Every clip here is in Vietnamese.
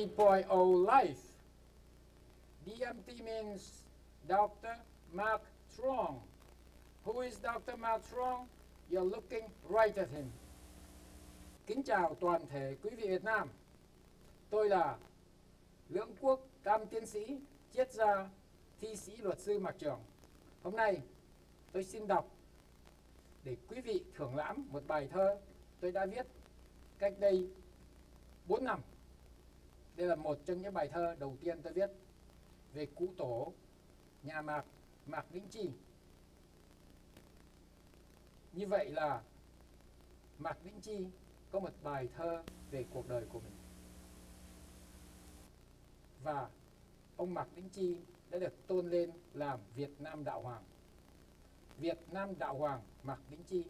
3.0 Life. DMT means Dr. Mark Strong. Who is Dr. Mark Strong? You're looking right at him. Kính chào toàn thể quý vị Việt Nam. Tôi là Lưỡng Quốc Tam Tiến sĩ, triết gia, thi sĩ luật sư Mạc Trường. Hôm nay tôi xin đọc để quý vị thưởng lãm một bài thơ tôi đã viết cách đây 4 năm. Đây là một trong những bài thơ đầu tiên tôi viết về cụ tổ nhà Mạc Mạc Vĩnh Chi. Như vậy là Mạc Vĩnh Chi có một bài thơ về cuộc đời của mình. Và ông Mạc Vĩnh Chi đã được tôn lên làm Việt Nam Đạo Hoàng. Việt Nam Đạo Hoàng Mạc Vĩnh Chi.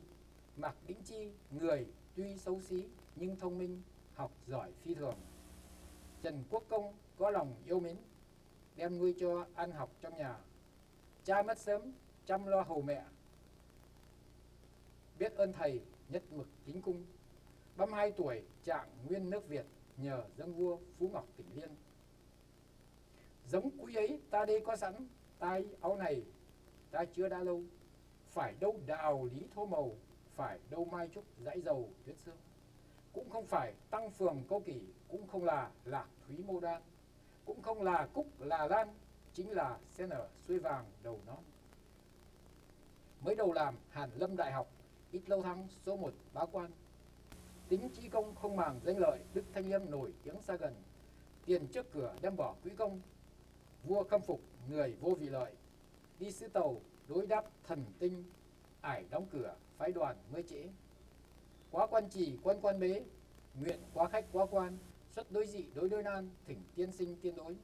Mạc Vĩnh Chi, người tuy xấu xí nhưng thông minh, học giỏi phi thường. Trần Quốc Công có lòng yêu mến, đem nuôi cho ăn học trong nhà. Cha mất sớm, chăm lo hầu mẹ. Biết ơn thầy, nhất mực kính cung. 32 tuổi, trạng nguyên nước Việt nhờ dâng vua Phú Ngọc tỉnh Liên. Giống quý ấy ta đây có sẵn, tai áo này ta chưa đã lâu. Phải đâu đào lý thô màu, phải đâu mai trúc dãy dầu tuyết sương. Cũng không phải tăng phường câu kỷ, cũng không là lạc thúy mô đan, cũng không là cúc là lan, chính là sen ở xuôi vàng đầu non. Mới đầu làm Hàn Lâm Đại học, ít lâu thăng số một bá quan. Tính chi công không màng danh lợi, Đức Thanh Liêm nổi tiếng xa gần. Tiền trước cửa đem bỏ quý công, vua khâm phục người vô vị lợi. Đi sứ tàu đối đáp thần tinh, ải đóng cửa, phái đoàn mới trễ. Quá quan trì, quan quan bế, nguyện quá khách quá quan, xuất đối dị đối đối nan, thỉnh tiên sinh tiên đối.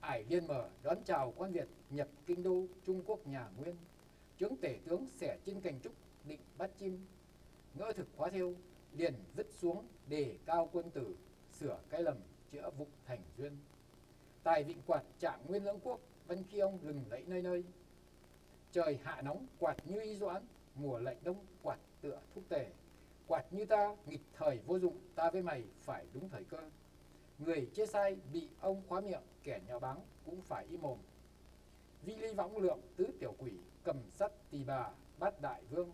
Ải liên mở đón chào quan Việt nhập kinh đô Trung Quốc nhà Nguyên. Trướng tể tướng xẻ trên cành trúc định bắt chim. Ngỡ thực khóa theo, liền vứt xuống đề cao quân tử, sửa cái lầm chữa vục thành duyên. Tài vịnh quạt trạng nguyên lưỡng quốc, văn khi ông lừng lẫy nơi nơi. Trời hạ nóng quạt như y doãn, mùa lạnh đông quạt tựa thúc tề. Quạt như ta, nghịch thời vô dụng, ta với mày phải đúng thời cơ. Người chết sai bị ông khóa miệng, kẻ nhà báng cũng phải im mồm. Vi ly võng lượng tứ tiểu quỷ, cầm sắt tỳ bà, bát đại vương.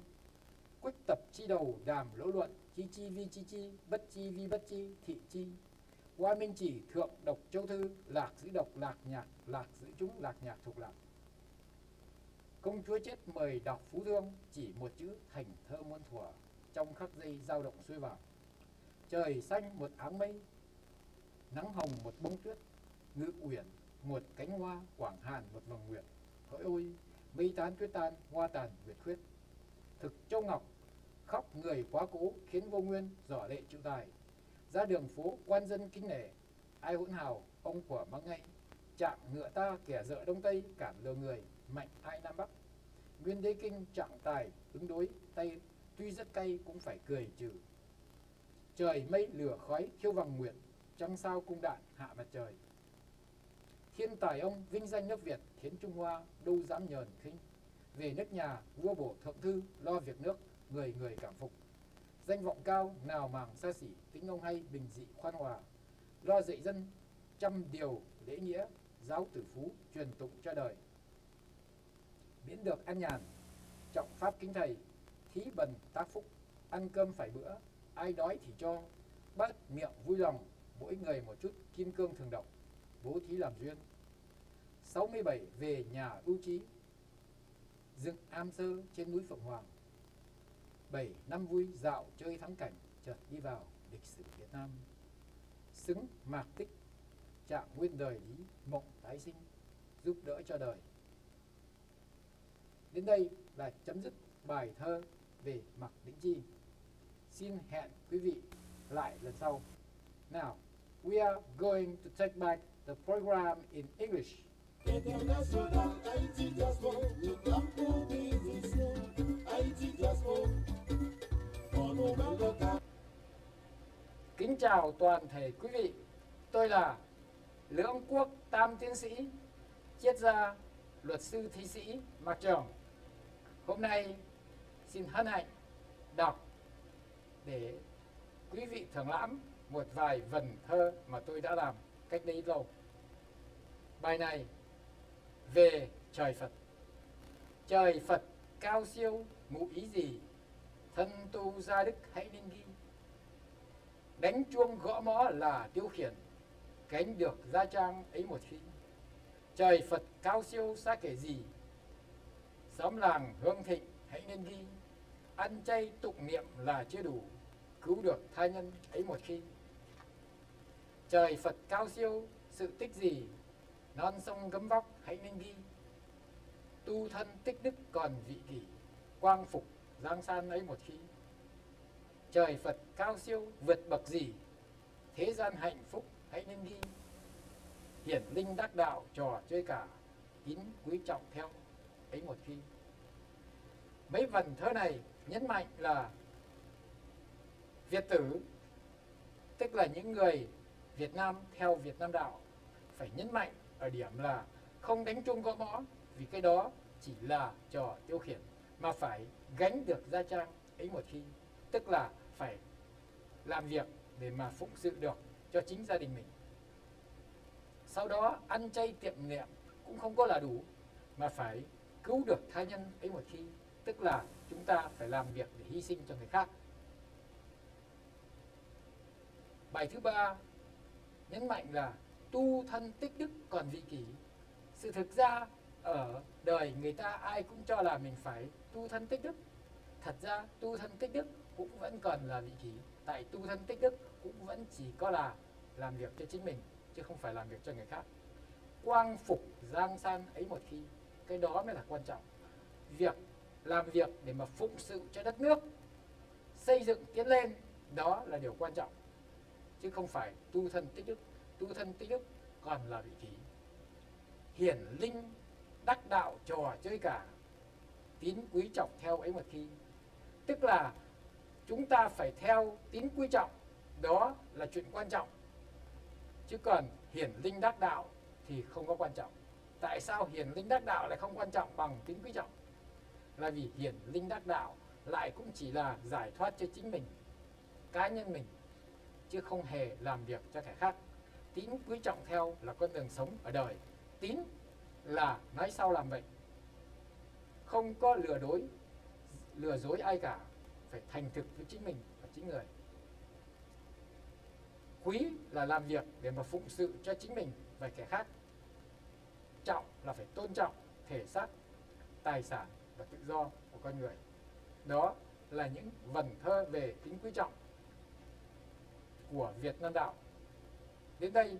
Quách tập chi đầu đàm lỗ luận, chi chi vi chi chi, bất chi vi bất chi, thị chi. Qua minh chỉ thượng độc châu thư, lạc giữ độc lạc nhạc, lạc giữ chúng lạc nhạc thuộc lạc. Công chúa chết mời đọc phú thương, chỉ một chữ thành thơ muôn thuở, trong khắc dây dao động xuôi vào. Trời xanh một áng mây, nắng hồng một bông tuyết, ngự uyển một cánh hoa, quảng hàn một vòng nguyệt. Hỡi ôi, mây tán tuyết tan, hoa tàn nguyệt khuyết. Thực châu ngọc, khóc người quá cố khiến vô nguyên giỏ lệ chịu tài. Ra đường phố quan dân kính nể, ai hỗn hào, ông của mắng ngay. Chạm ngựa ta kẻ dợ đông tây, cản lừa người, mạnh ai nam bắc. Nguyên đế kinh trạng tài, ứng đối, tay tuy rất cay cũng phải cười trừ. Trời mây lửa khói khiêu vàng nguyệt, trăng sao cung đạn hạ mặt trời. Thiên tài ông vinh danh nước Việt, khiến Trung Hoa, đâu dám nhờn khinh. Về nước nhà, vua bổ thượng thư, lo việc nước, người người cảm phục. Danh vọng cao, nào màng xa xỉ, tính ông hay, bình dị, khoan hòa. Lo dạy dân, trăm điều, lễ nghĩa, giáo tử phú, truyền tụng cho đời. Miễn được an nhàn, trọng pháp kính thầy, thí bần tác phúc, ăn cơm phải bữa, ai đói thì cho, bát miệng vui lòng, mỗi người một chút kim cương thường độc, bố thí làm duyên. 67 về nhà ưu trí, dựng am sơ trên núi Phượng Hoàng. 7 năm vui dạo chơi thắng cảnh, chợt đi vào lịch sử Việt Nam. Xứng mạc tích, trạng nguyên đời lý, mộng tái sinh, giúp đỡ cho đời. Đến đây là chấm dứt bài thơ về Mạc Đĩnh Chi. Xin hẹn quý vị lại lần sau. Now, we are going to take back the program in English. International IT IT Kính chào toàn thể quý vị. Tôi là Lưỡng Quốc Tam Tiến sĩ, triết gia, luật sư thí sĩ Mạc Trường. Hôm nay xin hân hạnh đọc để quý vị thưởng lãm một vài vần thơ mà tôi đã làm cách đây lâu. Bài này về trời Phật. Trời Phật cao siêu ngụ ý gì? Thân tu gia đức hãy nên ghi. Đánh chuông gõ mõ là tiêu khiển, cánh được gia trang ấy một khi. Trời Phật cao siêu xa kể gì? Xóm làng hương thịnh hãy nên ghi. Ăn chay tụng niệm là chưa đủ, cứu được thai nhân ấy một khi. Trời Phật cao siêu, sự tích gì? Non sông gấm vóc hãy nên ghi. Tu thân tích đức còn vị kỷ, quang phục giang san ấy một khi. Trời Phật cao siêu vượt bậc gì? Thế gian hạnh phúc hãy nên ghi. Hiển linh đắc đạo trò chơi cả, kính quý trọng theo ấy một khi. Mấy vần thơ này nhấn mạnh là Việt tử, tức là những người Việt Nam theo Việt Nam đạo, phải nhấn mạnh ở điểm là không đánh chung gõ mõ, vì cái đó chỉ là trò tiêu khiển, mà phải gánh được gia trang ấy một khi, tức là phải làm việc để mà phụng sự được cho chính gia đình mình. Sau đó ăn chay tiệm niệm cũng không có là đủ, mà phải cứu được tha nhân ấy một khi, tức là chúng ta phải làm việc để hy sinh cho người khác. Bài thứ ba nhấn mạnh là tu thân tích đức còn vị kỷ. Sự thực ra ở đời người ta ai cũng cho là mình phải tu thân tích đức. Thật ra tu thân tích đức cũng vẫn còn là vị kỷ. Tại tu thân tích đức cũng vẫn chỉ có là làm việc cho chính mình chứ không phải làm việc cho người khác. Quang phục giang san ấy một khi, cái đó mới là quan trọng. Việc làm việc để mà phụng sự cho đất nước, xây dựng tiến lên, đó là điều quan trọng. Chứ không phải tu thân tích đức tu thân tích đức còn là vị trí. Hiển linh đắc đạo trò chơi cả tín quý trọng theo ấy một khi tức là chúng ta phải theo tín quý trọng đó là chuyện quan trọng. Chứ còn hiển linh đắc đạo thì không có quan trọng. Tại sao hiển linh đắc đạo lại không quan trọng bằng tín quý trọng? Là vì hiển linh đắc đạo, lại cũng chỉ là giải thoát cho chính mình, cá nhân mình, chứ không hề làm việc cho kẻ khác. Tín quý trọng theo là con đường sống ở đời. Tín là nói sau làm vậy. Không có lừa dối lừa dối ai cả, phải thành thực với chính mình và chính người. Quý là làm việc để mà phụng sự cho chính mình và kẻ khác. Trọng là phải tôn trọng thể xác, tài sản và tự do của con người đó là những vần thơ về tính quý trọng của Việt Nam Đạo. Đến đây,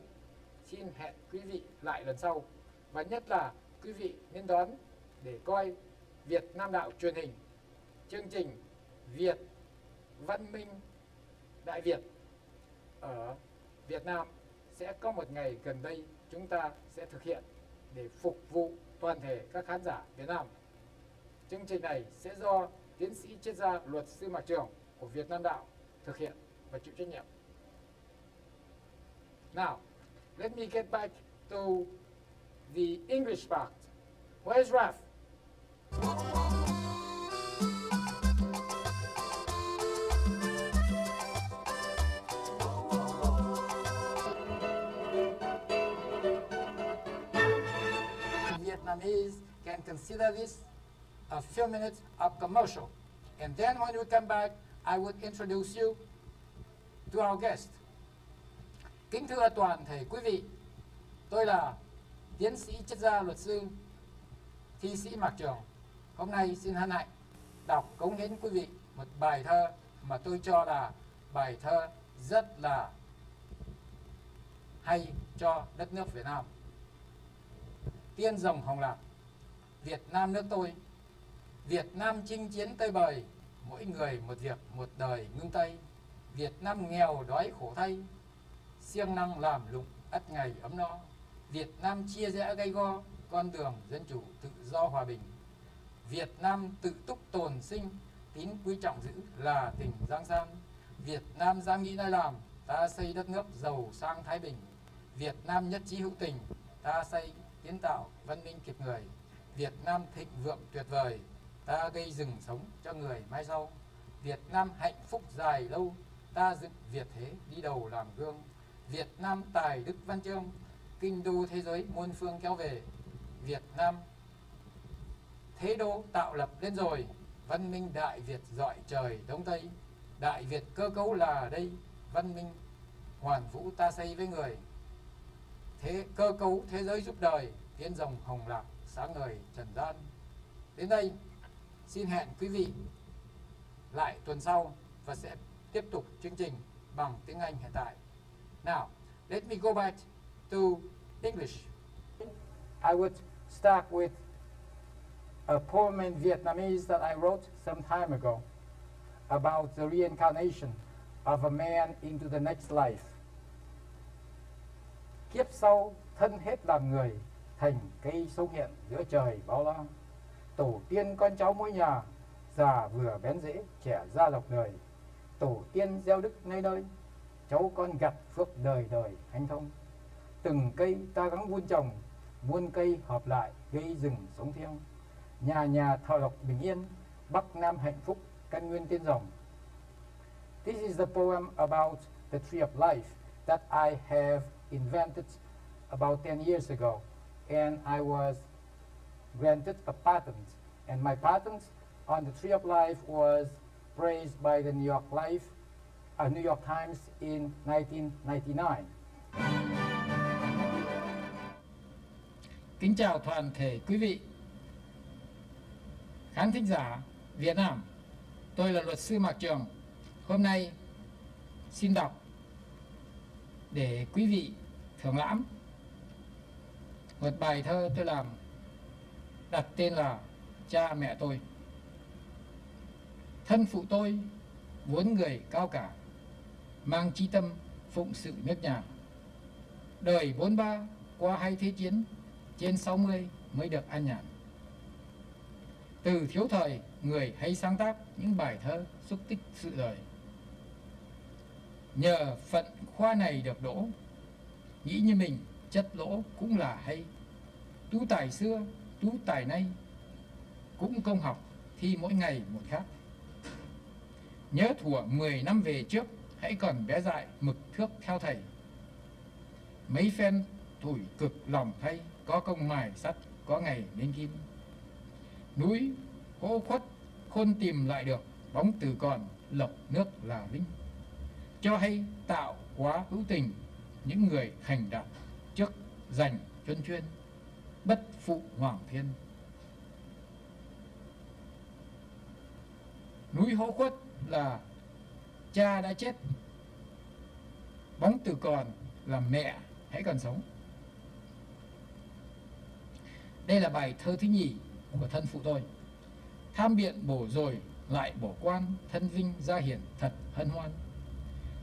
xin hẹn quý vị lại lần sau. Và nhất là quý vị nên đón để coi Việt Nam Đạo truyền hình chương trình Việt Văn Minh Đại Việt ở Việt Nam sẽ có một ngày gần đây chúng ta sẽ thực hiện để phục vụ toàn thể các khán giả Việt Nam. Chương trình này sẽ do tiến sĩ triết gia luật sư Mạc Trường của Việt Nam Đạo thực hiện và chịu trách nhiệm. Now, let me get back to the English part. Where's Ralph? Vietnamese can consider this a few minutes of commercial. And then when we come back, I would introduce you to our guest. Kính thưa toàn thể quý vị, tôi là tiến sĩ triết gia luật sư thi sĩ Mạc Trường. Hôm nay xin hân hạnh đọc cống hiến quý vị một bài thơ mà tôi cho là bài thơ rất là hay cho đất nước Việt Nam. Tiên rồng hồng lạc, Việt Nam nước tôi, Việt Nam chinh chiến Tây bời, mỗi người một việc một đời ngưng tay. Việt Nam nghèo đói khổ thay, siêng năng làm lụng ắt ngày ấm no. Việt Nam chia rẽ gây go con đường dân chủ tự do hòa bình. Việt Nam tự túc tồn sinh tín quý trọng giữ là tỉnh Giang San. Việt Nam dám nghĩ nơi làm ta xây đất nước giàu sang thái bình. Việt Nam nhất trí hữu tình ta xây kiến tạo văn minh kịp người. Việt Nam thịnh vượng tuyệt vời ta gây rừng sống cho người mai sau. Việt Nam hạnh phúc dài lâu, ta dựng Việt thế đi đầu làm gương. Việt Nam tài đức văn chương, kinh đô thế giới muôn phương kéo về. Việt Nam, thế đô tạo lập lên rồi, văn minh đại Việt dọi trời đông tây. Đại Việt cơ cấu là đây, văn minh hoàn vũ ta xây với người. Thế, cơ cấu thế giới giúp đời, tiến dòng hồng lạc, sáng ngời trần gian. Đến đây xin hẹn quý vị lại tuần sau và sẽ tiếp tục chương trình bằng tiếng Anh hiện tại. Now, let me go back to English. I would start with a poem in Vietnamese that I wrote some time ago about the reincarnation of a man into the next life. Kiếp sau thân hết làm người, thành cây sống hiện giữa trời bao la. Tổ tiên con cháu mỗi nhà, già vừa bén rễ, trẻ ra lộc đời. Tổ tiên gieo đức nơi nơi, cháu con gặt phước đời đời hanh thông. Từng cây ta gắng vun trồng, muôn cây hợp lại gây rừng sống thiêng. Nhà nhà thọ lộc bình yên, Bắc Nam hạnh phúc, căn nguyên tiên rồng. This is the poem about the tree of life that I have invented about 10 years ago. And I was granted a patent. And my patent on the tree of life was praised by the New York Life, uh, New York Times in 1999. Kính chào toàn thể quý vị khán thính giả Việt Nam. Tôi là luật sư Mạc Trường. Hôm nay xin đọc để quý vị thưởng lãm một bài thơ tôi làm đặt tên là Cha mẹ tôi. Thân phụ tôi vốn người cao cả, mang chi tâm phụng sự nước nhà. Đời bốn ba qua hai thế chiến, trên 60 mới được an nhàn. Từ thiếu thời, người hay sáng tác những bài thơ xúc tích sự đời. Nhờ phận khoa này được đỗ, nghĩ như mình chất lỗ cũng là hay. Tú tài xưa, tú tài nay, cũng công học thi mỗi ngày một khác. Nhớ thủa 10 năm về trước, hãy còn bé dại mực thước theo thầy. Mấy phen thủi cực lòng thay, có công mài sắt, có ngày nên kim. Núi hô khuất, khôn tìm lại được, bóng từ còn, lộc nước là vinh. Cho hay tạo quá hữu tình, những người hành đạo trước dành chuyên chuyên, bất phụ hoàng thiên. núi hố khuất là cha đã chết. Bóng từ còn là mẹ, hãy còn sống. Đây là bài thơ thứ nhì của thân phụ tôi. Tham biện bổ rồi lại bổ quan, thân vinh gia hiển thật hân hoan.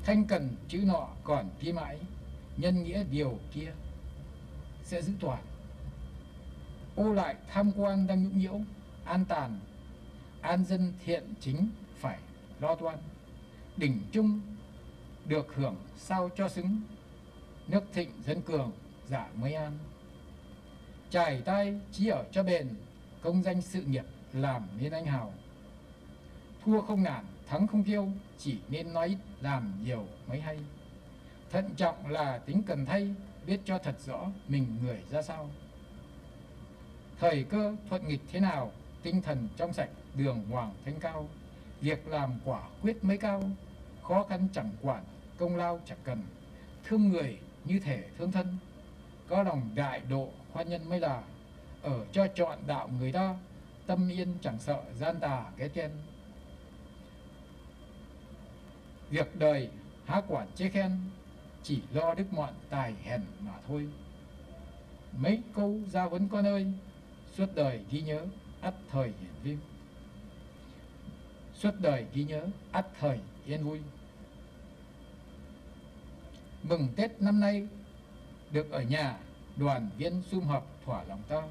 Thanh cần chữ nọ còn kia mãi, nhân nghĩa điều kia sẽ giữ toàn ô lại tham quan đang nhũng nhiễu, an tàn. An dân thiện chính phải lo toan. Đỉnh chung được hưởng sao cho xứng. Nước thịnh dân cường, giả mới an. Trải tay chí ở cho bền, công danh sự nghiệp làm nên anh hào. Thua không nản thắng không kiêu chỉ nên nói ít làm nhiều mới hay. Thận trọng là tính cần thay, biết cho thật rõ mình người ra sao thời cơ thuận nghịch thế nào, tinh thần trong sạch, đường hoàng thanh cao. Việc làm quả quyết mới cao, khó khăn chẳng quản, công lao chẳng cần. Thương người như thể thương thân. Có lòng đại độ khoan nhân mới là. Ở cho chọn đạo người ta, tâm yên chẳng sợ gian tà ghét trên việc đời há quản chế khen, chỉ lo đức mọn tài hèn mà thôi. Mấy câu ra vấn con ơi suốt đời ghi nhớ ắt thời hiển vinh suốt đời ghi nhớ ắt thời yên vui. Mừng tết năm nay được ở nhà đoàn viên sum họp thỏa lòng ta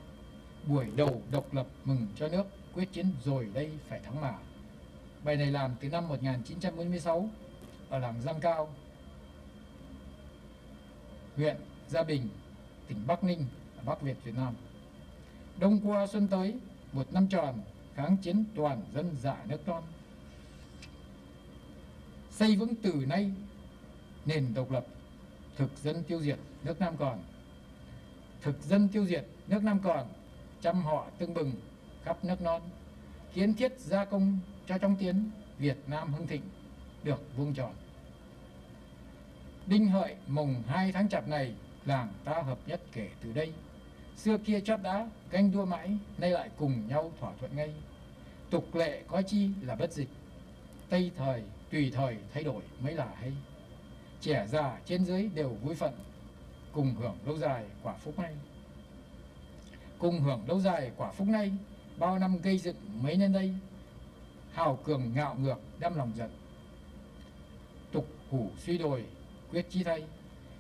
buổi đầu độc lập mừng cho nước, quyết chiến rồi đây phải thắng mà. Bài này làm từ năm 1946 ở làng Giang Cao, huyện Gia Bình, tỉnh Bắc Ninh, Bắc Việt Việt Nam đông qua xuân tới, một năm tròn, kháng chiến toàn dân giải nước non xây vững từ nay, nền độc lập, thực dân tiêu diệt nước Nam còn. Thực dân tiêu diệt nước Nam còn, trăm họ tương bừng khắp nước non, kiến thiết gia công cho trong tiến, Việt Nam hưng thịnh, được vuông tròn. Đinh hợi mùng 2 tháng chạp này, làng ta hợp nhất kể từ đây xưa kia chót đã ganh đua mãi, nay lại cùng nhau thỏa thuận ngay. Tục lệ có chi là bất dịch tây thời, tùy thời thay đổi mới là hay. Trẻ già trên dưới đều vui phận, cùng hưởng lâu dài quả phúc nay cùng hưởng lâu dài quả phúc nay, bao năm gây dựng mấy nên đây, hào cường ngạo ngược đâm lòng giận. Tục hủ suy đồi, quyết chi thay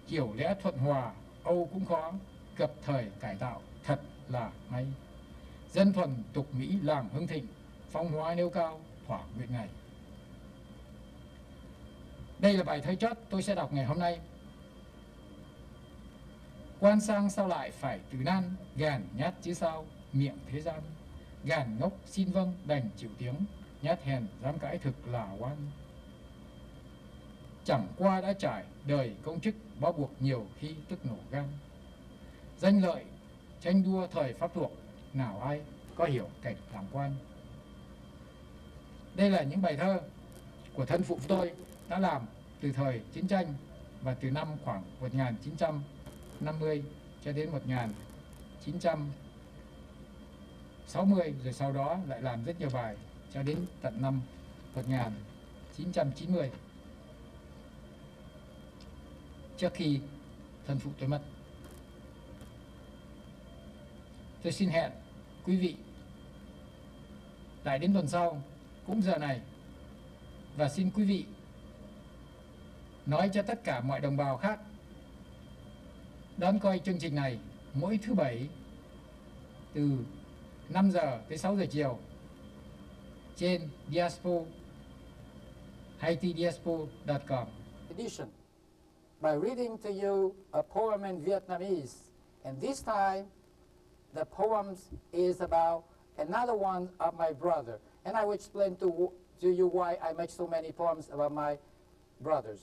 hiểu lẽ thuận hòa, âu cũng khó cập thời cải tạo thật là may. Dân thuần tục mỹ làm hưng thịnh, phong hóa nêu cao, thỏa nguyện ngày đây là bài thơ chót tôi sẽ đọc ngày hôm nay. Quan sang sao lại phải từ nan, gàn nhát chứ sao, miệng thế gian. Gàn ngốc xin vâng đành chịu tiếng, nhát hèn dám cãi thực là oan. Chẳng qua đã trải đời công chức, bó buộc nhiều khi tức nổ gan danh lợi, tranh đua thời pháp thuộc, nào ai có hiểu cảnh làm quan đây là những bài thơ của thân phụ tôi đã làm từ thời chiến tranh và từ năm khoảng 1950 cho đến 1960 rồi sau đó lại làm rất nhiều bài cho đến tận năm 1990 trước khi thân phụ tôi mất. Tôi xin hẹn quý vị lại đến tuần sau, cũng giờ này. Và xin quý vị nói cho tất cả mọi đồng bào khác đón coi chương trình này mỗi thứ bảy từ 5 giờ tới 6 giờ chiều trên diaspo haitidiaspo.com edition by reading to you a poem in Vietnamese. And this time the poem is about another one of my brother and I will explain to, to you why I make so many poems about my brothers.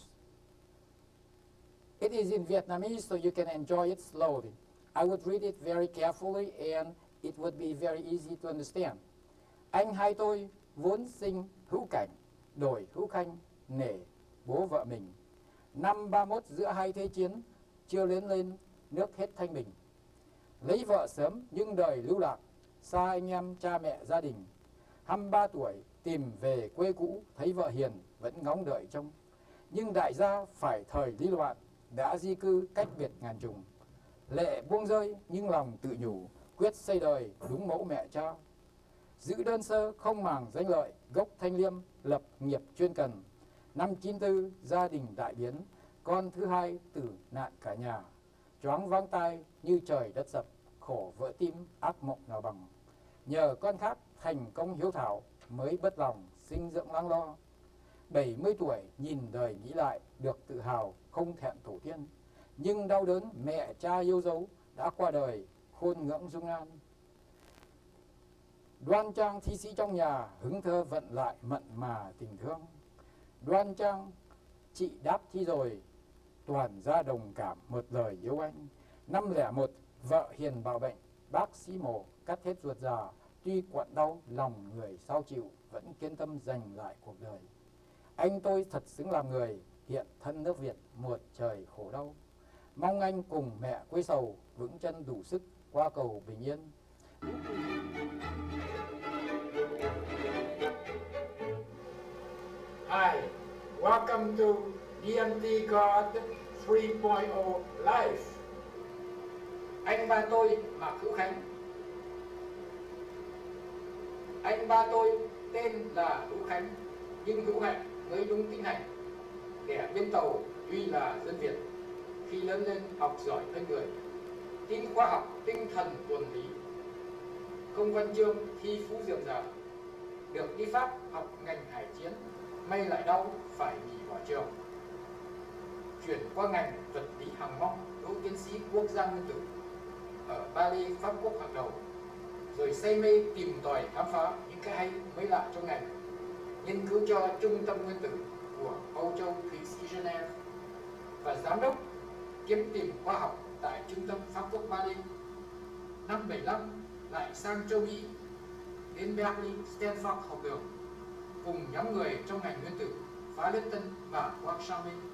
It is in Vietnamese, so you can enjoy it slowly. I would read it very carefully and it would be very easy to understand. Anh hai tôi vốn sinh hữu cảnh, đổi hữu khanh, nể bố vợ mình. Năm 31 giữa hai thế chiến, chưa lớn lên nước hết thanh bình. Lấy vợ sớm nhưng đời lưu lạc, xa anh em cha mẹ gia đình. 23 tuổi tìm về quê cũ, thấy vợ hiền vẫn ngóng đợi trông Nhưng đại gia phải thời lý loạn, đã di cư cách biệt ngàn trùng. Lệ buông rơi nhưng lòng tự nhủ, quyết xây đời đúng mẫu mẹ cha. Giữ đơn sơ không màng danh lợi, gốc thanh liêm, lập nghiệp chuyên cần. Năm 94 gia đình đại biến, con thứ hai tử nạn cả nhà. Choáng váng tai như trời đất dập, khổ vỡ tim ác mộng nào bằng. Nhờ con khác thành công hiếu thảo mới bất lòng sinh dưỡng lắng lo. 70 tuổi nhìn đời nghĩ lại được tự hào không thẹn tổ tiên. Nhưng đau đớn mẹ cha yêu dấu đã qua đời khôn ngưỡng dung an. Đoan trang thi sĩ trong nhà hứng thơ vận lại mận mà tình thương. Đoan trang chị đáp thi rồi toàn ra đồng cảm một lời yêu anh. Năm lẻ một vợ hiền bảo bệnh. Bác sĩ mổ cắt hết ruột già. Tuy quặn đau lòng người sao chịu vẫn kiên tâm giành lại cuộc đời. Anh tôi thật xứng làm người hiện thân nước việt một trời khổ đau. Mong anh cùng mẹ quê sầu vững chân đủ sức qua cầu bình yên. Hi, welcome to DMT God 3.0 Life. Anh ba tôi Mạc Hữu Khánh. Anh ba tôi tên là hữu khánh, nhưng hữu hạnh mới đúng tính hạnh kẻ biên tàu tuy là dân việt, khi lớn lên học giỏi hơn người, tin khoa học, tinh thần quần lý công văn chương, thi phú dường dở được đi pháp học ngành hải chiến, may lại đau phải nghỉ bỏ trường chuyển qua ngành vật lý hàng mong đỗ tiến sĩ quốc gia nguyên tử ở Paris Pháp Quốc hàng đầu, rồi say mê tìm tòi khám phá những cái hay mới lạ trong ngành. Nghiên cứu cho trung tâm nguyên tử của Âu Châu Thụy Sĩ Geneva và giám đốc kiếm tìm khoa học tại trung tâm pháp quốc Paris Năm 75 lại sang châu Mỹ, đến Berkeley, Stanford học đường, cùng nhóm người trong ngành nguyên tử, phá Lipton và Warszawa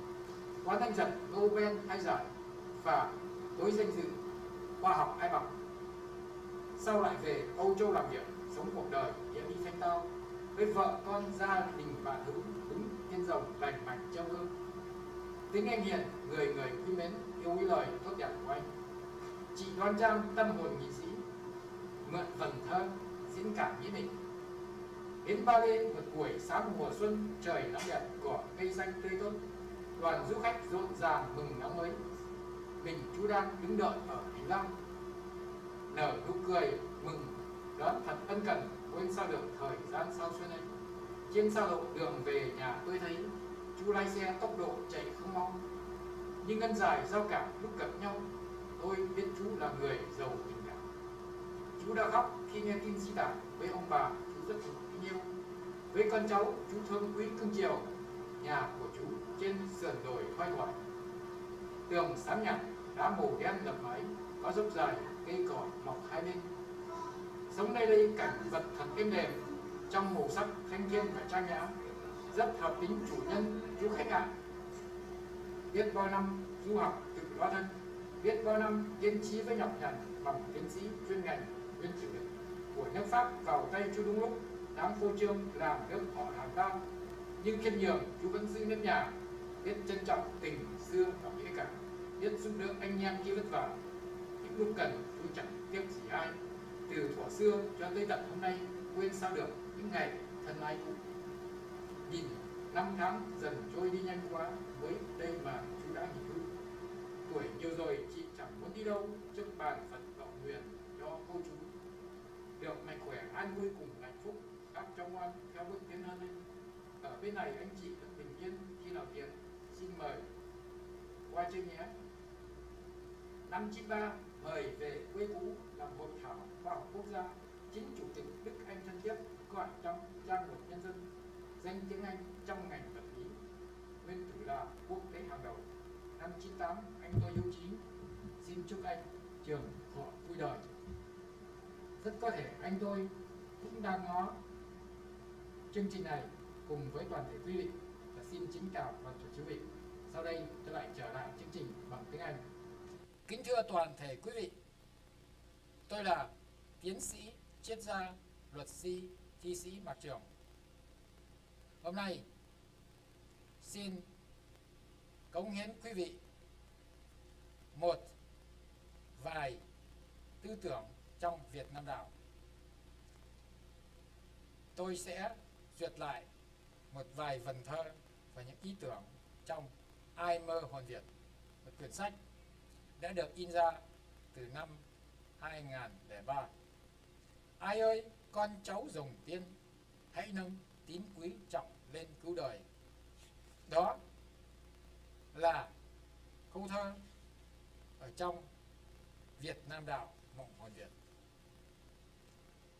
có danh giật Nobel hai giải và tối danh dự khoa học hai bằng. Sau lại về Âu Châu làm việc, sống cuộc đời nghĩa đi thanh tao với vợ con gia đình bạn hữu đứng trên rồng lành mạnh treo gương. Tính anh hiền, người người quý mến, yêu quý lời tốt đẹp của anh. Chị đoan trang tâm hồn nghị sĩ, mượn vần thơ diễn cảm nghĩa mình đến ba lê một buổi sáng mùa xuân trời nắng đẹp cỏ cây xanh tươi tốt đoàn du khách rộn ràng mừng năm mới. Mình, chú đang đứng đợi ở hành lang. Nở nụ cười mừng, đón thật ân cần quên sao được thời gian sao xuân ấy. Trên xa lộ đường về nhà tôi thấy, chú lái xe tốc độ chạy không mau. Nhưng ngân dài giao cảm lúc gặp nhau, tôi biết chú là người giàu tình cảm. Chú đã khóc khi nghe tin di tản với ông bà, chú rất thương yêu. Với con cháu, chú thương quý cưng chiều, nhà của trên sườn đồi khoai ngoại tường sáng nhạt đá màu đen lập mái có dốc dài cây cỏ mọc hai bên. Sống nơi đây cảnh vật thật êm đềm trong màu sắc thanh thiên và trang nhã rất hợp tính chủ nhân chú khách ạ. Biết bao năm du học tự lo thân biết bao năm kiên trí với nhọc nhằn bằng tiến sĩ chuyên ngành nguyên tử của nước pháp vào tay chú đúng lúc đám phô trương làm nước họ hàng đau, nhưng khiêm nhường chú vẫn giữ nước nhà biết trân trọng tình xưa và nghĩa cảm biết giúp đỡ anh em khi vất vả. Những lúc cần chú chẳng tiếc gì ai. Từ thuở xưa cho tới tận hôm nay, quên sao được những ngày thân ai cũ. Nhìn, năm tháng dần trôi đi nhanh quá với đây mà chú đã nghỉ hưu. Tuổi nhiều rồi, chị chẳng muốn đi đâu trước bàn phật cầu nguyện cho cô chú. Được mạnh khỏe, an vui cùng hạnh phúc các trong ngoan, theo bước tiến hơn anh ở bên này anh chị được bình yên khi nào việc mời. Qua chơi nhé. Năm 93 mời về quê cũ làm hội thảo khoa học quốc gia, chính chủ tịch Đức Anh thân thiết gọi trong trang một nhân dân, danh tiếng Anh trong ngành vật lý. Nguyên tử là quốc tế hàng đầu. Năm 98 anh tôi hiếu trí xin chúc anh trường thọ vui đời. Rất có thể anh tôi cũng đang ngó chương trình này cùng với toàn thể quý vị và xin kính chào toàn thể quý vị sau đây tôi lại trở lại chương trình bằng tiếng Anh kính thưa toàn thể quý vị, tôi là tiến sĩ triết gia, luật sư, thi sĩ Mạc Trường hôm nay, xin cống hiến quý vị một vài tư tưởng trong Việt Nam Đạo. Tôi sẽ duyệt lại một vài vần thơ và những ý tưởng trong Ai mơ hồn Việt, một quyển sách đã được in ra từ năm 2003. Ai ơi, con cháu rồng tiên, hãy nâng tín quý trọng lên cứu đời. Đó là câu thơ ở trong Việt Nam Đạo Mộng Hồn Việt.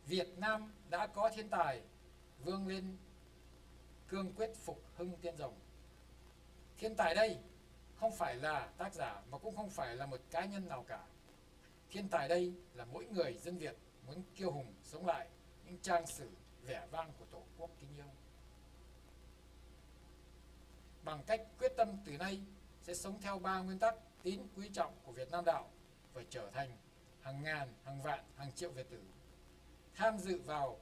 Việt Nam đã có thiên tài vươn lên cương quyết phục hưng tiên rồng. Thiên tài đây không phải là tác giả mà cũng không phải là một cá nhân nào cả. Thiên tài đây là mỗi người dân Việt muốn kiêu hùng sống lại những trang sử vẻ vang của Tổ quốc kính yêu. Bằng cách quyết tâm từ nay sẽ sống theo ba nguyên tắc tín quý trọng của Việt Nam đạo và trở thành hàng ngàn, hàng vạn, hàng triệu Việt tử tham dự vào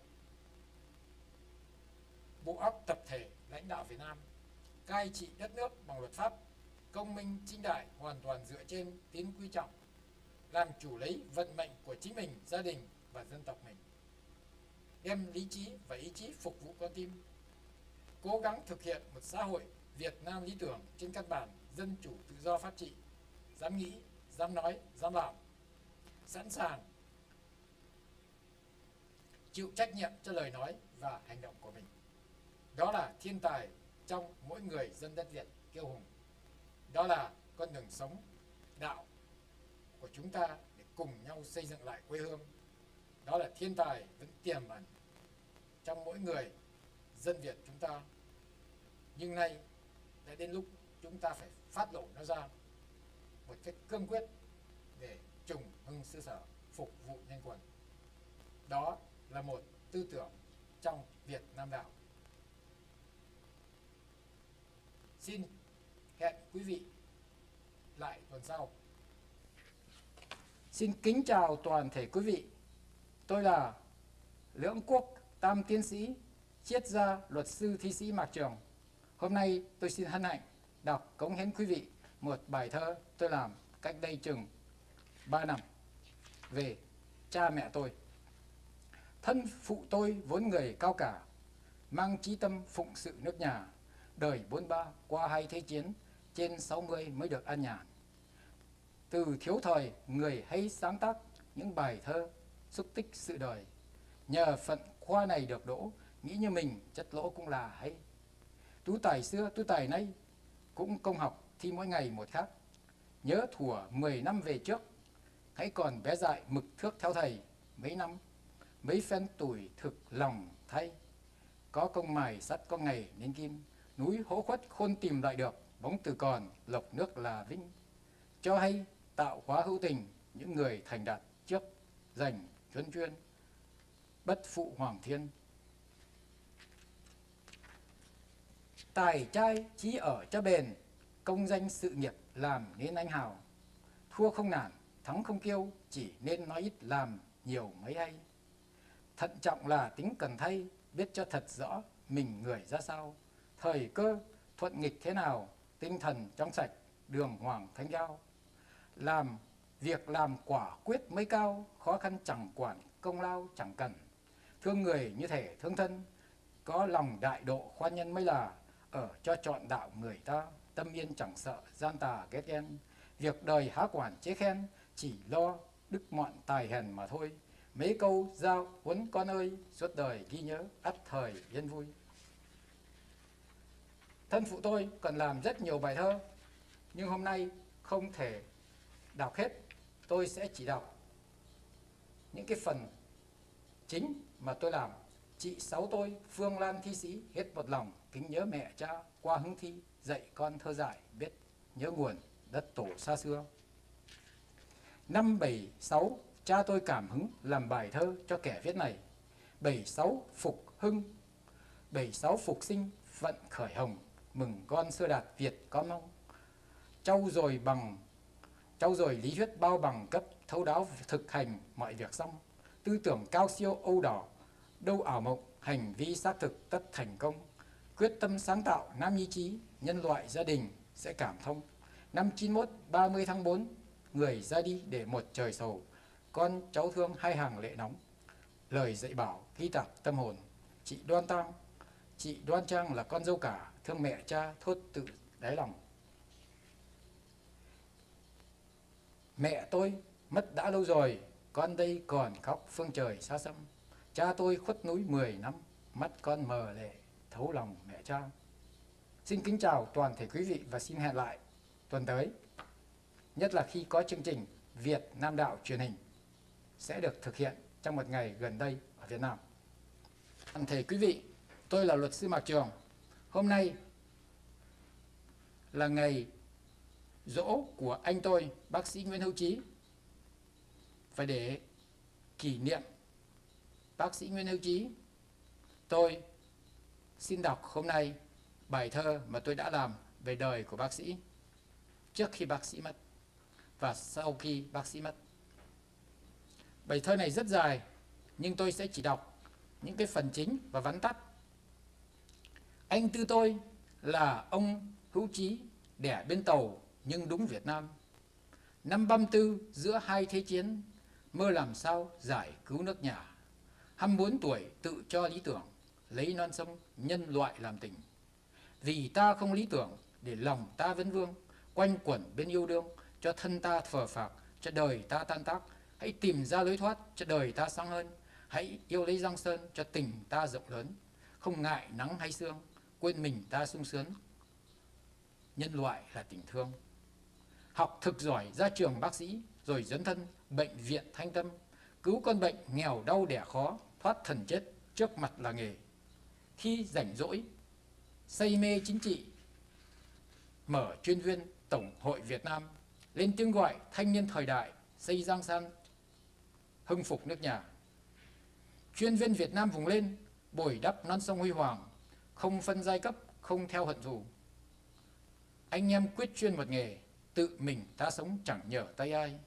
bộ óc tập thể lãnh đạo Việt Nam, cai trị đất nước bằng luật pháp, công minh chính đại hoàn toàn dựa trên tín quý trọng, làm chủ lấy vận mệnh của chính mình, gia đình và dân tộc mình. Đem lý trí và ý chí phục vụ con tim, cố gắng thực hiện một xã hội Việt Nam lý tưởng trên căn bản dân chủ tự do pháp trị, dám nghĩ, dám nói, dám làm, sẵn sàng chịu trách nhiệm cho lời nói và hành động của mình. Đó là thiên tài trong mỗi người dân đất Việt kiêu hùng. Đó là con đường sống, đạo của chúng ta để cùng nhau xây dựng lại quê hương. Đó là thiên tài vẫn tiềm ẩn trong mỗi người dân Việt chúng ta. Nhưng nay đã đến lúc chúng ta phải phát lộ nó ra một cách cương quyết để trùng hưng sư sở, phục vụ nhân quần đó là một tư tưởng trong Việt Nam đạo xin hẹn quý vị lại tuần sau. Xin kính chào toàn thể quý vị. Tôi là lưỡng quốc tam tiến sĩ, triết gia luật sư thi sĩ mạc trường. Hôm nay tôi xin hân hạnh đọc cống hiến quý vị một bài thơ tôi làm cách đây chừng ba năm về cha mẹ tôi. Thân phụ tôi vốn người cao cả, mang chí tâm phụng sự nước nhà đời bốn ba qua hai thế chiến, trên 60 mới được an nhàn. Từ thiếu thời, người hay sáng tác những bài thơ, xúc tích sự đời. Nhờ phận khoa này được đỗ, nghĩ như mình, chất lỗ cũng là hay. Tú tài xưa, tú tài nay, cũng công học thi mỗi ngày một khác. Nhớ thủa 10 năm về trước, hãy còn bé dại mực thước theo thầy mấy năm. Mấy phen tuổi thực lòng thay, có công mài sắt có ngày nên kim núi hố khuất khôn tìm lại được, bóng từ còn, lộc nước là vĩnh. Cho hay, tạo hóa hữu tình, những người thành đạt trước dành chuyên chuyên bất phụ hoàng thiên. Tài trai trí ở cho bền, công danh sự nghiệp làm nên anh hào. Thua không nản, thắng không kiêu, chỉ nên nói ít làm nhiều mới hay. Thận trọng là tính cần thay, biết cho thật rõ mình người ra sao thời cơ thuận nghịch thế nào, tinh thần trong sạch, đường hoàng thánh giao. Làm việc làm quả quyết mới cao, khó khăn chẳng quản, công lao chẳng cần. Thương người như thể thương thân, có lòng đại độ khoan nhân mới là, ở cho chọn đạo người ta, tâm yên chẳng sợ, gian tà ghét ghen. Việc đời há quản chế khen, chỉ lo đức mọn tài hèn mà thôi. Mấy câu giao huấn con ơi, suốt đời ghi nhớ, ắt thời yên vui thân phụ tôi cần làm rất nhiều bài thơ, nhưng hôm nay không thể đọc hết, tôi sẽ chỉ đọc những cái phần chính mà tôi làm. Chị sáu tôi, phương lan thi sĩ, hết một lòng, kính nhớ mẹ cha, qua hứng thi, dạy con thơ dại biết nhớ nguồn đất tổ xa xưa. Năm bảy sáu, cha tôi cảm hứng làm bài thơ cho kẻ viết này. Bảy sáu, phục hưng. Bảy sáu, phục sinh vận khởi hồng mừng con sơ đạt việt có mong trau rồi bằng, trau rồi lý thuyết bao bằng cấp thấu đáo thực hành mọi việc xong. Tư tưởng cao siêu âu đỏ, đâu ảo mộng, hành vi xác thực tất thành công. Quyết tâm sáng tạo nam nhi trí, nhân loại gia đình sẽ cảm thông. Năm 91 30 tháng 4 người ra đi để một trời sầu, con cháu thương hai hàng lệ nóng. Lời dạy bảo ghi tạc tâm hồn, chị đoan tăng chị đoan trang là con dâu cả thương mẹ cha thốt tự đáy lòng mẹ tôi mất đã lâu rồi con đây còn khóc phương trời xa xăm cha tôi khuất núi 10 năm mắt con mờ lệ thấu lòng mẹ cha xin kính chào toàn thể quý vị và xin hẹn lại tuần tới nhất là khi có chương trình Việt Nam Đạo truyền hình sẽ được thực hiện trong một ngày gần đây ở Việt Nam. Toàn thể quý vị, tôi là luật sư Mạc Trường. Hôm nay là ngày dỗ của anh tôi, bác sĩ Nguyễn Hữu Trí. Phải để kỷ niệm bác sĩ Nguyễn Hữu Trí, tôi xin đọc hôm nay bài thơ mà tôi đã làm về đời của bác sĩ trước khi bác sĩ mất và sau khi bác sĩ mất. Bài thơ này rất dài, nhưng tôi sẽ chỉ đọc những cái phần chính và vắn tắt. Anh tư tôi là ông hữu trí đẻ bên tàu nhưng đúng Việt Nam. Năm 34 giữa hai thế chiến, mơ làm sao giải cứu nước nhà. 24 tuổi tự cho lý tưởng, lấy non sông nhân loại làm tình. Vì ta không lý tưởng, để lòng ta vấn vương, quanh quẩn bên yêu đương, cho thân ta phờ phạc, cho đời ta tan tác, hãy tìm ra lối thoát cho đời ta sáng hơn, hãy yêu lấy Giang Sơn cho tình ta rộng lớn, không ngại nắng hay sương, quên mình ta sung sướng. Nhân loại là tình thương. Học thực giỏi ra trường bác sĩ, rồi dấn thân bệnh viện thanh tâm, cứu con bệnh nghèo đau đẻ khó, thoát thần chết trước mặt là nghề. Khi rảnh rỗi, say mê chính trị, mở chuyên viên Tổng hội Việt Nam lên tiếng gọi thanh niên thời đại xây Giang San, hưng phục nước nhà. Chuyên viên Việt Nam vùng lên, bồi đắp non sông huy hoàng, không phân giai cấp, không theo hận thù. Anh em quyết chuyên một nghề, tự mình ta sống chẳng nhờ tay ai.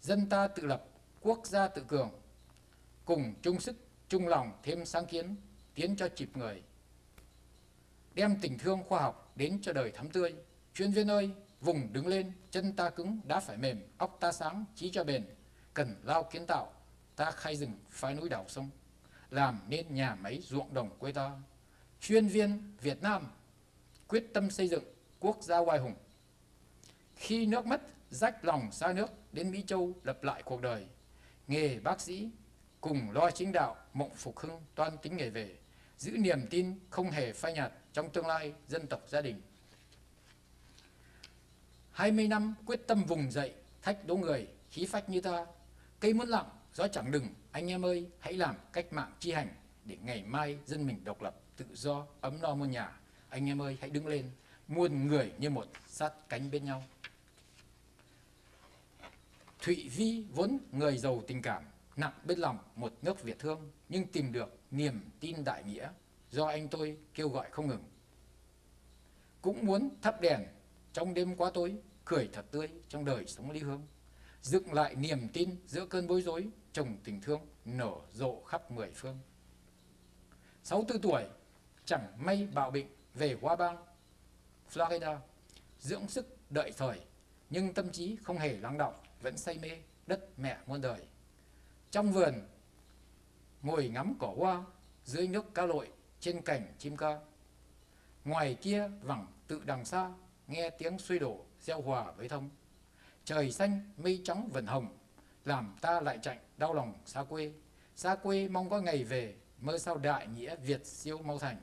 Dân ta tự lập, quốc gia tự cường, cùng chung sức, chung lòng thêm sáng kiến, tiến cho chịp người. Đem tình thương khoa học đến cho đời thắm tươi. Chuyên viên ơi, vùng đứng lên, chân ta cứng, đá phải mềm, óc ta sáng, trí cho bền. Cần lao kiến tạo, ta khai rừng, phái núi đảo sông, làm nên nhà máy ruộng đồng quê ta. Chuyên viên Việt Nam quyết tâm xây dựng quốc gia oai hùng. Khi nước mất, rách lòng xa nước đến Mỹ Châu lập lại cuộc đời. Nghề bác sĩ cùng lo chính đạo, mộng phục hưng toan tính nghề về, giữ niềm tin không hề phai nhạt trong tương lai dân tộc gia đình. 20 năm quyết tâm vùng dậy, thách đố người, khí phách như ta. Cây muốn lặng, gió chẳng đừng, anh em ơi, hãy làm cách mạng chi hành để ngày mai dân mình độc lập, tự do, ấm no muôn nhà. Anh em ơi, hãy đứng lên, muôn người như một sát cánh bên nhau. Thụy Vi vốn người giàu tình cảm, nặng bên lòng một nước Việt thương, nhưng tìm được niềm tin đại nghĩa do anh tôi kêu gọi không ngừng. Cũng muốn thắp đèn trong đêm quá tối, cười thật tươi trong đời sống ly hương. Dựng lại niềm tin giữa cơn bối rối, trồng tình thương nở rộ khắp mười phương. 64 tuổi, chẳng may bạo bệnh về qua Bang, Florida, dưỡng sức đợi thời, nhưng tâm trí không hề lắng động, vẫn say mê đất mẹ muôn đời. Trong vườn, ngồi ngắm cỏ hoa, dưới nước cá lội, trên cành chim ca. Ngoài kia vẳng tự đằng xa, nghe tiếng suy đổ, gieo hòa với thông. Trời xanh, mây trắng vần hồng, làm ta lại chạy đau lòng xa quê. Xa quê mong có ngày về, mơ sao đại nghĩa Việt siêu mau thành.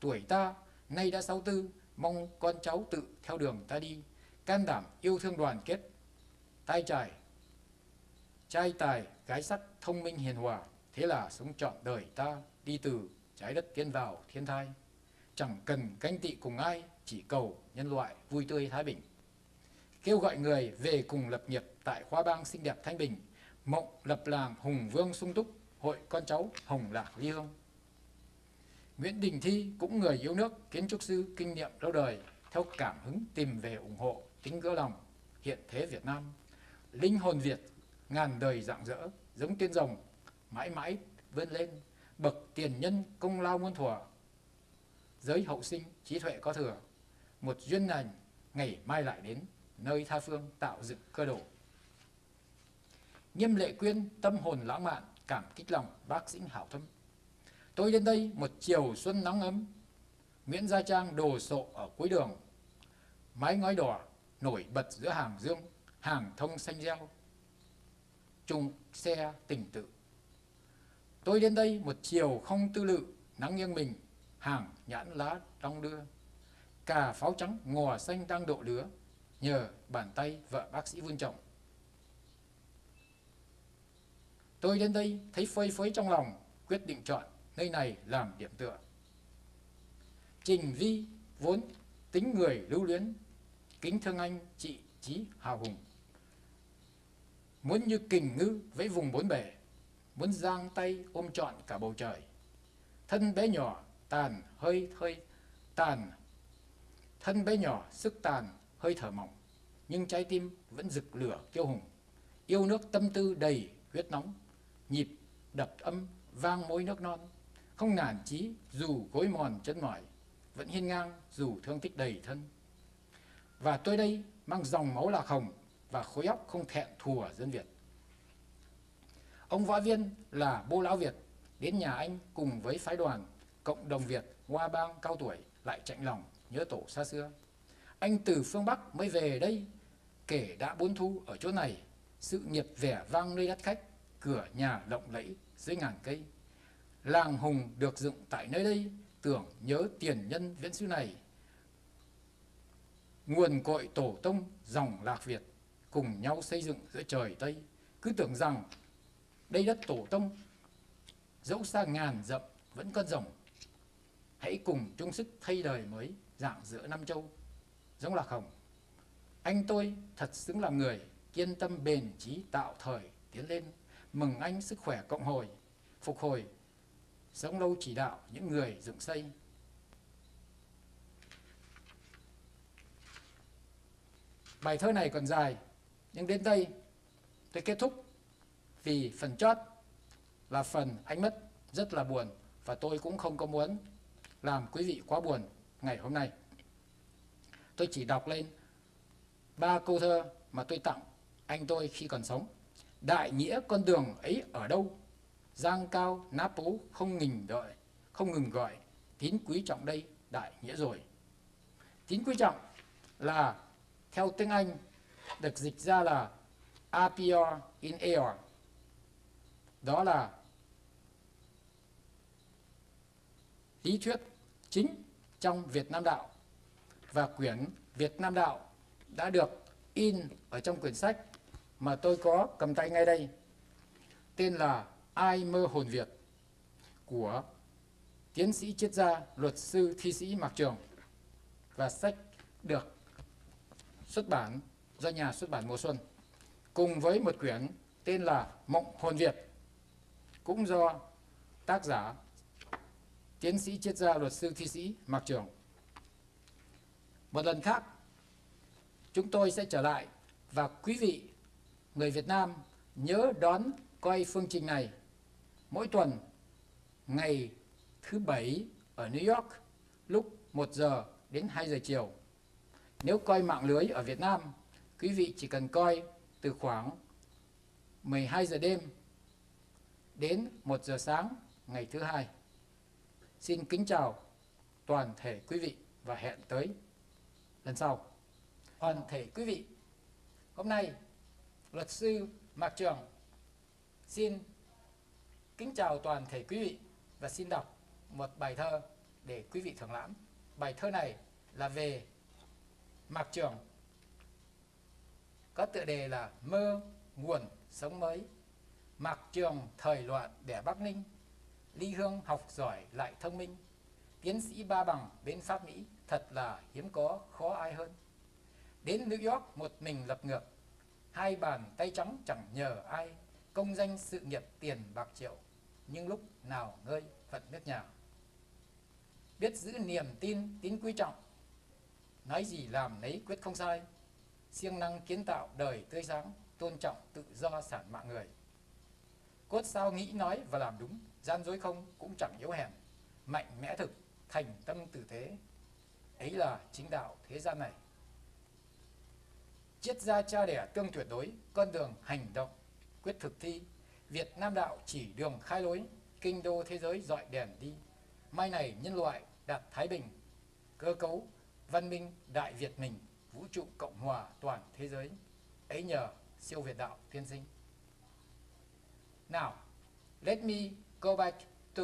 Tuổi ta nay đã sáu tư, mong con cháu tự theo đường ta đi. Can đảm yêu thương đoàn kết, tay trải, trai tài, gái sắc, thông minh hiền hòa. Thế là sống trọn đời ta đi từ trái đất tiến vào thiên thai. Chẳng cần canh tị cùng ai, chỉ cầu nhân loại vui tươi thái bình. Kêu gọi người về cùng lập nghiệp tại khoa bang xinh đẹp Thanh Bình, mộng lập làng hùng vương sung túc, hội con cháu hồng lạc ly hương. Nguyễn Đình Thi cũng người yêu nước, kiến trúc sư kinh nghiệm lâu đời, theo cảm hứng tìm về ủng hộ tính gỡ lòng hiện thế Việt Nam. Linh hồn Việt ngàn đời rạng rỡ, giống tiên rồng, mãi mãi vươn lên, bậc tiền nhân công lao muôn thuở. Giới hậu sinh trí tuệ có thừa, một duyên lành ngày mai lại đến nơi tha phương tạo dựng cơ đồ. Nghiêm lệ quyên tâm hồn lãng mạn, cảm kích lòng bác sĩ hảo thâm. Tôi đến đây một chiều xuân nắng ấm, Nguyễn Gia Trang đồ sộ ở cuối đường. Mái ngói đỏ nổi bật giữa hàng dương, hàng thông xanh reo. trùng xe tình tự. Tôi đến đây một chiều không tư lự, nắng nghiêng mình, hàng nhãn lá đong đưa. Cà pháo trắng ngò xanh đang độ lứa, nhờ bàn tay vợ bác sĩ vun trồng. Tôi đến đây thấy phơi phới trong lòng, quyết định chọn nơi này làm điểm tựa. Trình Vi vốn tính người lưu luyến, kính thương anh chị trí hào hùng. Muốn như kình ngư với vùng bốn bể, muốn giang tay ôm trọn cả bầu trời. Thân bé nhỏ tàn hơi hơi tàn, thân bé nhỏ sức tàn hơi thở mỏng, nhưng trái tim vẫn rực lửa kiêu hùng. Yêu nước tâm tư đầy huyết nóng, nhịp đập âm vang mối nước non, không nản chí dù gối mòn chân mỏi, vẫn hiên ngang dù thương tích đầy thân. Và tôi đây mang dòng máu lạc hồng và khối óc không thẹn thùa dân Việt. Ông Võ Viên là bô lão Việt, đến nhà anh cùng với phái đoàn cộng đồng Việt Hoa Bang cao tuổi lại chạnh lòng nhớ tổ xa xưa. Anh từ phương Bắc mới về đây, kể đã bốn thu ở chỗ này, sự nghiệp vẻ vang nơi đất khách, cửa nhà lộng lẫy dưới ngàn cây. Làng Hùng được dựng tại nơi đây, tưởng nhớ tiền nhân viễn xứ này. Nguồn cội tổ tông dòng lạc Việt cùng nhau xây dựng giữa trời Tây, cứ tưởng rằng đây đất tổ tông dẫu xa ngàn dặm vẫn con rồng hãy cùng chung sức thay đời mới dạng giữa năm châu giống lạc hồng. Anh tôi thật xứng làm người, kiên tâm bền trí tạo thời tiến lên. Mừng anh sức khỏe cộng hồi, phục hồi, sống lâu chỉ đạo những người dựng xây. Bài thơ này còn dài, nhưng đến đây tôi kết thúc vì phần chót là phần anh mất rất là buồn và tôi cũng không có muốn làm quý vị quá buồn ngày hôm nay. Tôi chỉ đọc lên ba câu thơ mà tôi tặng anh tôi khi còn sống. Đại nghĩa con đường ấy ở đâu? Giang cao náp bố không ngừng đợi, không ngừng gọi. Tín quý trọng đây đại nghĩa rồi. Tín quý trọng là theo tiếng Anh được dịch ra là appear in air. Đó là lý thuyết chính trong Việt Nam Đạo và quyển Việt Nam Đạo đã được in ở trong quyển sách mà tôi có cầm tay ngay đây tên là Ai mơ hồn Việt của tiến sĩ triết gia luật sư thi sĩ Mạc Trường và sách được xuất bản do nhà xuất bản Mùa Xuân cùng với một quyển tên là Mộng hồn Việt cũng do tác giả tiến sĩ triết gia luật sư thi sĩ Mạc Trường. Một lần khác, chúng tôi sẽ trở lại và quý vị người Việt Nam nhớ đón coi phương trình này mỗi tuần ngày thứ bảy ở New York lúc 1 giờ đến 2 giờ chiều. Nếu coi mạng lưới ở Việt Nam, quý vị chỉ cần coi từ khoảng 12 giờ đêm đến 1 giờ sáng ngày thứ hai. Xin kính chào toàn thể quý vị và hẹn tới lần sau. Toàn thể quý vị, hôm nay luật sư Mạc Trường xin kính chào toàn thể quý vị và xin đọc một bài thơ để quý vị thưởng lãm. Bài thơ này là về Mạc Trường có tựa đề là Mơ nguồn sống mới. Mạc Trường thời loạn đẻ Bắc Ninh Ly Hương học giỏi lại thông minh, tiến sĩ ba bằng bên Pháp Mỹ thật là hiếm có, khó ai hơn. Đến New York một mình lập ngược, hai bàn tay trắng chẳng nhờ ai, công danh sự nghiệp tiền bạc triệu, nhưng lúc nào ngơi phận nước nhà. Biết giữ niềm tin, tín quý trọng, nói gì làm nấy quyết không sai, siêng năng kiến tạo đời tươi sáng, tôn trọng tự do sản mạng người. Cốt sao nghĩ nói và làm đúng, gian dối không cũng chẳng yếu hèn. Mạnh mẽ thực thành tâm tử thế. Ấy là chính đạo thế gian này. Triết gia cha đẻ tương tuyệt đối con đường hành động quyết thực thi việt nam đạo chỉ đường khai lối, kinh đô thế giới dọi đèn đi mai này nhân loại đạt thái bình, cơ cấu văn minh đại việt mình, vũ trụ cộng hòa toàn thế giới ấy nhờ siêu việt đạo tiên sinh nào, let me go back to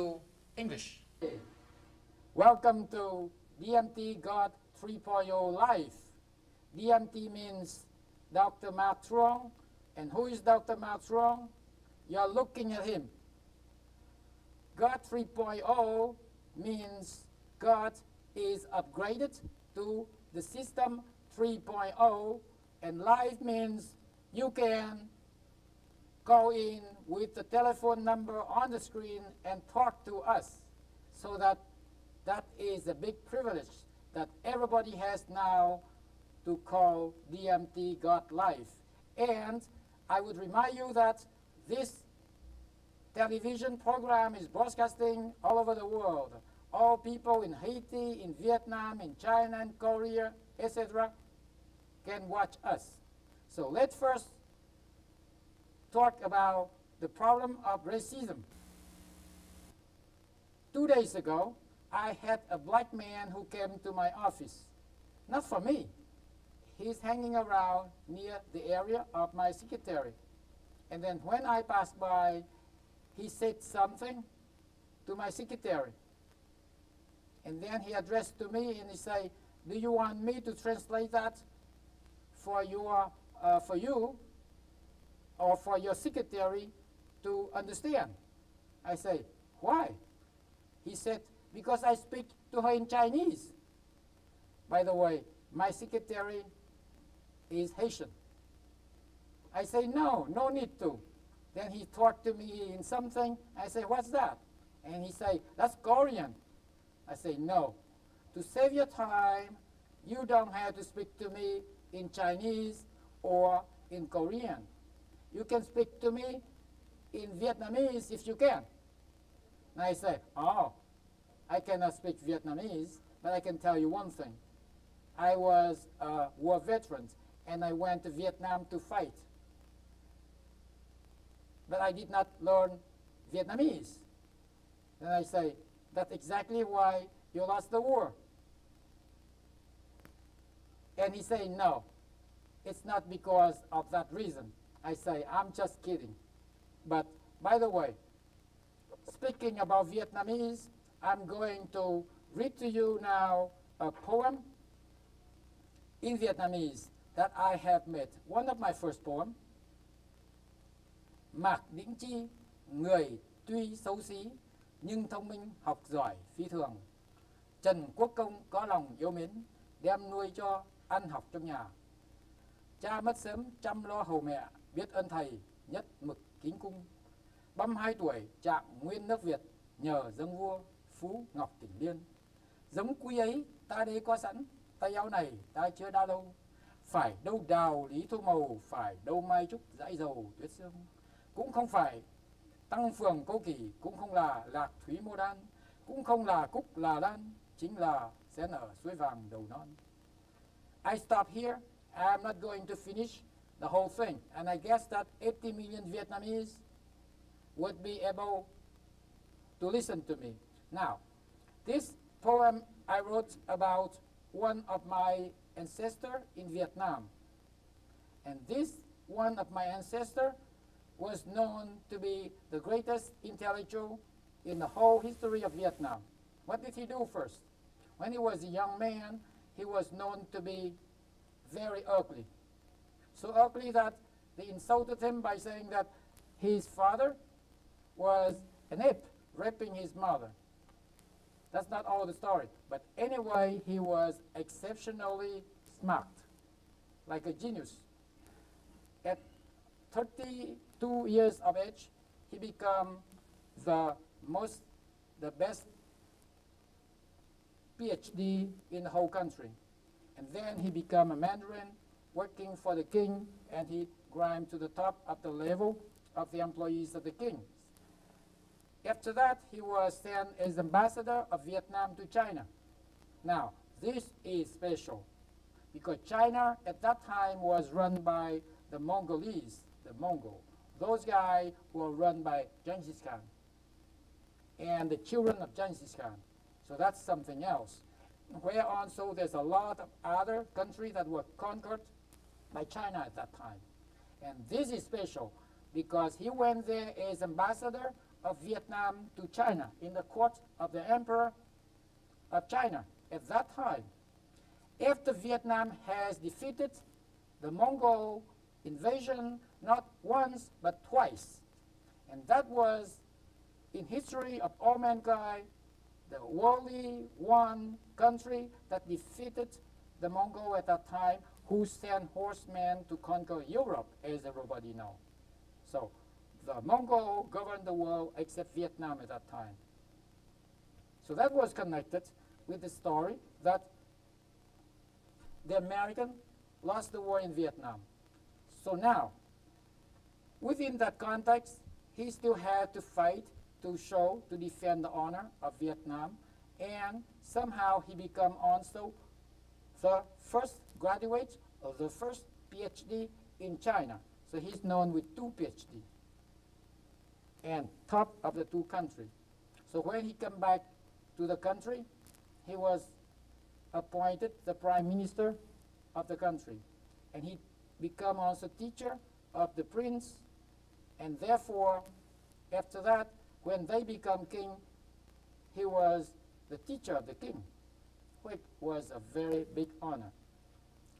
English. Welcome to DMT God 3.0 Life. DMT means Dr. Matt And who is Dr. Matt You're looking at him. God 3.0 means God is upgraded to the system 3.0 and life means you can go in with the telephone number on the screen and talk to us. So that that is a big privilege that everybody has now to call DMT God Life. And I would remind you that this television program is broadcasting all over the world. All people in Haiti, in Vietnam, in China, and Korea, etc., can watch us. So let's first talk about the problem of racism. Two days ago, I had a black man who came to my office. Not for me. He's hanging around near the area of my secretary. And then when I passed by, he said something to my secretary. And then he addressed to me and he said, do you want me to translate that for, your, uh, for you or for your secretary to understand. I say, why? He said, because I speak to her in Chinese. By the way, my secretary is Haitian. I say, no, no need to. Then he talked to me in something. I say, what's that? And he say, that's Korean. I say, no. To save your time, you don't have to speak to me in Chinese or in Korean. You can speak to me in Vietnamese if you can. And I say, oh, I cannot speak Vietnamese, but I can tell you one thing. I was a war veteran and I went to Vietnam to fight. But I did not learn Vietnamese. And I say, that's exactly why you lost the war. And he say, no, it's not because of that reason. I say, I'm just kidding. But by the way, speaking about Vietnamese, I'm going to read to you now a poem in Vietnamese that I have made. One of my first poems. Mạc Đĩnh Chi, người tuy xấu xí nhưng thông minh học giỏi phi thường. Trần Quốc Công có lòng yêu mến, đem nuôi cho ăn học trong nhà. Cha mất sớm chăm lo hầu mẹ, biết ơn thầy, nhất mực kính cung. Băm hai tuổi trạng nguyên nước Việt, nhờ dâng vua Phú Ngọc Tỉnh Liên. Giống quý ấy ta đây có sẵn, tay áo này ta chưa đa đâu. Phải đâu đào lý thu màu, phải đâu mai trúc dãi dầu tuyết sương. Cũng không phải tăng phường câu kỳ, cũng không là lạc thúy mô đan, cũng không là cúc là lan, chính là sen ở suối vàng đầu non. I stop here. I'm not going to finish the whole thing. And I guess that 80 million Vietnamese would be able to listen to me. Now, this poem I wrote about one of my ancestor in Vietnam. And this one of my ancestor was known to be the greatest intellectual in the whole history of Vietnam. What did he do first? When he was a young man, he was known to be very ugly. So ugly that they insulted him by saying that his father was an ape raping his mother. That's not all the story. But anyway, he was exceptionally smart, like a genius. At 32 years of age, he became the most, the best PhD in the whole country. And then he became a Mandarin, working for the king, and he climbed to the top of the level of the employees of the king. After that, he was sent as ambassador of Vietnam to China. Now, this is special because China at that time was run by the Mongolese, the Mongol. Those guys were run by Genghis Khan and the children of Genghis Khan. So that's something else. Where also there's a lot of other countries that were conquered by China at that time. And this is special because he went there as ambassador of Vietnam to China in the court of the Emperor of China at that time. After Vietnam has defeated the Mongol invasion not once but twice. And that was in history of all mankind the only one country that defeated the Mongol at that time who sent horsemen to conquer Europe, as everybody knows. So the Mongol governed the world except Vietnam at that time. So that was connected with the story that the American lost the war in Vietnam. So now, within that context, he still had to fight to show, to defend the honor of Vietnam, and somehow he became also the first graduate of the first PhD in China. So he's known with two PhD and top of the two countries. So when he came back to the country, he was appointed the prime minister of the country. And he became also teacher of the prince. And therefore, after that, when they become king, he was the teacher of the king, which was a very big honor.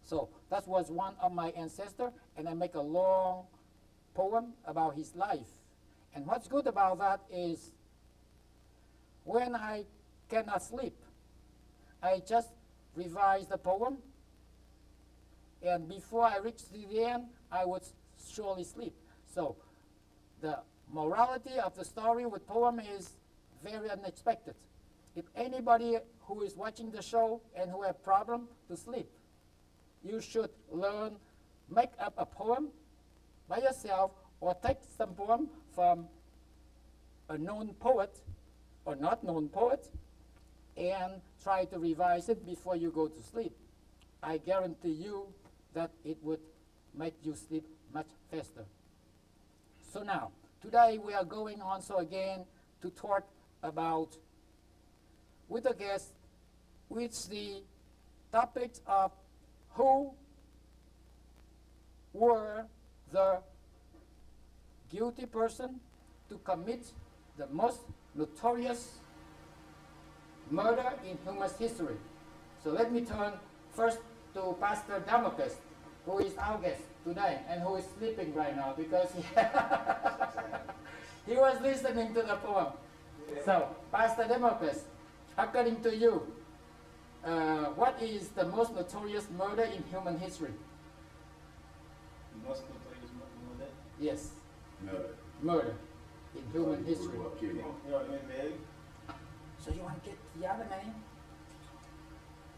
So that was one of my ancestors, and I make a long poem about his life. And what's good about that is when I cannot sleep, I just revise the poem and before I reached the end, I would surely sleep. So the morality of the story with poem is very unexpected. If anybody who is watching the show and who have problem to sleep, you should learn, make up a poem by yourself or take some poem from a known poet or not known poet and try to revise it before you go to sleep. I guarantee you that it would make you sleep much faster. So now, today we are going on so again to talk about with a guest which the topics of who were the guilty person to commit the most notorious murder in human history. So let me turn first to Pastor Damocles, who is our guest today and who is sleeping right now because he, he was listening to the poem. So, Pastor Damocles, according to you, uh, what is the most notorious murder in human history? Most notorious murder. Yes, Murder. murder in human history. Who are killing. You know, I mean, Mary. So you want to get the other name?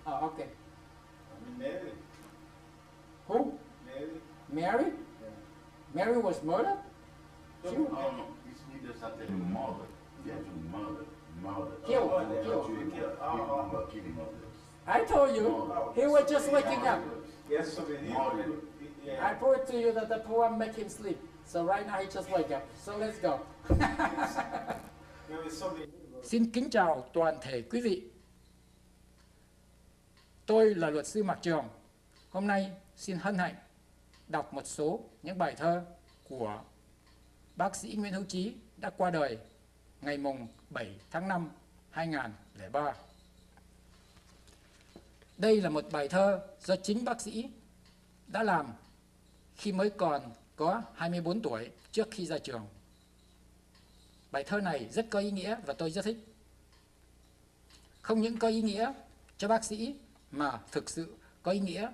Oh, okay. I mean, Mary. Who? Mary. Mary? Yeah. Mary was murdered? She No, was- no, it's need to start telling mother. You have to mother, mother. Kill, Oh, kill. killing- Kill. Oh, are killing others. I told you, he was just waking up. Yes, so many. Murder. I Yeah. proved to you that the poem make him sleep. So right now he just wake up. So let's go. Xin kính chào toàn thể quý vị. Tôi là luật sư Mạc Trường. Hôm nay xin hân hạnh đọc một số những bài thơ của bác sĩ Nguyễn Hữu Trí đã qua đời ngày mùng 7 tháng 5 2003. Đây là một bài thơ do chính bác sĩ đã làm khi mới còn có 24 tuổi trước khi ra trường. Bài thơ này rất có ý nghĩa và tôi rất thích. Không những có ý nghĩa cho bác sĩ mà thực sự có ý nghĩa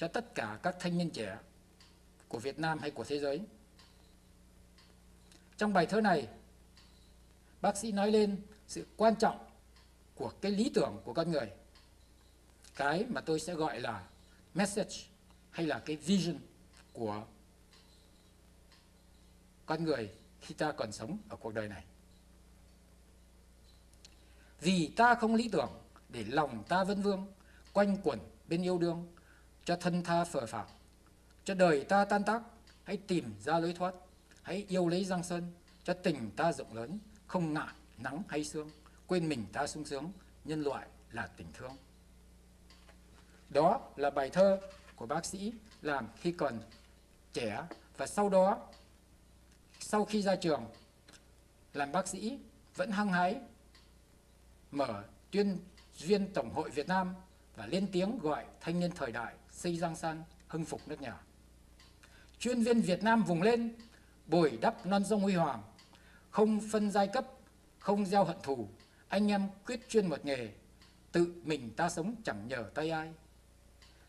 cho tất cả các thanh niên trẻ của Việt Nam hay của thế giới. Trong bài thơ này, bác sĩ nói lên sự quan trọng của cái lý tưởng của con người. Cái mà tôi sẽ gọi là message hay là cái vision của con người khi ta còn sống ở cuộc đời này. Vì ta không lý tưởng để lòng ta vân vương quanh quẩn bên yêu đương cho thân tha phờ phạc cho đời ta tan tác, hãy tìm ra lối thoát. Hãy yêu lấy giang sơn, cho tình ta rộng lớn, không ngại nắng hay sương. Quên mình ta sung sướng, nhân loại là tình thương. Đó là bài thơ của bác sĩ làm khi còn trẻ và sau đó, sau khi ra trường, làm bác sĩ vẫn hăng hái mở tuyên duyên Tổng hội Việt Nam và lên tiếng gọi thanh niên thời đại xây Giang San hưng phục nước nhà. Chuyên viên Việt Nam vùng lên, bồi đắp non sông huy hoàng, không phân giai cấp, không gieo hận thù, anh em quyết chuyên một nghề, tự mình ta sống chẳng nhờ tay ai.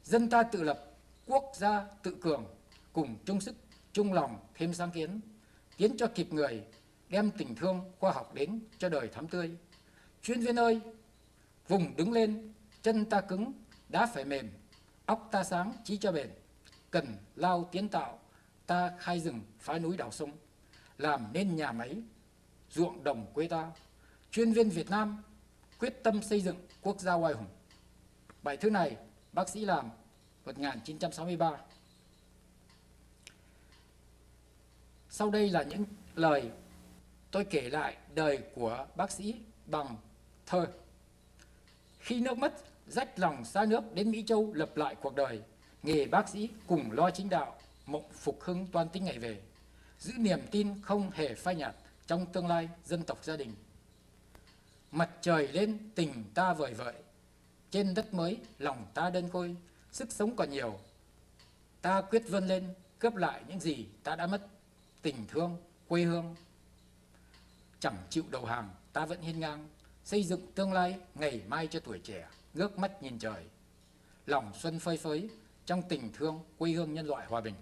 Dân ta tự lập, quốc gia tự cường, cùng chung sức, chung lòng thêm sáng kiến, tiến cho kịp người, đem tình thương khoa học đến cho đời thắm tươi. Chuyên viên ơi, vùng đứng lên, chân ta cứng, đá phải mềm, óc ta sáng, trí cho bền. Cần lao tiến tạo, ta khai rừng, phá núi đào sông, làm nên nhà máy, ruộng đồng quê ta. Chuyên viên Việt Nam quyết tâm xây dựng quốc gia oai hùng. Bài thơ này bác sĩ làm 1963. Sau đây là những lời tôi kể lại đời của bác sĩ bằng thơ. Khi nước mất, rách lòng xa nước đến Mỹ Châu lập lại cuộc đời, nghề bác sĩ cùng lo chính đạo, mộng phục hưng toan tính ngày về, giữ niềm tin không hề phai nhạt trong tương lai dân tộc gia đình. Mặt trời lên tình ta vời vợi, trên đất mới lòng ta đơn côi, sức sống còn nhiều. Ta quyết vươn lên, cướp lại những gì ta đã mất, tình thương, quê hương. Chẳng chịu đầu hàng, ta vẫn hiên ngang, xây dựng tương lai ngày mai cho tuổi trẻ, ngước mắt nhìn trời. Lòng xuân phơi phới, trong tình thương quê hương nhân loại hòa bình.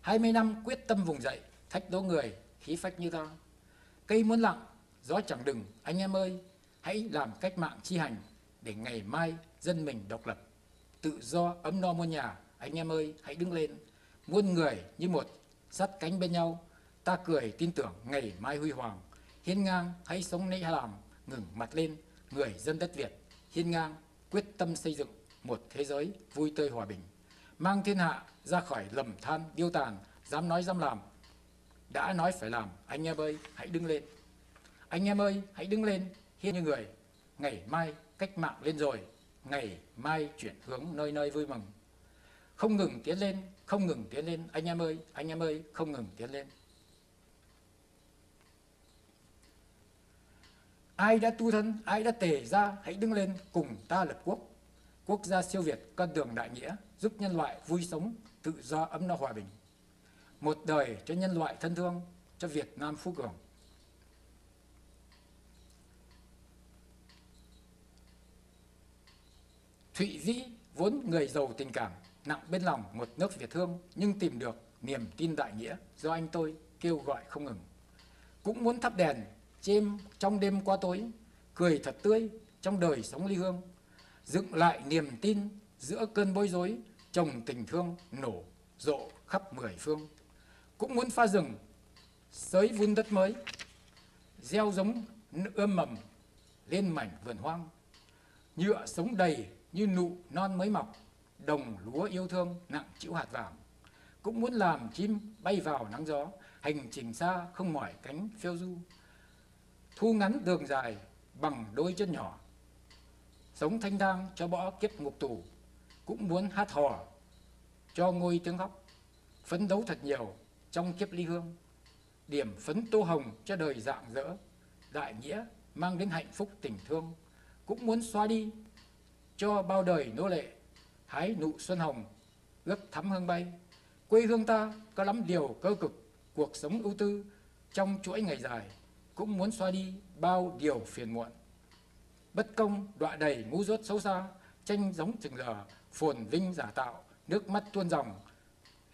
20 năm quyết tâm vùng dậy, thách đố người, khí phách như ta. Cây muốn lặng, gió chẳng đừng, anh em ơi, hãy làm cách mạng chi hành để ngày mai dân mình độc lập. Tự do ấm no muôn nhà, anh em ơi, hãy đứng lên. Muôn người như một, sắt cánh bên nhau, ta cười tin tưởng ngày mai huy hoàng. Hiên ngang, hãy sống nãy làm, ngừng mặt lên, người dân đất Việt. Hiên ngang, quyết tâm xây dựng một thế giới vui tươi hòa bình. Mang thiên hạ ra khỏi lầm than điêu tàn, dám nói dám làm. Đã nói phải làm, anh em ơi, hãy đứng lên. Anh em ơi, hãy đứng lên, hiên như người. Ngày mai cách mạng lên rồi, ngày mai chuyển hướng nơi nơi vui mừng. Không ngừng tiến lên, không ngừng tiến lên, anh em ơi, anh em ơi, không ngừng tiến lên. Ai đã tu thân, ai đã tề ra, hãy đứng lên cùng ta lập quốc. Quốc gia siêu Việt, con đường đại nghĩa, giúp nhân loại vui sống, tự do, ấm no hòa bình. Một đời cho nhân loại thân thương, cho Việt Nam phú cường. Thụy Dĩ vốn người giàu tình cảm, nặng bên lòng một nước Việt thương nhưng tìm được niềm tin đại nghĩa do anh tôi kêu gọi không ngừng. Cũng muốn thắp đèn chêm trong đêm qua tối, cười thật tươi trong đời sống ly hương, dựng lại niềm tin giữa cơn bối rối, trồng tình thương nổ rộ khắp mười phương. Cũng muốn pha rừng, sới vun đất mới, gieo giống ươm mầm lên mảnh vườn hoang. Nhựa sống đầy như nụ non mới mọc, đồng lúa yêu thương nặng chịu hạt vàng. Cũng muốn làm chim bay vào nắng gió, hành trình xa không mỏi cánh phiêu du. Thu ngắn đường dài bằng đôi chân nhỏ, sống thanh thang cho bỏ kiếp ngục tù, cũng muốn hát hò cho ngôi tiếng khóc, phấn đấu thật nhiều trong kiếp ly hương, điểm phấn tô hồng cho đời dạng dỡ, đại nghĩa mang đến hạnh phúc tình thương, cũng muốn xóa đi cho bao đời nô lệ hái nụ xuân hồng ước thắm hương bay. Quê hương ta có lắm điều cơ cực cuộc sống ưu tư trong chuỗi ngày dài cũng muốn xóa đi bao điều phiền muộn bất công đọa đầy ngu dốt xấu xa tranh giống chừng giờ phồn vinh giả tạo nước mắt tuôn dòng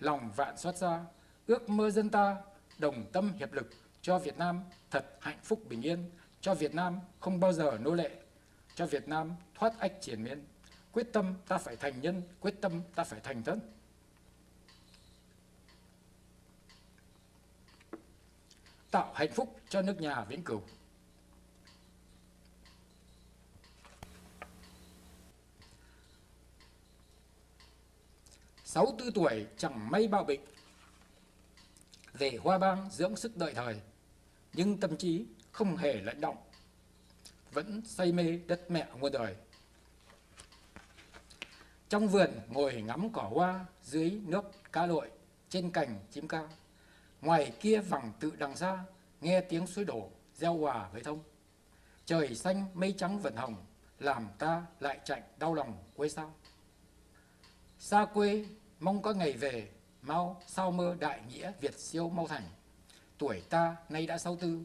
lòng vạn xót xa ước mơ dân ta đồng tâm hiệp lực cho Việt Nam thật hạnh phúc bình yên cho Việt Nam không bao giờ nô lệ cho Việt Nam thoát ách triển miên. Quyết tâm ta phải thành nhân, quyết tâm ta phải thành thân. Tạo hạnh phúc cho nước nhà vĩnh cửu. Sáu tư tuổi chẳng may bao bệnh Về hoa bang dưỡng sức đợi thời Nhưng tâm trí không hề lẫn động vẫn say mê đất mẹ muôn đời. Trong vườn ngồi ngắm cỏ hoa, dưới nước cá lội, trên cành chim ca. Ngoài kia vẳng tự đằng xa, nghe tiếng suối đổ, gieo hòa với thông. Trời xanh mây trắng vận hồng, làm ta lại chạy đau lòng quê sao. Xa quê, mong có ngày về, mau sao mơ đại nghĩa Việt siêu mau thành. Tuổi ta nay đã sáu tư,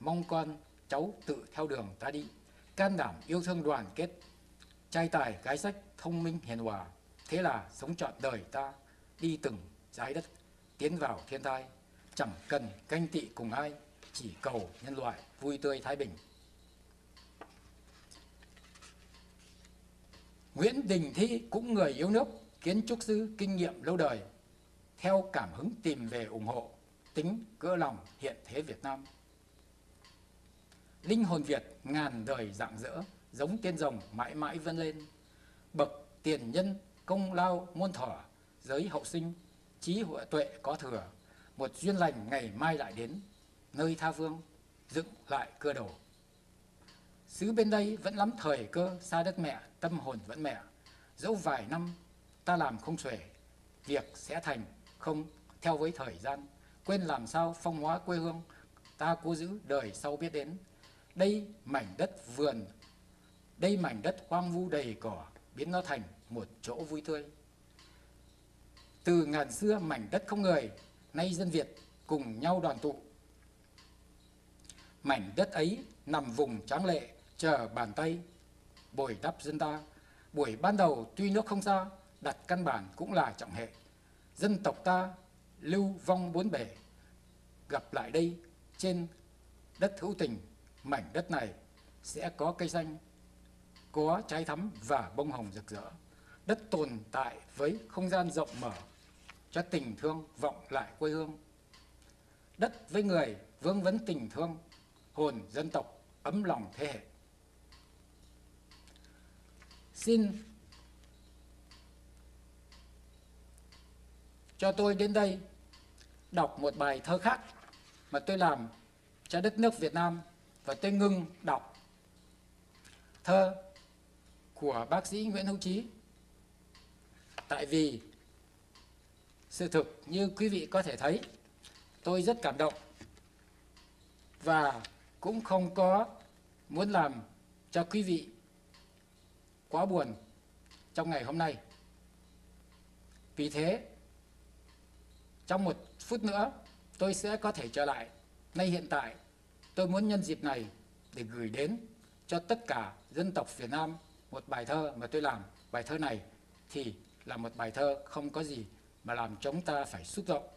mong con cháu tự theo đường ta đi can đảm yêu thương đoàn kết trai tài gái sách thông minh hiền hòa thế là sống trọn đời ta đi từng trái đất tiến vào thiên tai chẳng cần canh tị cùng ai chỉ cầu nhân loại vui tươi thái bình. Nguyễn Đình Thi cũng người yêu nước kiến trúc sư kinh nghiệm lâu đời theo cảm hứng tìm về ủng hộ tính cỡ lòng hiện thế Việt Nam. Linh hồn Việt ngàn đời dạng dỡ, giống tiên rồng mãi mãi vươn lên. Bậc tiền nhân công lao muôn thỏa, giới hậu sinh, trí huệ tuệ có thừa, một duyên lành ngày mai lại đến, nơi tha phương, dựng lại cơ đồ. Xứ bên đây vẫn lắm thời cơ, xa đất mẹ, tâm hồn vẫn mẹ. Dẫu vài năm ta làm không xuể, việc sẽ thành không theo với thời gian. Quên làm sao phong hóa quê hương, ta cố giữ đời sau biết đến đây mảnh đất vườn đây mảnh đất hoang vu đầy cỏ biến nó thành một chỗ vui tươi từ ngàn xưa mảnh đất không người nay dân việt cùng nhau đoàn tụ. Mảnh đất ấy nằm vùng tráng lệ chờ bàn tay. Bồi đắp dân ta. Buổi ban đầu tuy nước không xa, đặt căn bản cũng là trọng hệ. Dân tộc ta lưu vong bốn bể, gặp lại đây trên đất hữu tình, mảnh đất này sẽ có cây xanh, có trái thắm và bông hồng rực rỡ. Đất tồn tại với không gian rộng mở, cho tình thương vọng lại quê hương. Đất với người vương vấn tình thương, hồn dân tộc ấm lòng thế hệ. Xin cho tôi đến đây đọc một bài thơ khác mà tôi làm cho đất nước Việt Nam và tôi ngưng đọc thơ của bác sĩ Nguyễn Hữu Trí. Tại vì sự thực như quý vị có thể thấy, tôi rất cảm động và cũng không có muốn làm cho quý vị quá buồn trong ngày hôm nay. Vì thế, trong một phút nữa, tôi sẽ có thể trở lại. Nay hiện tại, tôi muốn nhân dịp này để gửi đến cho tất cả dân tộc Việt Nam một bài thơ mà tôi làm. Bài thơ này thì là một bài thơ không có gì mà làm chúng ta phải xúc động.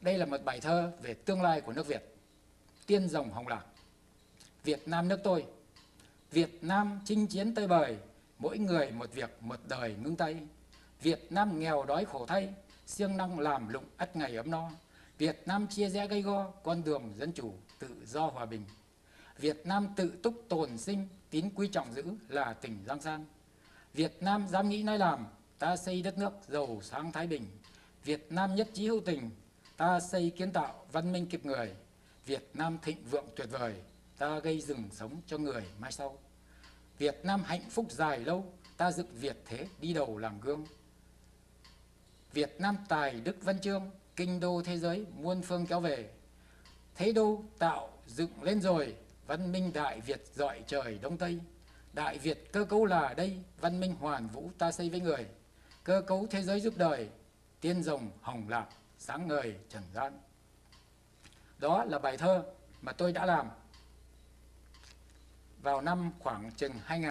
Đây là một bài thơ về tương lai của nước Việt. Tiên rồng hồng lạc. Việt Nam nước tôi. Việt Nam chinh chiến tơi bời, mỗi người một việc một đời ngưng tay. Việt Nam nghèo đói khổ thay, siêng năng làm lụng ắt ngày ấm no. Việt Nam chia rẽ gây go, con đường dân chủ, tự do hòa bình. Việt Nam tự túc tồn sinh, tín quý trọng giữ là tỉnh Giang San. Việt Nam dám nghĩ nói làm, ta xây đất nước giàu sáng thái bình. Việt Nam nhất trí hữu tình, ta xây kiến tạo văn minh kịp người. Việt Nam thịnh vượng tuyệt vời, ta gây rừng sống cho người mai sau. Việt Nam hạnh phúc dài lâu, ta dựng Việt thế đi đầu làm gương. Việt Nam tài đức văn chương, kinh đô thế giới muôn phương kéo về. Thế đô tạo dựng lên rồi, văn minh đại Việt dọi trời đông tây. Đại Việt cơ cấu là đây, văn minh hoàn vũ ta xây với người. Cơ cấu thế giới giúp đời, tiên rồng hồng lạc, sáng ngời trần gian. Đó là bài thơ mà tôi đã làm vào năm khoảng chừng 2000.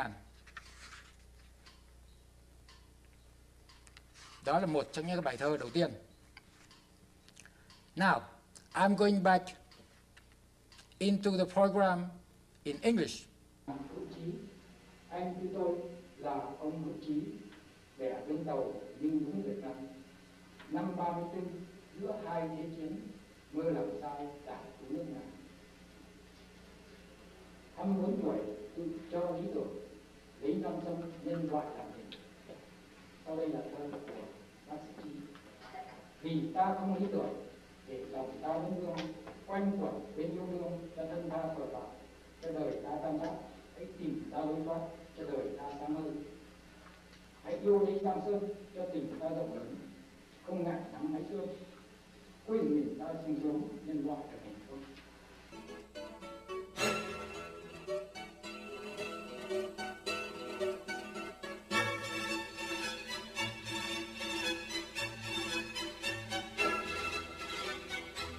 Đó là một trong những bài thơ đầu tiên. Now, I'm going back into the program in English. Hữu Chí, anh với tôi là ông Hữu Chí, để đứng đầu nhưng đúng Việt Nam. Năm 34, giữa hai thế chiến, mơ làm sao giải cứu nước nhà. 24 tuổi, tự cho lý tưởng, lấy năm sông nhân loại làm mình Sau đây là thơ của bác sĩ Chi Vì ta không lý tưởng, để lòng ta vẫn gương quanh quẩn bên yêu đương cho thân ta vừa vào cho đời ta tam giác hãy tìm ta lối thoát cho đời ta sáng hơn hãy yêu lấy giang sơn cho tình ta rộng lớn không ngại nắng hãy xương quên mình ta sinh sống nhân loại được thành công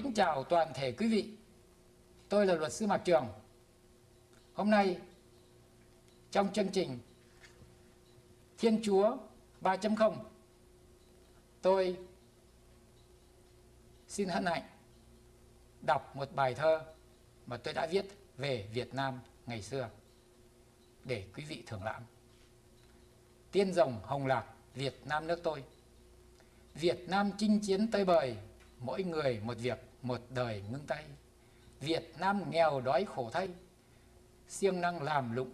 Kính chào toàn thể quý vị. Tôi là luật sư Mạc Trường. Hôm nay, trong chương trình Thiên Chúa 3.0 tôi xin hân hạnh đọc một bài thơ mà tôi đã viết về Việt Nam ngày xưa để quý vị thưởng lãm. Tiên rồng hồng lạc Việt Nam nước tôi. Việt Nam chinh chiến tơi bời, mỗi người một việc, một đời ngưng tay. Việt Nam nghèo đói khổ thay, siêng năng làm lụng,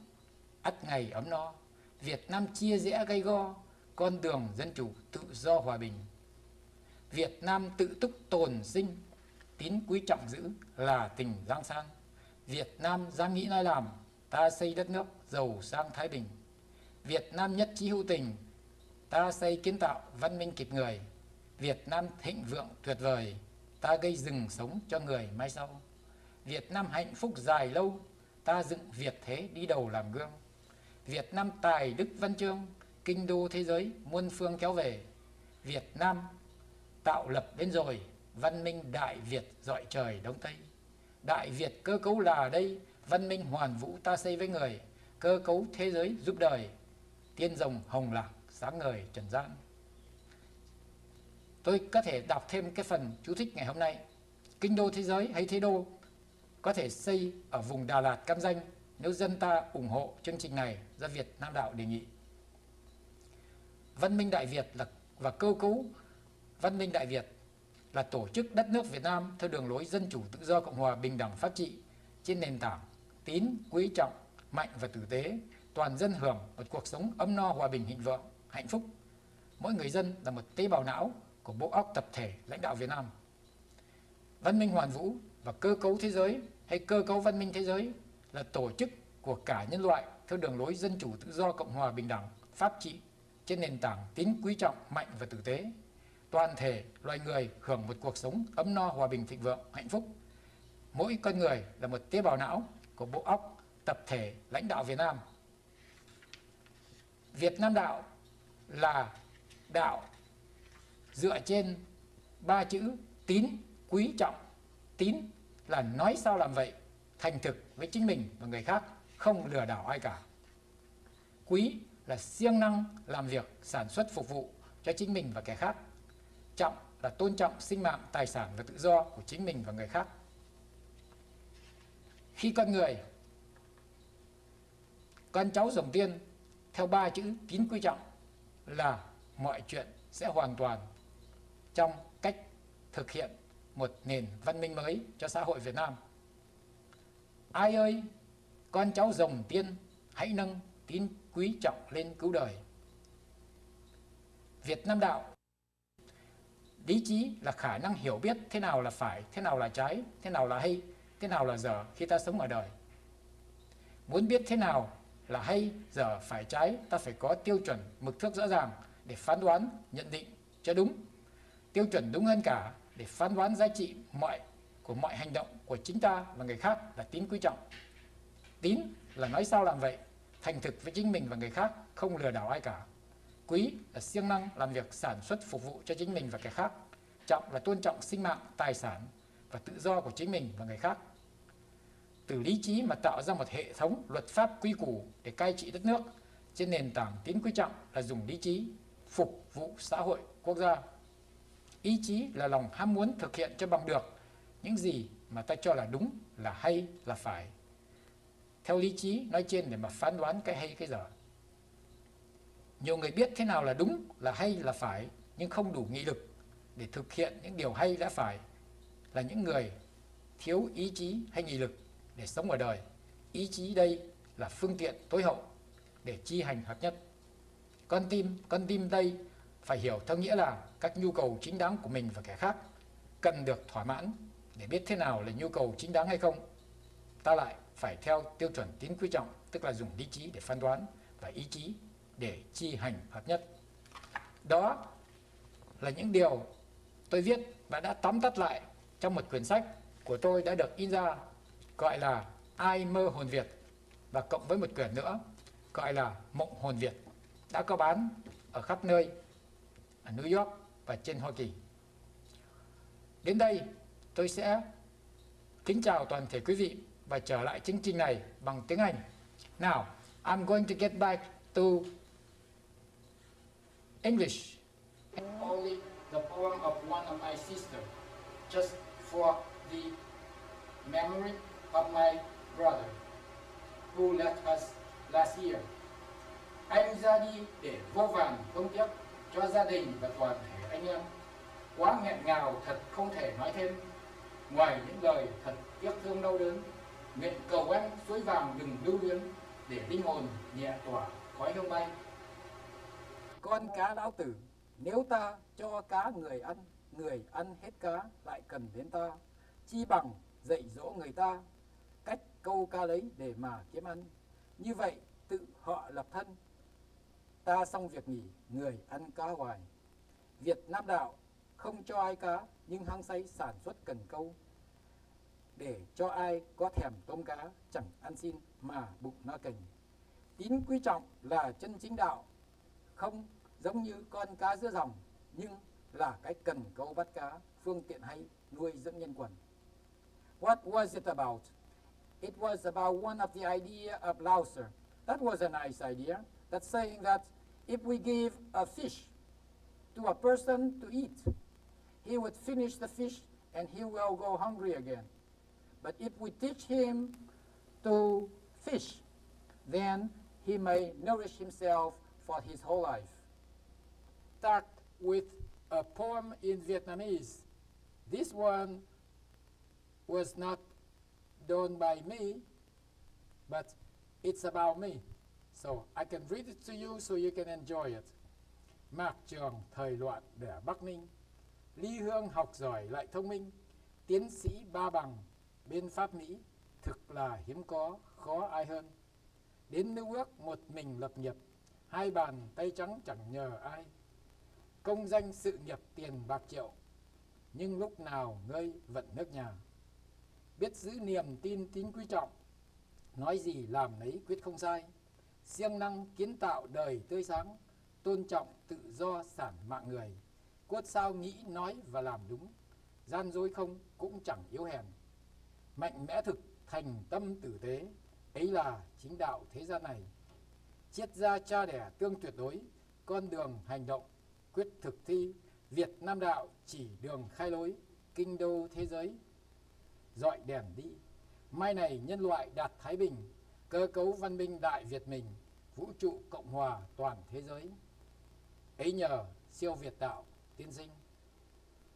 ắt ngày ấm no. Việt Nam chia rẽ gây go, con đường dân chủ tự do hòa bình. Việt Nam tự túc tồn sinh, tín quý trọng giữ là tình giang san. Việt Nam dám nghĩ nói làm, ta xây đất nước giàu sang thái bình. Việt Nam nhất trí hữu tình, ta xây kiến tạo văn minh kịp người. Việt Nam thịnh vượng tuyệt vời, ta gây rừng sống cho người mai sau. Việt Nam hạnh phúc dài lâu, ta dựng Việt thế đi đầu làm gương. Việt Nam tài đức văn chương, kinh đô thế giới muôn phương kéo về. Việt Nam tạo lập đến rồi, văn minh Đại Việt dọi trời Đông Tây. Đại Việt cơ cấu là đây, văn minh hoàn vũ ta xây với người. cơ cấu thế giới giúp đời tiên rồng hồng lạc sáng ngời trần gian tôi có thể đọc thêm cái phần chú thích ngày hôm nay kinh đô thế giới hay thế đô có thể xây ở vùng Đà Lạt Cam Danh nếu dân ta ủng hộ chương trình này do Việt Nam Đạo đề nghị. Văn minh Đại Việt là, và cơ cấu Văn minh Đại Việt là tổ chức đất nước Việt Nam theo đường lối dân chủ tự do cộng hòa bình đẳng pháp trị trên nền tảng tín, quý trọng, mạnh và tử tế, toàn dân hưởng một cuộc sống ấm no, hòa bình hạnh vượng, hạnh phúc mỗi người dân là một tế bào não của bộ óc tập thể lãnh đạo Việt Nam văn minh hoàn vũ và cơ cấu thế giới hay cơ cấu văn minh thế giới là tổ chức của cả nhân loại theo đường lối dân chủ tự do cộng hòa bình đẳng, pháp trị trên nền tảng tính quý trọng, mạnh và tử tế. Toàn thể loài người hưởng một cuộc sống ấm no, hòa bình, thịnh vượng, hạnh phúc. Mỗi con người là một tế bào não của bộ óc, tập thể, lãnh đạo Việt Nam. Việt Nam đạo là đạo dựa trên ba chữ tín quý trọng. Tín là nói sao làm vậy, thành thực với chính mình và người khác không lừa đảo ai cả. Quý là siêng năng làm việc sản xuất phục vụ cho chính mình và kẻ khác. Trọng là tôn trọng sinh mạng tài sản và tự do của chính mình và người khác. Khi con người con cháu dòng tiên theo ba chữ tín quý trọng là mọi chuyện sẽ hoàn toàn trong cách thực hiện một nền văn minh mới cho xã hội Việt Nam. Ai ơi, con cháu rồng tiên, hãy nâng tín quý trọng lên cứu đời. Việt Nam đạo Lý trí là khả năng hiểu biết thế nào là phải, thế nào là trái, thế nào là hay, thế nào là dở khi ta sống ở đời. Muốn biết thế nào là hay, dở, phải trái, ta phải có tiêu chuẩn, mực thước rõ ràng để phán đoán, nhận định cho đúng. Tiêu chuẩn đúng hơn cả để phán đoán giá trị mọi của mọi hành động của chính ta và người khác là tín quý trọng. Tín là nói sao làm vậy, thành thực với chính mình và người khác, không lừa đảo ai cả. Quý là siêng năng làm việc sản xuất phục vụ cho chính mình và kẻ khác. Trọng là tôn trọng sinh mạng, tài sản và tự do của chính mình và người khác. Từ lý trí mà tạo ra một hệ thống luật pháp quy củ để cai trị đất nước trên nền tảng tín quý trọng là dùng lý trí phục vụ xã hội quốc gia ý chí là lòng ham muốn thực hiện cho bằng được những gì mà ta cho là đúng là hay là phải theo lý trí nói trên để mà phán đoán cái hay cái dở. Nhiều người biết thế nào là đúng, là hay, là phải, nhưng không đủ nghị lực để thực hiện những điều hay đã phải, là những người thiếu ý chí hay nghị lực để sống ở đời. Ý chí đây là phương tiện tối hậu để chi hành hợp nhất. Con tim con tim đây phải hiểu theo nghĩa là các nhu cầu chính đáng của mình và kẻ khác cần được thỏa mãn để biết thế nào là nhu cầu chính đáng hay không. Ta lại phải theo tiêu chuẩn tín quý trọng, tức là dùng lý trí để phán đoán và ý chí để chi hành hợp nhất. Đó là những điều tôi viết và đã tóm tắt lại trong một quyển sách của tôi đã được in ra, gọi là ai mơ hồn việt. Và cộng với một quyển nữa, gọi là mộng hồn việt, đã có bán ở khắp nơi, ở New York và trên Hoa Kỳ. Đến đây tôi sẽ kính chào toàn thể quý vị và trở lại chương trình này bằng tiếng Anh. Now, I'm going to get back to English. Only the poem of one of my sister, just for the memory of my brother who left us last year. Anh ra đi để vô vàn công tiếc cho gia đình và toàn thể anh em quá nghẹn ngào thật không thể nói thêm ngoài những lời thật tiếc thương đau đớn nguyện cầu anh suối vàng đừng lưu luyến để linh hồn nhẹ tỏa khói hương bay. Con cá lão tử, nếu ta cho cá người ăn người ăn hết cá lại cần đến ta. Chi bằng dạy dỗ người ta cách câu cá lấy để mà kiếm ăn. Như vậy tự họ lập thân. Ta xong việc nghỉ, người ăn cá hoài. Việt nam đạo, không cho ai cá, nhưng hăng say sản xuất cần câu để cho ai có thèm tôm cá chẳng ăn xin mà bụng no cành tín quý trọng là chân chính đạo không giống như con cá giữa dòng nhưng là cái cần câu bắt cá phương tiện hay nuôi dưỡng nhân quần what was it about it was about one of the idea of Lauser That was a nice idea. That's saying that if we give a fish to a person to eat, he would finish the fish and he will go hungry again. But if we teach him to fish, then he may nourish himself for his whole life. Start with a poem in Vietnamese. This one was not done by me, but it's about me. So I can read it to you so you can enjoy it. Mạc Trường thời loạn để Bắc Ninh Ly Hương học giỏi lại thông minh Tiến sĩ ba bằng bên Pháp Mỹ Thực là hiếm có, khó ai hơn. Đến New York một mình lập nghiệp Hai bàn tay trắng chẳng nhờ ai. Công danh sự nghiệp tiền bạc triệu Nhưng lúc nào ngơi vận nước nhà. Biết giữ niềm tin tính quý trọng Nói gì làm nấy quyết không sai. Siêng năng kiến tạo đời tươi sáng tôn trọng tự do sản mạng người. Cốt sao nghĩ nói và làm đúng gian dối không cũng chẳng yếu hèn mạnh mẽ thực thành tâm tử tế. Ấy là chính đạo thế gian này. Triết gia cha đẻ tương tuyệt đối, con đường hành động, quyết thực thi, việt nam đạo chỉ đường khai lối, kinh đô thế giới. Dọi đèn đi. Mai này nhân loại đạt thái bình, cơ cấu văn minh đại việt mình, vũ trụ cộng hòa toàn thế giới. Ấy nhờ siêu việt đạo tiên sinh.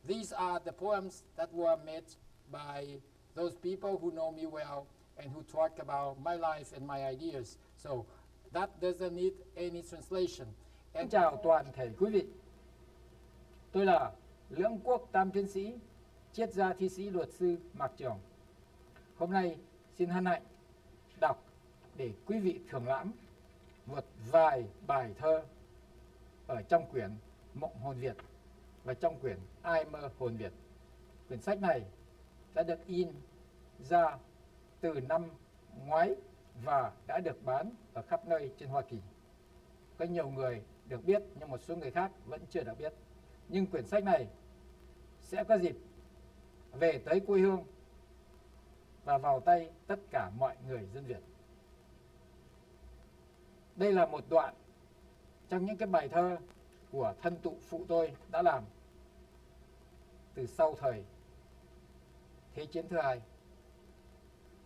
These are the poems that were made by those people who know me well and who talk about my life and my ideas. So that doesn't need any translation. Em chào toàn thể quý vị. Tôi là Lưỡng Quốc Tam Tiến Sĩ, triết gia thi sĩ luật sư Mạc Trường. Hôm nay xin hân hạnh đọc để quý vị thưởng lãm một vài bài thơ ở trong quyển Mộng Hồn Việt và trong quyển Ai mơ hồn Việt. Quyển sách này đã được in ra từ năm ngoái và đã được bán ở khắp nơi trên Hoa Kỳ. Có nhiều người được biết, nhưng một số người khác vẫn chưa được biết. Nhưng quyển sách này sẽ có dịp về tới quê hương và vào tay tất cả mọi người dân Việt. Đây là một đoạn trong những cái bài thơ của thân tụ phụ tôi đã làm từ sau thời Thế chiến thứ hai.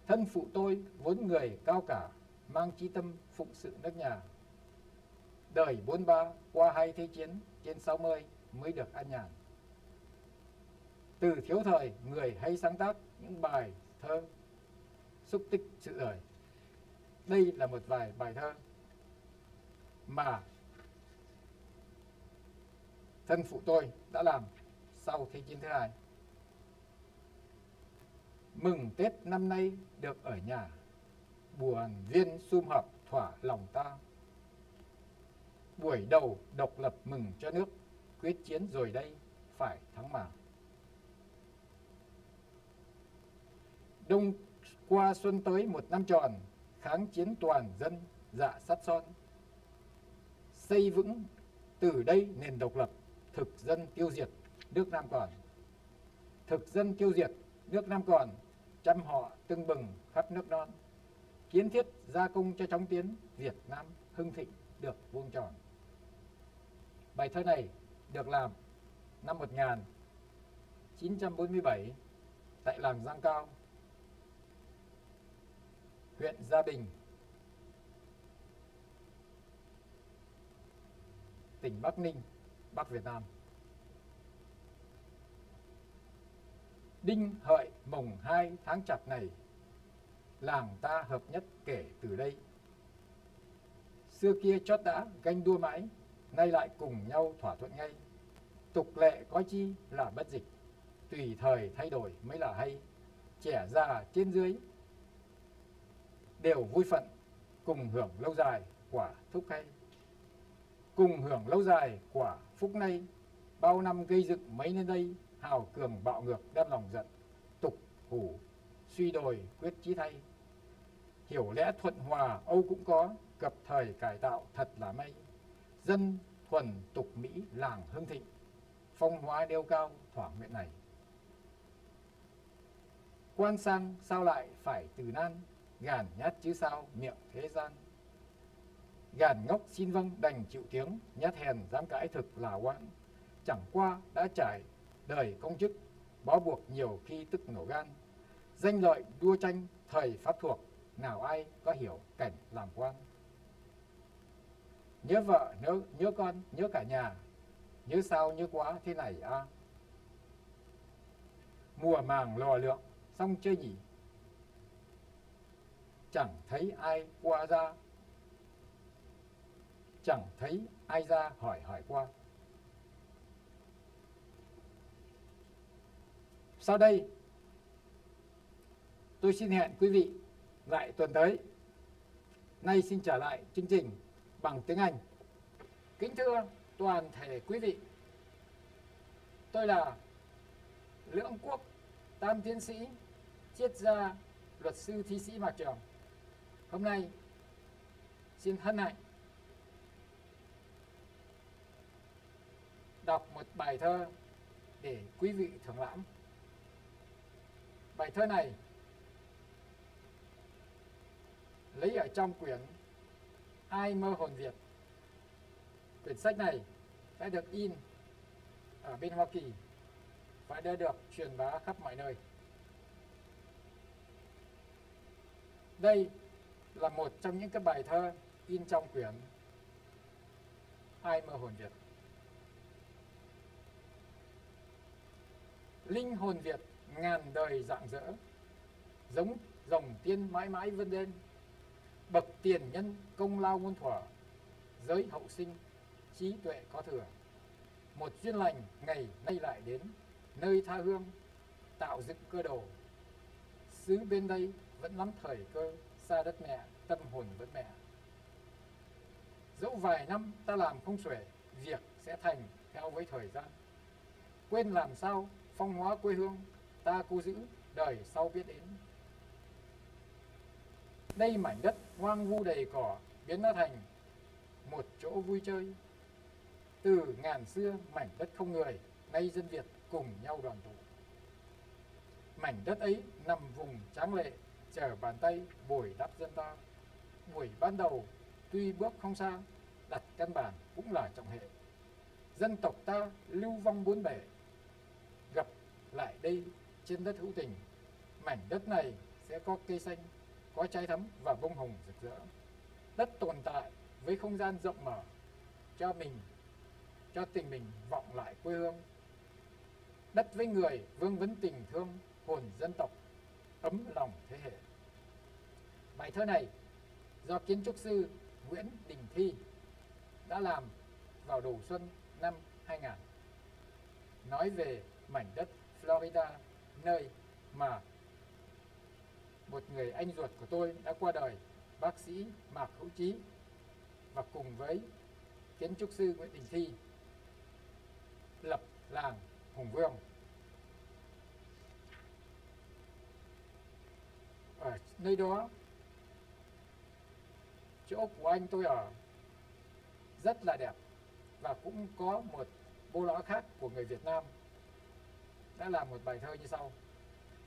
Thân phụ tôi vốn người cao cả, mang trí tâm phụng sự nước nhà. Đời bốn ba qua hai thế chiến trên 60 mới được an nhàn. Từ thiếu thời, người hay sáng tác những bài thơ xúc tích sự đời. Đây là một vài bài thơ mà thân phụ tôi đã làm sau Thế chiến thứ hai. Mừng Tết năm nay được ở nhà, buồn viên sum họp thỏa lòng ta. Buổi đầu độc lập mừng cho nước, quyết chiến rồi đây phải thắng mà. Đông qua xuân tới một năm tròn, kháng chiến toàn dân, dạ sắt son. Xây vững từ đây nền độc lập, thực dân tiêu diệt, nước Nam còn. Thực dân tiêu diệt, nước Nam còn, trăm họ tưng bừng khắp nước non. Kiến thiết gia công cho chóng tiến, Việt Nam hưng thịnh được vuông tròn. Bài thơ này được làm năm 1947 tại làng Giang Cao, huyện Gia Bình, tỉnh Bắc Ninh, Bắc Việt Nam. Đinh hợi mồng hai tháng chạp này, làng ta hợp nhất kể từ đây. Xưa kia chót đã ganh đua mãi, nay lại cùng nhau thỏa thuận ngay. Tục lệ có chi là bất dịch, tùy thời thay đổi mới là hay. Trẻ già trên dưới đều vui phận, cùng hưởng lâu dài quả thúc hay. Cùng hưởng lâu dài quả phúc nay, bao năm gây dựng mấy nên đây, hào cường bạo ngược đem lòng giận, tục hủ, suy đồi quyết chí thay. Hiểu lẽ thuận hòa Âu cũng có, cập thời cải tạo thật là may. Dân thuần tục Mỹ làng hưng thịnh, phong hóa đeo cao thỏa nguyện này. Quan sang sao lại phải từ nan, gàn nhát chứ sao miệng thế gian. gàn ngốc xin vâng đành chịu tiếng nhát hèn dám cãi thực là oan chẳng qua đã trải đời công chức, bó buộc nhiều khi tức nổ gan. Danh lợi đua tranh thời pháp thuộc, nào ai có hiểu cảnh làm quan. Nhớ vợ, nhớ nhớ con, nhớ cả nhà, nhớ sao, nhớ quá, thế này à mùa màng lò lượng, xong chơi nhỉ? Chẳng thấy ai qua ra. Chẳng thấy ai ra hỏi hỏi qua. Sau đây, tôi xin hẹn quý vị lại tuần tới. Nay xin trở lại chương trình bằng tiếng Anh. Kính thưa toàn thể quý vị, tôi là lưỡng quốc, tam tiến sĩ, triết gia, luật sư, thi sĩ mạc trường. Hôm nay xin hân hạnh đọc một bài thơ để quý vị thưởng lãm bài thơ này. Lấy ở trong quyển ai mơ hồn việt. Quyển sách này đã được in ở bên hoa kỳ và đã được truyền bá khắp mọi nơi. Đây là một trong những cái bài thơ in trong quyển ai mơ hồn việt. Linh hồn việt ngàn đời rạng rỡ, giống dòng tiên mãi mãi vươn lên. Bậc tiền nhân công lao muôn thuở, giới hậu sinh, trí tuệ có thừa. Một duyên lành ngày nay lại đến, nơi tha hương, tạo dựng cơ đồ. Xứ bên đây vẫn lắm thời cơ, xa đất mẹ, tâm hồn vẫn mẹ. Dẫu vài năm ta làm không xuể, việc sẽ thành theo với thời gian. Quên làm sao, phong hóa quê hương ta cố giữ đời sau biết đến. Đây mảnh đất hoang vu đầy cỏ biến nó thành một chỗ vui chơi. Từ ngàn xưa, mảnh đất không người, nay dân việt cùng nhau đoàn tụ. Mảnh đất ấy nằm vùng tráng lệ, chờ bàn tay bồi đắp dân ta. Buổi ban đầu, tuy bước không xa, đặt căn bản cũng là trọng hệ. Dân tộc ta lưu vong bốn bể, gặp lại đây trên đất hữu tình, mảnh đất này sẽ có cây xanh, có trái thắm và bông hồng rực rỡ. Đất tồn tại với không gian rộng mở, cho mình, cho tình mình vọng lại quê hương. Đất với người vương vấn tình thương, hồn dân tộc, ấm lòng thế hệ. Bài thơ này do kiến trúc sư Nguyễn Đình Thi đã làm vào đầu xuân năm 2000 nói về mảnh đất Florida nơi mà một người anh ruột của tôi đã qua đời, bác sĩ Mạc Hữu Trí và cùng với kiến trúc sư Nguyễn Đình Thi, lập làng Hùng Vương. Ở nơi đó, chỗ của anh tôi ở rất là đẹp và cũng có một bô lõi khác của người Việt Nam đã làm một bài thơ như sau.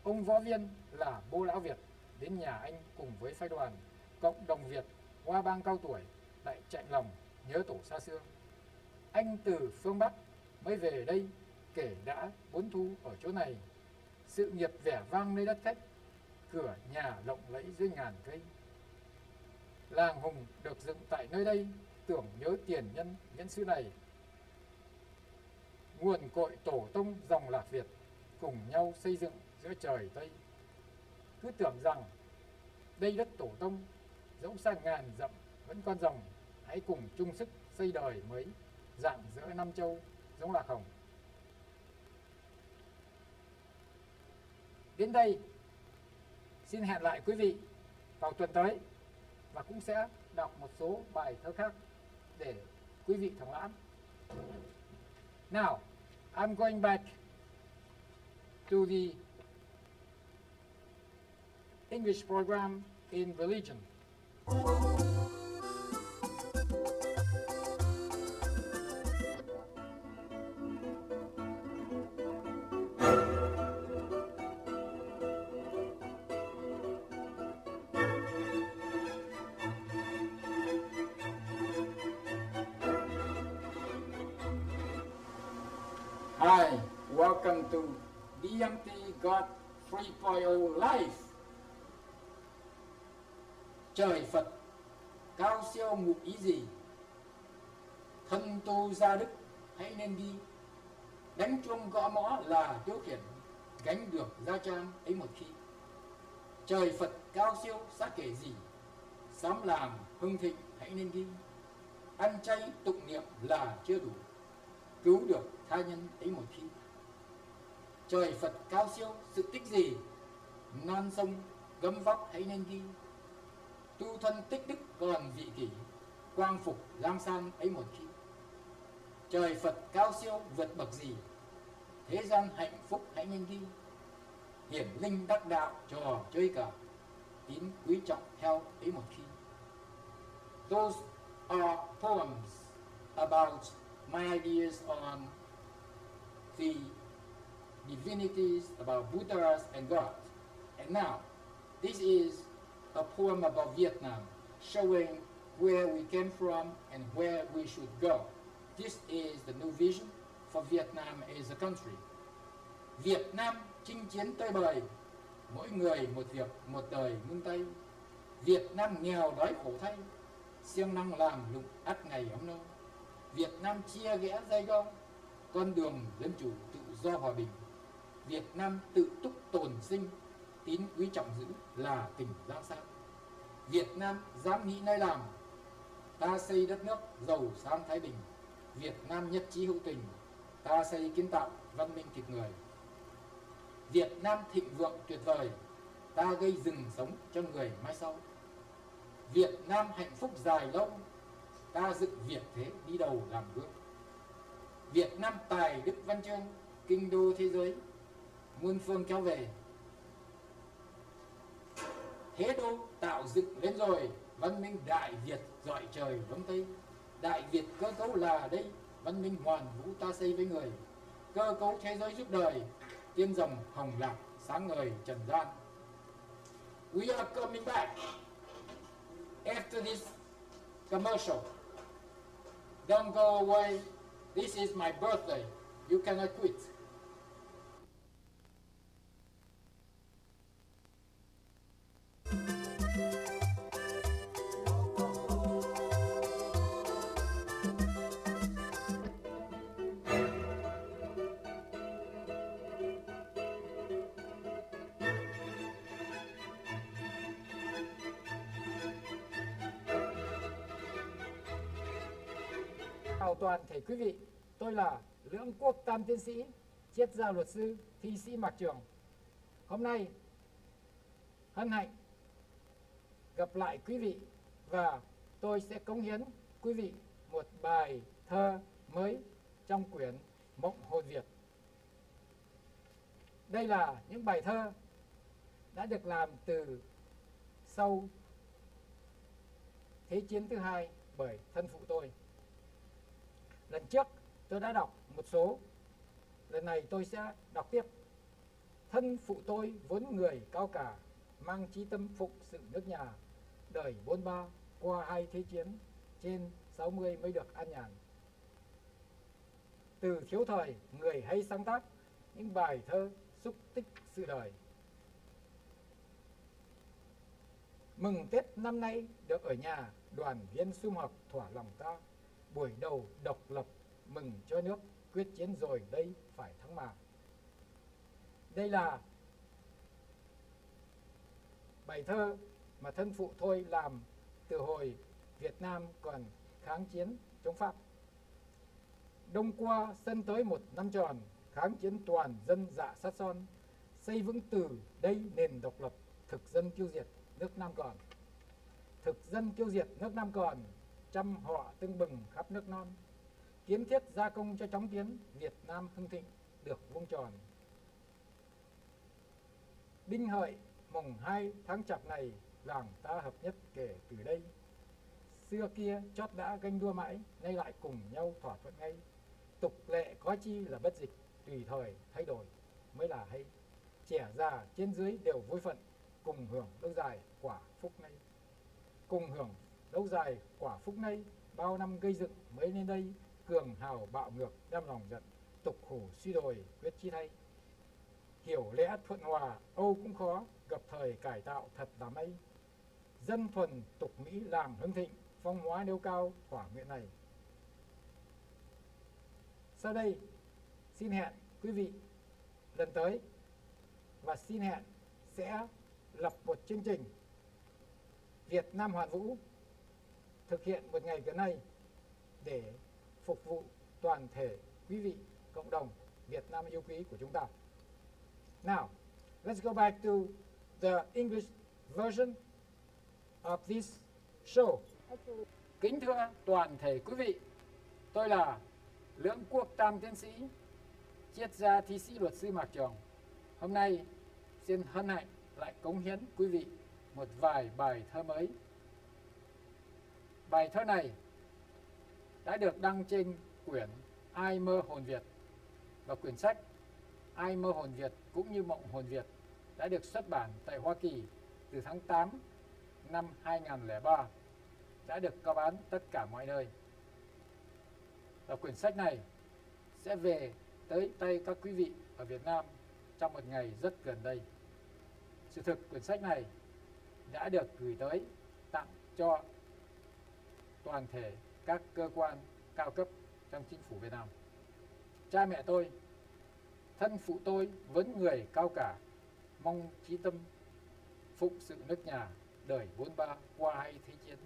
Ông võ viên là bô lão Việt, đến nhà anh cùng với phái đoàn cộng đồng Việt qua bang cao tuổi, lại chạy lòng nhớ tổ xa xưa. Anh từ phương Bắc mới về đây, kể đã bốn thu ở chỗ này. Sự nghiệp vẻ vang nơi đất khách, cửa nhà lộng lẫy dưới ngàn cây. Làng hùng được dựng tại nơi đây, tưởng nhớ tiền nhân viễn sư này. Nguồn cội tổ tông dòng lạc việt cùng nhau xây dựng giữa trời tây. Cứ tưởng rằng đây đất tổ tông dẫu xa ngàn dặm vẫn con rồng hãy cùng chung sức xây đời mới dạng giữa năm châu giống lạc hồng. Đến đây xin hẹn lại quý vị vào tuần tới và cũng sẽ đọc một số bài thơ khác để quý vị thưởng lãm. Now, I'm going back. To the English program in religion. Ý gì? Thân tu gia đức, hãy nên đi. Đánh chuông gõ mõ là tiêu khiển, gánh được gia trang ấy một khi. Trời Phật cao siêu xác kể gì? Sám làm hưng thịnh hãy nên đi. Ăn chay tụng niệm là chưa đủ, cứu được tha nhân ấy một khi. Trời Phật cao siêu sự tích gì? Non sông gấm vóc hãy nên ghi. Tu thân tích đức còn vị kỷ, quang phục lam san ấy một khi. Trời Phật cao siêu vượt bậc gì? Thế gian hạnh phúc hãy nhanh ghi. Hiển linh đắc đạo trò chơi cả, tín quý trọng theo ấy một khi. Those are poems about my ideas on the divinities, about Buddhas and God. And now, this is a poem about Vietnam, showing where we came from and where we should go. This is the new vision for Vietnam as a country. Việt Nam chinh chiến tơi bời, mỗi người một việc, một đời ngưng tay. Việt Nam nghèo đói khổ thay, siêng năng làm lụng ắt ngày ấm nâu. Việt Nam chia ghẽ dây gông, con đường dân chủ tự do hòa bình. Việt Nam tự túc tồn sinh, tín quý trọng giữ là tình giang sang. Việt Nam dám nghĩ nơi làm, ta xây đất nước giàu sang thái bình. Việt Nam nhất trí hữu tình, ta xây kiến tạo văn minh thịt người. Việt Nam thịnh vượng tuyệt vời, ta gây rừng sống cho người mai sau. Việt Nam hạnh phúc dài lâu, ta dựng Việt thế đi đầu làm gương. Việt Nam tài đức văn chương, kinh đô thế giới, muôn phương kéo về. Thế đô tạo dựng lên rồi, văn minh Đại Việt dọi trời đông Tây. Đại Việt cơ cấu là đây, văn minh hoàn vũ ta xây với người. Cơ cấu thế giới giúp đời, tiên dòng hồng lạc sáng ngời trần gian. We are coming back after this commercial. Don't go away. This is my birthday. You cannot quit. Quý vị, tôi là Lưỡng Quốc Tam Tiến sĩ, triết gia luật sư, thi sĩ Mạc Trường. Hôm nay, hân hạnh gặp lại quý vị và tôi sẽ cống hiến quý vị một bài thơ mới trong quyển Mộng Hồn Việt. Đây là những bài thơ đã được làm từ sau Thế chiến thứ hai bởi thân phụ tôi. Lần trước tôi đã đọc một số, lần này tôi sẽ đọc tiếp. Thân phụ tôi vốn người cao cả, mang trí tâm phụng sự nước nhà, đời bốn ba qua hai thế chiến, trên 60 mới được an nhàn. Từ thiếu thời, người hay sáng tác những bài thơ xúc tích sự đời. Mừng Tết năm nay được ở nhà, đoàn viên sum họp thỏa lòng ta buổi đầu độc lập, mừng cho nước quyết chiến rồi đây phải thắng mà. Đây là bài thơ mà thân phụ thôi làm từ hồi Việt Nam còn kháng chiến chống Pháp. Đông qua sân tới một năm tròn, kháng chiến toàn dân dạ sát son, xây vững từ đây nền độc lập, thực dân tiêu diệt nước Nam còn. Thực dân tiêu diệt nước Nam còn trăm họ tưng bừng khắp nước non. Kiến thiết gia công cho chóng tiến Việt Nam hưng thịnh, được vuông tròn. Đinh Hợi, mùng 2 tháng chạp này, làng ta hợp nhất kể từ đây. Xưa kia, chót đã ganh đua mãi, nay lại cùng nhau thỏa thuận ngay. Tục lệ có chi là bất dịch, tùy thời thay đổi, mới là hay. Trẻ già trên dưới đều vui phận, cùng hưởng lâu dài quả phúc ngay cùng hưởng lâu dài, quả phúc nay, bao năm gây dựng mới lên đây, cường hào bạo ngược đem lòng giận, tục khổ suy đồi quyết chi thay hiểu lẽ thuận hòa, âu cũng khó, gặp thời cải tạo thật là may. Dân thuần tục mỹ làm hưng thịnh, phong hóa nêu cao thỏa nguyện này. Sau đây, xin hẹn quý vị lần tới và xin hẹn sẽ lập một chương trình Việt Nam Hoàn Vũ thực hiện một ngày cỡ này để phục vụ toàn thể quý vị cộng đồng Việt Nam yêu quý của chúng ta. Now, let's go back to the English version of this show. Kính thưa toàn thể quý vị, tôi là Lưỡng Quốc Tam Tiến sĩ, triết gia thi sĩ luật sư Mạc Trường. Hôm nay xin hân hạnh lại cống hiến quý vị một vài bài thơ mới. Bài thơ này đã được đăng trên quyển Ai mơ hồn Việt và quyển sách Ai mơ hồn Việt cũng như mộng hồn Việt đã được xuất bản tại Hoa Kỳ từ tháng 8 năm 2003 đã được có bán tất cả mọi nơi. Và quyển sách này sẽ về tới tay các quý vị ở Việt Nam trong một ngày rất gần đây. Sự thực quyển sách này đã được gửi tới tặng cho toàn thể các cơ quan cao cấp trong chính phủ Việt Nam. Cha mẹ tôi, thân phụ tôi vẫn người cao cả, mong trí tâm, phụng sự nước nhà, đời bốn ba qua hai thế chiến,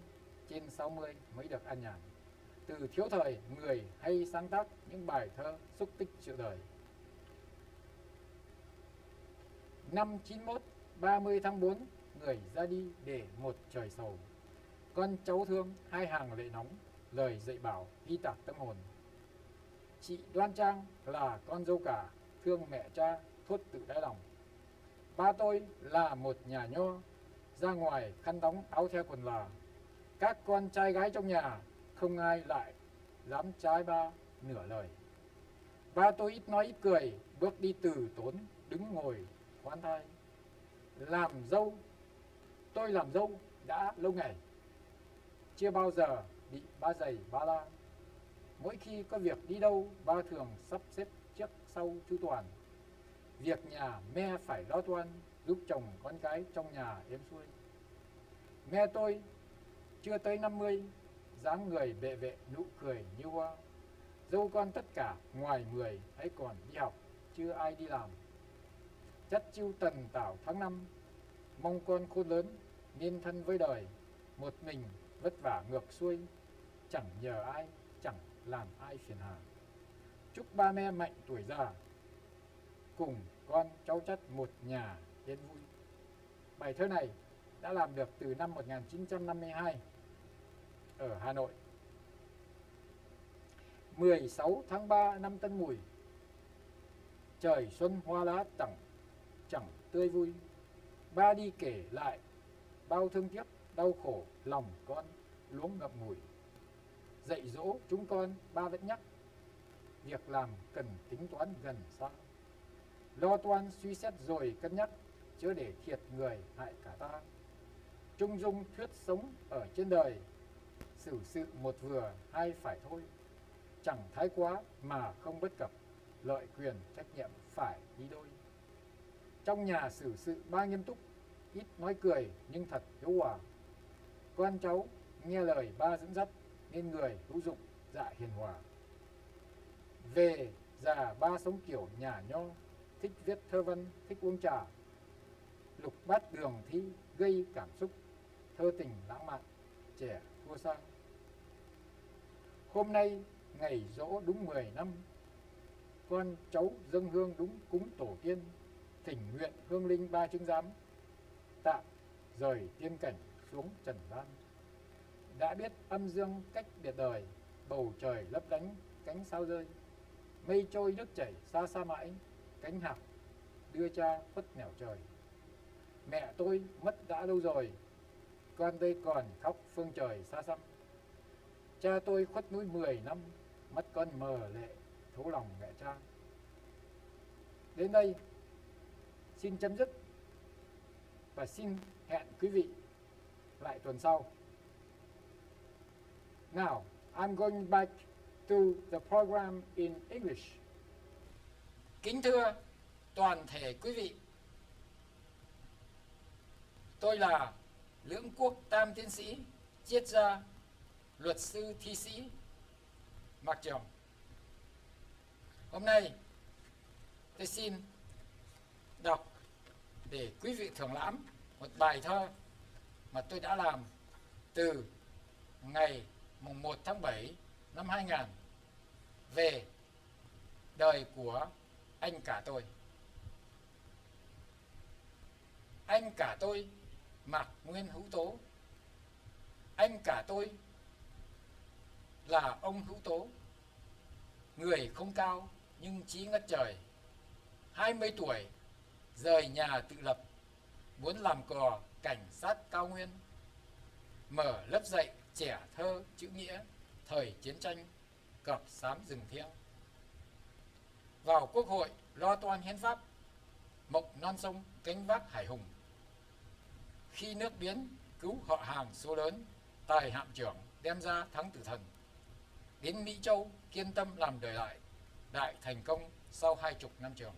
trên 60 mới được an nhàn. Từ thiếu thời, người hay sáng tác những bài thơ xúc tích triệu đời. Năm 91, 30 tháng 4, người ra đi để một trời sầu. Con cháu thương hai hàng lệ nóng, lời dạy bảo ghi tạc tâm hồn. Chị Đoan Trang là con dâu cả, thương mẹ cha, thốt tự đáy lòng. Ba tôi là một nhà nho, ra ngoài khăn đóng áo theo quần là. Các con trai gái trong nhà, không ai lại dám trái ba nửa lời. Ba tôi ít nói ít cười, bước đi từ tốn, đứng ngồi khoan thai. Làm dâu, tôi làm dâu đã lâu ngày, chưa bao giờ bị ba giày ba la. Mỗi khi có việc đi đâu, ba thường sắp xếp trước sau chu toàn. Việc nhà me phải lo toan, giúp chồng con cái trong nhà êm xuôi. Mẹ tôi chưa tới 50, dáng người bệ vệ nụ cười như hoa. Dâu con tất cả ngoài 10 hãy còn đi học, chưa ai đi làm. Chất chiêu tần tảo tháng năm, mong con khôn lớn, nên thân với đời, một mình vất vả ngược xuôi, chẳng nhờ ai, chẳng làm ai phiền hà. Chúc ba mẹ mạnh tuổi già, cùng con cháu chất một nhà yên vui. Bài thơ này đã làm được từ năm 1952 ở Hà Nội. 16 tháng 3 năm Tân Mùi, trời xuân hoa lá chẳng chẳng tươi vui. Ba đi kể lại bao thương tiếc đau khổ lòng con luống ngậm ngùi. Dạy dỗ chúng con, ba vẫn nhắc. Việc làm cần tính toán gần xa. Lo toan suy xét rồi cân nhắc, chớ để thiệt người hại cả ta. Trung dung thuyết sống ở trên đời, xử sự một vừa hai phải thôi. Chẳng thái quá mà không bất cập, lợi quyền trách nhiệm phải đi đôi. Trong nhà xử sự ba nghiêm túc, ít nói cười nhưng thật hiếu hòa con cháu nghe lời ba dẫn dắt nên người hữu dụng dạ hiền hòa. Về già ba sống kiểu nhà nho, thích viết thơ văn, thích uống trà, lục bát đường thi gây cảm xúc, thơ tình lãng mạn, trẻ vua sang hôm nay ngày dỗ đúng 10 năm, con cháu dâng hương đúng cúng tổ tiên, thỉnh nguyện hương linh ba chứng giám, tạm rời tiên cảnh xuống trần gian. Đã biết âm dương cách biệt đời, bầu trời lấp lánh, cánh sao rơi. Mây trôi nước chảy xa xa mãi, cánh hạc đưa cha khuất nẻo trời. Mẹ tôi mất đã lâu rồi, con đây còn khóc phương trời xa xăm. Cha tôi khuất núi 10 năm, mất con mờ lệ thấu lòng mẹ cha. Đến đây, xin chấm dứt và xin hẹn quý vị lại tuần sau. Now, I'm going back to the program in English. Kính thưa toàn thể quý vị, tôi là Lưỡng Quốc Tam Tiến sĩ, triết gia, luật sư thi sĩ Mạc Trường. Hôm nay tôi xin đọc để quý vị thưởng lãm một bài thơ mà tôi đã làm từ ngày mùng 1 tháng 7 năm 2000 về đời của anh cả tôi. Anh cả tôi Mạc Nguyên Hữu Tố. Anh cả tôi là ông Hữu Tố. Người không cao nhưng trí ngất trời. 20 tuổi rời nhà tự lập, muốn làm cò cảnh sát cao nguyên. Mở lớp dạy trẻ thơ chữ nghĩa, thời chiến tranh cọp xám rừng thiêng. Vào quốc hội, lo toan hiến pháp, mộng non sông cánh vác hải hùng. Khi nước biến, cứu họ hàng số lớn, tài hạm trưởng đem ra thắng tử thần. Đến mỹ châu, kiên tâm làm đời lại, đại thành công sau hai chục năm trường.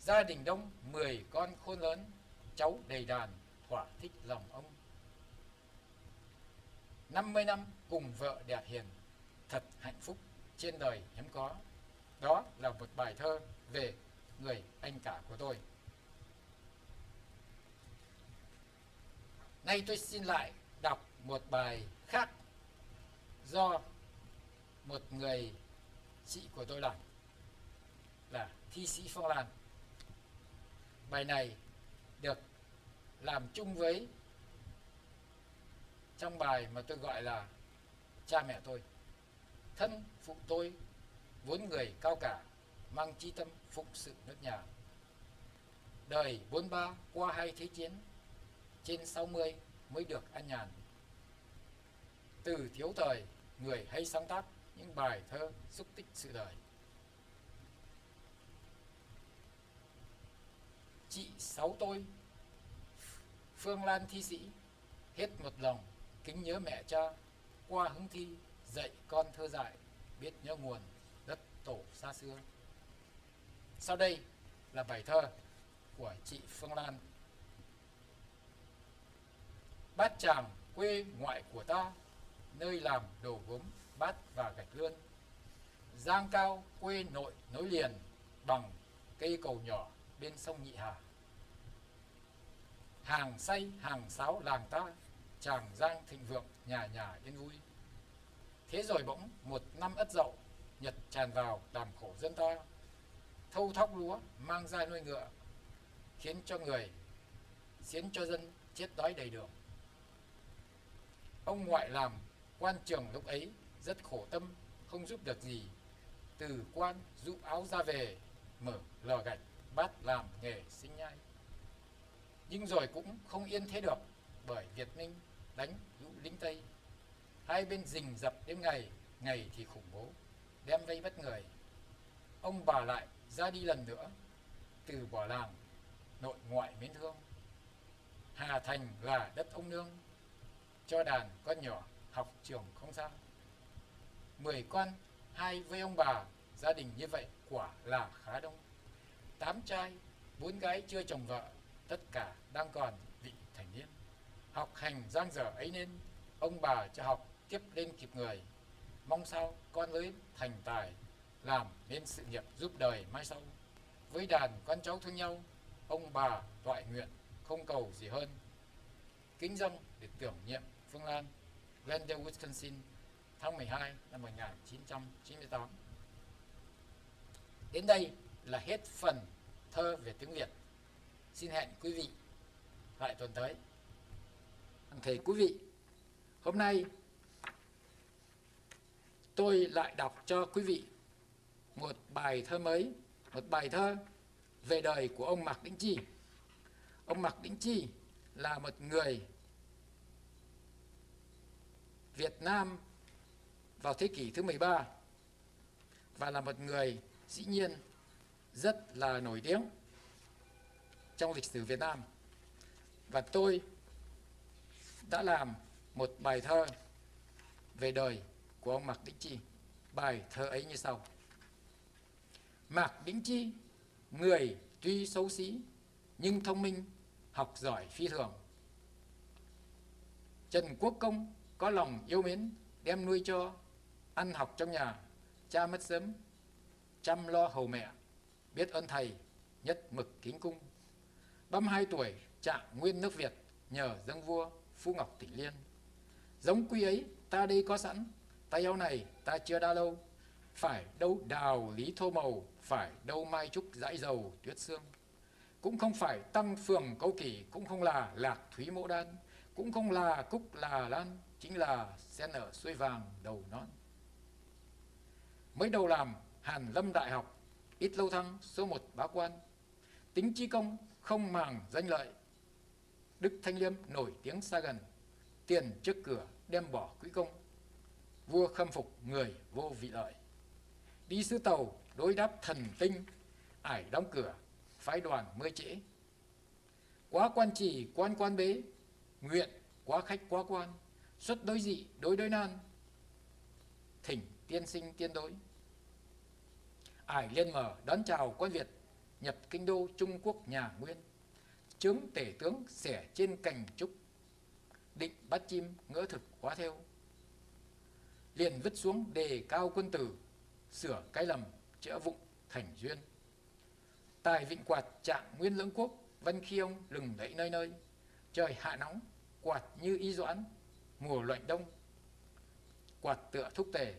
Gia đình đông, mười con khôn lớn cháu đầy đàn, thỏa thích lòng ông. 50 năm cùng vợ đẹp hiền, thật hạnh phúc trên đời hiếm có. Đó là một bài thơ về người anh cả của tôi. Nay tôi xin lại đọc một bài khác do một người chị của tôi làm, là thi sĩ Phong Lan. Bài này được làm chung với trong bài mà tôi gọi là cha mẹ tôi. Thân phụ tôi, vốn người cao cả, mang chi tâm phụng sự nước nhà. Đời bốn ba qua hai thế chiến, trên 60 mới được an nhàn. Từ thiếu thời, người hay sáng tác những bài thơ xúc tích sự đời. Chị sáu tôi phương lan thi sĩ, hết một lòng, kính nhớ mẹ cha. Qua hứng thi, dạy con thơ dại, biết nhớ nguồn đất tổ xa xưa. Sau đây là bài thơ của chị Phương Lan. Bát Tràng quê ngoại của ta, nơi làm đồ gốm bát và gạch lươn. Giang Cao quê nội nối liền bằng cây cầu nhỏ bên sông Nhị Hà hàng say, hàng sáo làng ta tràng giang thịnh vượng, nhà nhà yên vui. Thế rồi bỗng một năm ất dậu, nhật tràn vào làm khổ dân ta. Thâu thóc lúa, mang ra nuôi ngựa, khiến cho người, khiến cho dân chết đói đầy đường. Ông ngoại làm quan trường lúc ấy rất khổ tâm, không giúp được gì. Từ quan dụ áo ra về, mở lò gạch bát làm nghề sinh nhai nhưng rồi cũng không yên thế được bởi Việt Minh đánh lũ lính Tây. Hai bên rình dập đêm ngày, ngày thì khủng bố, đem vây bắt người. Ông bà lại ra đi lần nữa, từ bỏ làng, nội ngoại mến thương. Hà Thành là đất ông nương, cho đàn con nhỏ học trường không sao. Mười con, hai với ông bà, gia đình như vậy quả là khá đông. Tám trai, bốn gái chưa chồng vợ, tất cả đang còn vị thành niên. Học hành giang dở ấy nên ông bà cho học tiếp lên kịp người. Mong sao con lớn thành tài làm nên sự nghiệp giúp đời mai sau. Với đàn con cháu thương nhau ông bà toại nguyện không cầu gì hơn. Kính dâng để tưởng niệm Phương Lan Glendale, Wisconsin tháng 12 năm 1998 đến đây là hết phần thơ về tiếng Việt xin hẹn quý vị lại tuần tới. Thầy, quý vị, hôm nay tôi lại đọc cho quý vị một bài thơ mới, một bài thơ về đời của ông Mạc Đĩnh Chi. Ông Mạc Đĩnh Chi là một người Việt Nam vào thế kỷ thứ 13 và là một người dĩ nhiên rất là nổi tiếng trong lịch sử Việt Nam và tôi đã làm một bài thơ về đời của ông Mạc Đĩnh Chi. Bài thơ ấy như sau. Mạc Đĩnh Chi, người tuy xấu xí nhưng thông minh, học giỏi phi thường. Trần Quốc Công có lòng yêu mến, đem nuôi cho, ăn học trong nhà, cha mất sớm, chăm lo hầu mẹ, biết ơn thầy, nhất mực kính cung. 32 tuổi, trạng nguyên nước Việt, nhờ dân vua phu Ngọc Tỉnh Liên. Giống quy ấy, ta đây có sẵn, tay áo này ta chưa đa lâu, phải đâu đào lý thô màu, phải đâu mai trúc dãi dầu tuyết xương. Cũng không phải tăng phường câu kỷ, cũng không là lạc thúy mộ đan, cũng không là cúc là lan, chính là sen ở xuôi vàng đầu non. Mới đầu làm Hàn Lâm Đại học, ít lâu thăng số một bá quan, tính chi công không màng danh lợi. Đức Thanh Liêm nổi tiếng xa gần, tiền trước cửa đem bỏ quỹ công. Vua khâm phục người vô vị lợi. Đi sứ tàu đối đáp thần tinh, ải đóng cửa, phái đoàn mưa trễ. Quá quan trì quan quan bế, nguyện quá khách quá quan, xuất đối dị đối đối nan, thỉnh tiên sinh tiên đối. Ải liên mở đón chào quan Việt nhập kinh đô Trung Quốc nhà Nguyên. chứng tể tướng xẻ trên cành trúc, định bắt chim ngỡ thực quá theo. Liền vứt xuống đề cao quân tử, sửa cái lầm chữa vụng thành duyên. Tài vịnh quạt trạng nguyên lưỡng quốc, văn khi ông lừng lẫy nơi nơi. Trời hạ nóng, quạt như y doãn, mùa lạnh đông. Quạt tựa thúc tề,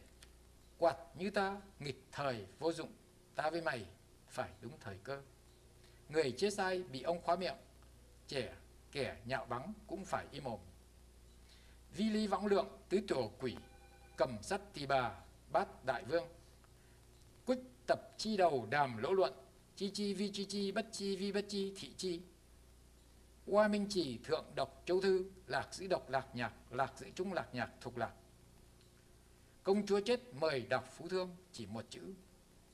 quạt như ta nghịch thời vô dụng, ta với mày phải đúng thời cơ. Người chết sai bị ông khóa miệng, trẻ kẻ nhạo bắn cũng phải im mồm. Vi ly võng lượng tứ tổ quỷ, cầm sắt tỳ bà, bát đại vương. quyết tập chi đầu đàm lỗ luận, chi chi vi chi chi bất chi vi bất chi thị chi. qua minh chỉ thượng độc châu thư, lạc giữ độc lạc nhạc, lạc giữ trung lạc nhạc thục lạc. Công chúa chết mời đọc phú thương chỉ một chữ,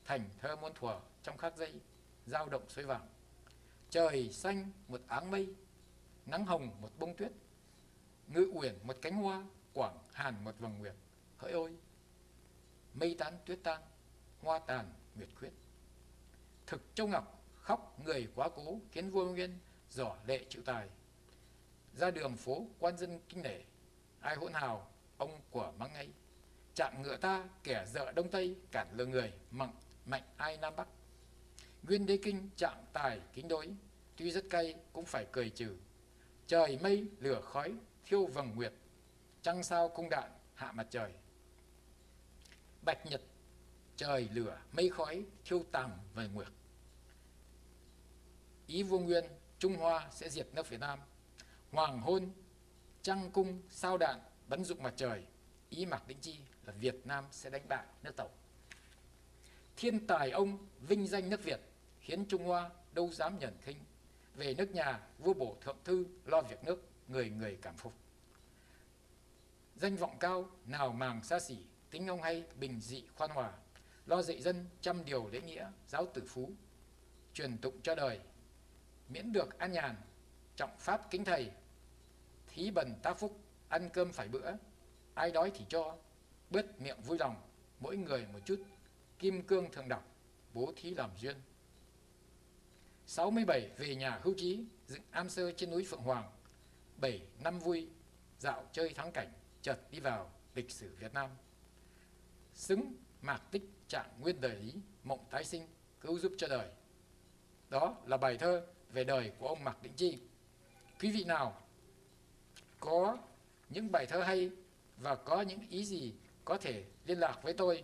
thành thơ muôn thuở trong khắc dây, dao động xoay vàng. Trời xanh một áng mây, nắng hồng một bông tuyết, ngự uyển một cánh hoa, quảng hàn một vầng nguyệt. Hỡi ôi, mây tán tuyết tan, hoa tàn nguyệt khuyết. Thực Châu Ngọc khóc người quá cố khiến vua Nguyên giỏ lệ chịu tài. Ra đường phố quan dân kinh nể, ai hỗn hào, ông của mắng ngay. Chạm ngựa ta kẻ dợ đông tây cản lừa người mặng mạnh ai nam bắc. Nguyên đế kinh trạng tài kính đối, tuy rất cay cũng phải cười trừ. Trời mây lửa khói thiêu vầng nguyệt, trăng sao cung đạn hạ mặt trời. Bạch nhật trời lửa mây khói thiêu tàm về nguyệt. Ý vua Nguyên, Trung Hoa sẽ diệt nước Việt Nam. Hoàng hôn, trăng cung, sao đạn, bắn dụng mặt trời. Ý Mạc Đĩnh Chi là Việt Nam sẽ đánh bại nước Tàu. Thiên tài ông vinh danh nước Việt, khiến Trung Hoa đâu dám nhận khinh. Về nước nhà, vua bổ thượng thư lo việc nước, người người cảm phục. Danh vọng cao, nào màng xa xỉ, tính ông hay, bình dị khoan hòa, lo dạy dân trăm điều lễ nghĩa, giáo tử phú, truyền tụng cho đời, miễn được an nhàn, trọng pháp kính thầy, thí bần ta phúc, ăn cơm phải bữa, ai đói thì cho, bớt miệng vui lòng, mỗi người một chút, kim cương thường đọc, bố thí làm duyên. 67 về nhà hưu trí, dựng am sơ trên núi Phượng Hoàng, 7 năm vui, dạo chơi thắng cảnh, chợt đi vào lịch sử Việt Nam. Xứng mạc tích trạng nguyên đời lý, mộng tái sinh, cứu giúp cho đời. Đó là bài thơ về đời của ông Mạc Định Chi. Quý vị nào có những bài thơ hay và có những ý gì có thể liên lạc với tôi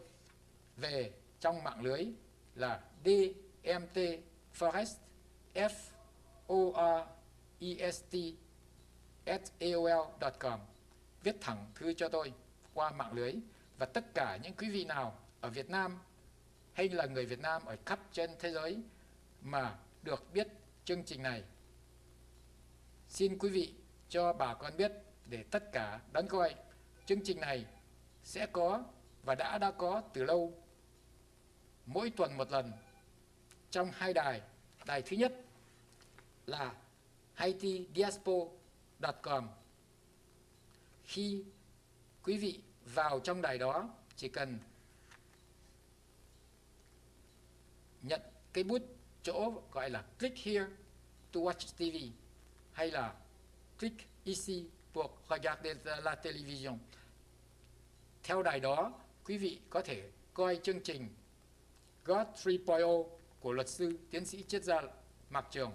về trong mạng lưới là DMT Forest F O R E S T at aol.com viết thẳng thư cho tôi qua mạng lưới và tất cả những quý vị nào ở Việt Nam hay là người Việt Nam ở khắp trên thế giới mà được biết chương trình này. Xin quý vị cho bà con biết để tất cả đón coi chương trình này sẽ có và đã đã có từ lâu mỗi tuần một lần trong hai đài. Đài thứ nhất là haitidiaspo.com Khi quý vị vào trong đài đó chỉ cần nhận cái bút chỗ gọi là click here to watch TV hay là click ici pour regarder la télévision. Theo đài đó, quý vị có thể coi chương trình God 3.0 của luật sư tiến sĩ triết gia Mạc Trường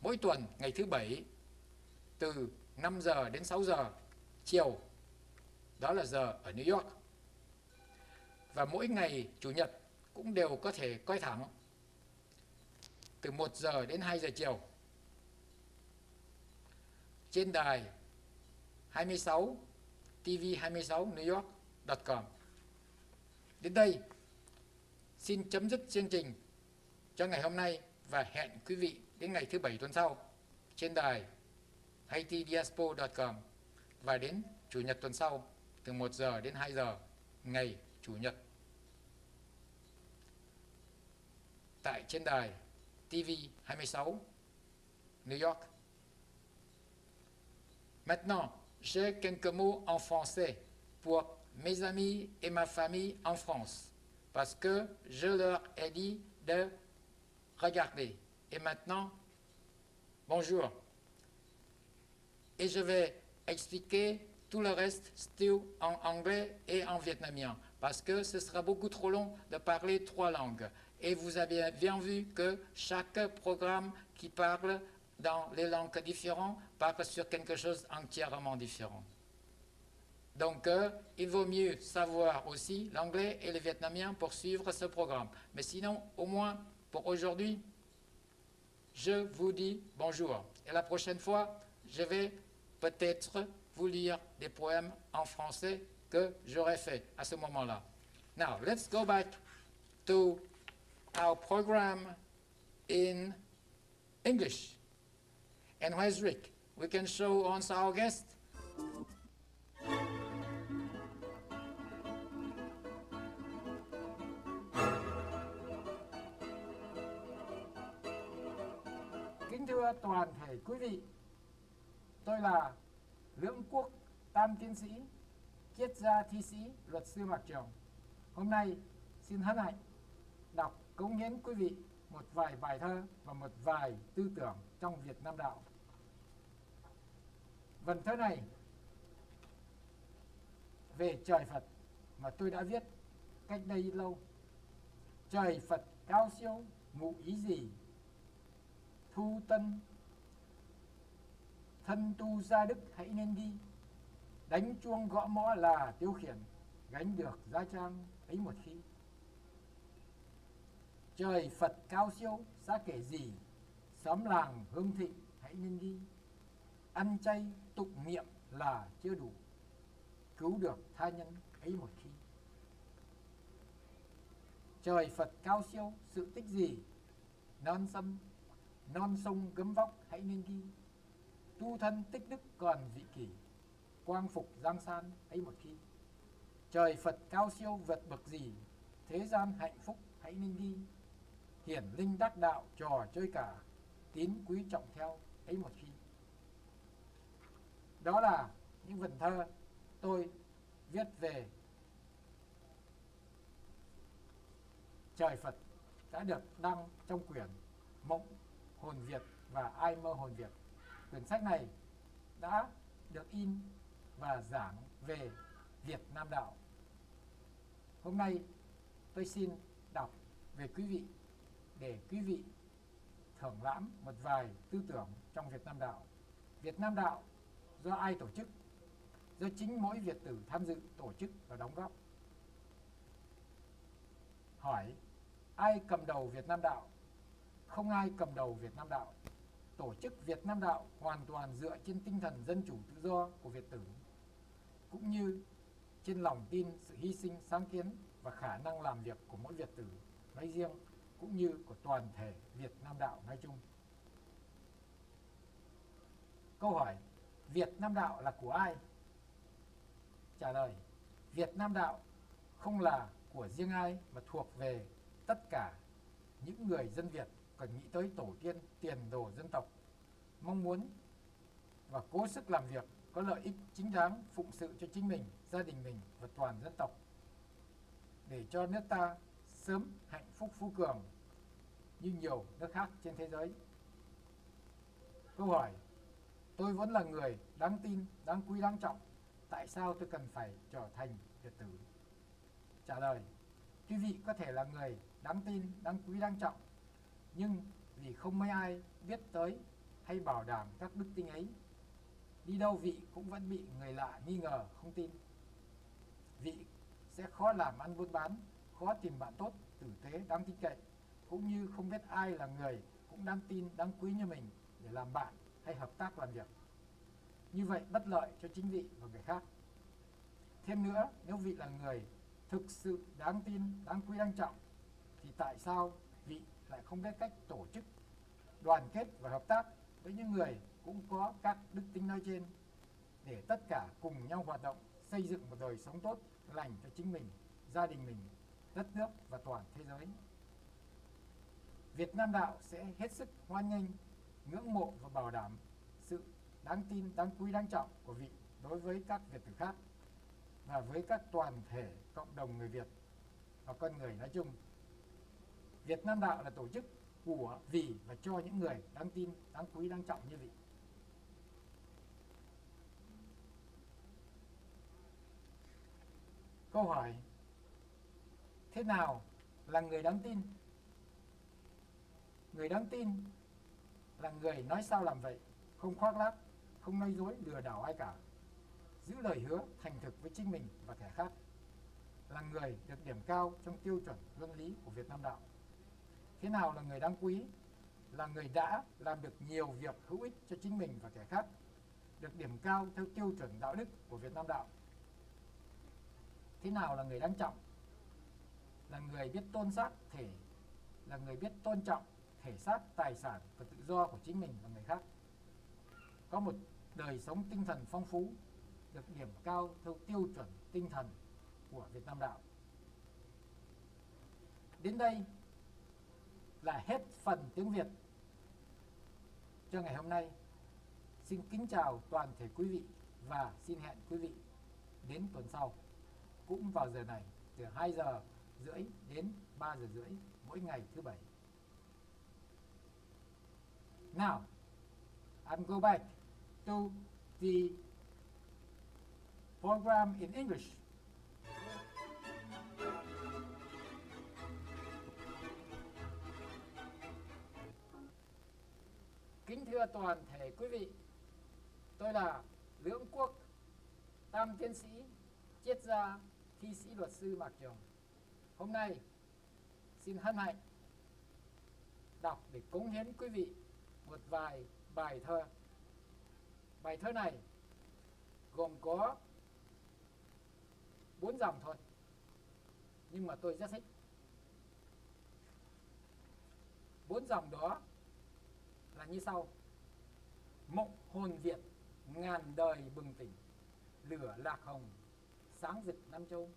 mỗi tuần ngày thứ bảy từ 5 giờ đến 6 giờ chiều. Đó là giờ ở New York. Và mỗi ngày chủ nhật cũng đều có thể coi thẳng từ 1 giờ đến 2 giờ chiều. Trên đài 26 tv26 New York.com. Đến đây, xin chấm dứt chương trình cho ngày hôm nay và hẹn quý vị đến ngày thứ bảy tuần sau trên đài haitidiaspo.com và đến chủ nhật tuần sau từ 1 giờ đến 2 giờ ngày chủ nhật tại trên đài TV 26 New York. Maintenant, j'ai quelques mots en français pour mes amis et ma famille en France, parce que je leur ai dit de regarder. Et maintenant, bonjour. Et je vais expliquer tout le reste en anglais et en vietnamien, parce que ce sera beaucoup trop long de parler trois langues. Et vous avez bien vu que chaque programme qui parle dans les langues différentes parle sur quelque chose entièrement différent. Donc, euh, il vaut mieux savoir aussi l'anglais et le vietnamien pour suivre ce programme. Mais sinon, au moins pour aujourd'hui, je vous dis bonjour. Et la prochaine fois, je vais peut-être vous lire des poèmes en français que j'aurais fait à ce moment-là. Now, let's go back to our program in English. And where's Rick? We can show on our guest. Thưa toàn thể quý vị, tôi là Lưỡng Quốc Tam Tiến sĩ, triết gia thi sĩ, luật sư Mạc Trường. Hôm nay xin hân hạnh đọc cống hiến quý vị một vài bài thơ và một vài tư tưởng trong Việt Nam đạo. Vần thơ này về trời Phật mà tôi đã viết cách đây lâu. Trời Phật cao siêu, ngụ ý gì? Thu tân, thân tu gia đức hãy nên đi. Đánh chuông gõ mõ là tiêu khiển, gánh được gia trang ấy một khi. Trời Phật cao siêu, xa kể gì? Xóm làng hương thịnh hãy nên đi. Ăn chay tụng niệm là chưa đủ. Cứu được tha nhân ấy một khi. Trời Phật cao siêu, sự tích gì? Non xâm non sông gấm vóc hãy nên ghi. Tu thân tích đức còn dị kỷ, quang phục giang san ấy một khi. Trời Phật cao siêu vượt bậc gì? Thế gian hạnh phúc hãy nên ghi hiển linh đắc đạo trò chơi cả tín quý trọng theo ấy một khi đó là những vần thơ tôi viết về trời Phật đã được đăng trong quyển Mộng Hồn Việt và Ai Mơ Hồn Việt. Quyển sách này đã được in và giảng về Việt Nam Đạo. Hôm nay tôi xin đọc về quý vị để quý vị thưởng lãm một vài tư tưởng trong Việt Nam Đạo. Việt Nam Đạo do ai tổ chức? Do chính mỗi Việt tử tham dự, tổ chức và đóng góp. Hỏi, ai cầm đầu Việt Nam Đạo? Không ai cầm đầu Việt Nam Đạo. Tổ chức Việt Nam Đạo hoàn toàn dựa trên tinh thần dân chủ tự do của Việt tử, cũng như trên lòng tin, sự hy sinh, sáng kiến và khả năng làm việc của mỗi Việt tử nói riêng cũng như của toàn thể Việt Nam đạo nói chung. Câu hỏi Việt Nam đạo là của ai? Trả lời Việt Nam đạo không là của riêng ai mà thuộc về tất cả những người dân Việt cần nghĩ tới tổ tiên tiền đồ dân tộc mong muốn và cố sức làm việc có lợi ích chính đáng phụng sự cho chính mình, gia đình mình và toàn dân tộc để cho nước ta sớm hạnh phúc phú cường như nhiều nước khác trên thế giới. Câu hỏi, tôi vẫn là người đáng tin, đáng quý, đáng trọng. Tại sao tôi cần phải trở thành Việt tử? Trả lời, quý vị có thể là người đáng tin, đáng quý, đáng trọng, nhưng vì không mấy ai biết tới hay bảo đảm các đức tính ấy, đi đâu vị cũng vẫn bị người lạ nghi ngờ, không tin. Vị sẽ khó làm ăn buôn bán, khó tìm bạn tốt, tử tế, đáng tin cậy, cũng như không biết ai là người cũng đáng tin, đáng quý như mình để làm bạn hay hợp tác làm việc. Như vậy bất lợi cho chính vị và người khác. Thêm nữa, nếu vị là người thực sự đáng tin, đáng quý, đáng trọng, thì tại sao vị lại không biết cách tổ chức, đoàn kết và hợp tác với những người cũng có các đức tính nói trên để tất cả cùng nhau hoạt động xây dựng một đời sống tốt lành cho chính mình, gia đình mình, đất nước và toàn thế giới. Việt Nam Đạo sẽ hết sức hoan nghênh, ngưỡng mộ và bảo đảm sự đáng tin, đáng quý, đáng trọng của vị đối với các Việt tử khác và với các toàn thể cộng đồng người Việt và con người nói chung. Việt Nam Đạo là tổ chức của, vì và cho những người đáng tin, đáng quý, đáng trọng như vị. Câu hỏi Thế nào là người đáng tin? Người đáng tin là người nói sao làm vậy, không khoác lác, không nói dối, lừa đảo ai cả. Giữ lời hứa thành thực với chính mình và kẻ khác. Là người được điểm cao trong tiêu chuẩn luân lý của Việt Nam Đạo. Thế nào là người đáng quý? Là người đã làm được nhiều việc hữu ích cho chính mình và kẻ khác, được điểm cao theo tiêu chuẩn đạo đức của Việt Nam Đạo. Thế nào là người đáng trọng? Là người biết tôn sát thể, là người biết tôn trọng thể xác, tài sản và tự do của chính mình và người khác. Có một đời sống tinh thần phong phú, được điểm cao theo tiêu chuẩn tinh thần của Việt Nam Đạo. Đến đây là hết phần tiếng Việt cho ngày hôm nay. Xin kính chào toàn thể quý vị và xin hẹn quý vị đến tuần sau cũng vào giờ này từ 2 giờ rưỡi đến 3 giờ rưỡi mỗi ngày thứ bảy. Now, I'm go back to the program in English. Kính thưa toàn thể quý vị, tôi là Lưỡng Quốc, tam tiến sĩ, triết gia, thi sĩ luật sư Mạc Trường. Hôm nay xin hân hạnh đọc để cống hiến quý vị một vài bài thơ. Bài thơ này gồm có bốn dòng thôi, nhưng mà tôi rất thích. Bốn dòng đó là như sau. Mộng hồn diệt ngàn đời bừng tỉnh, lửa lạc hồng sáng rực nam châu,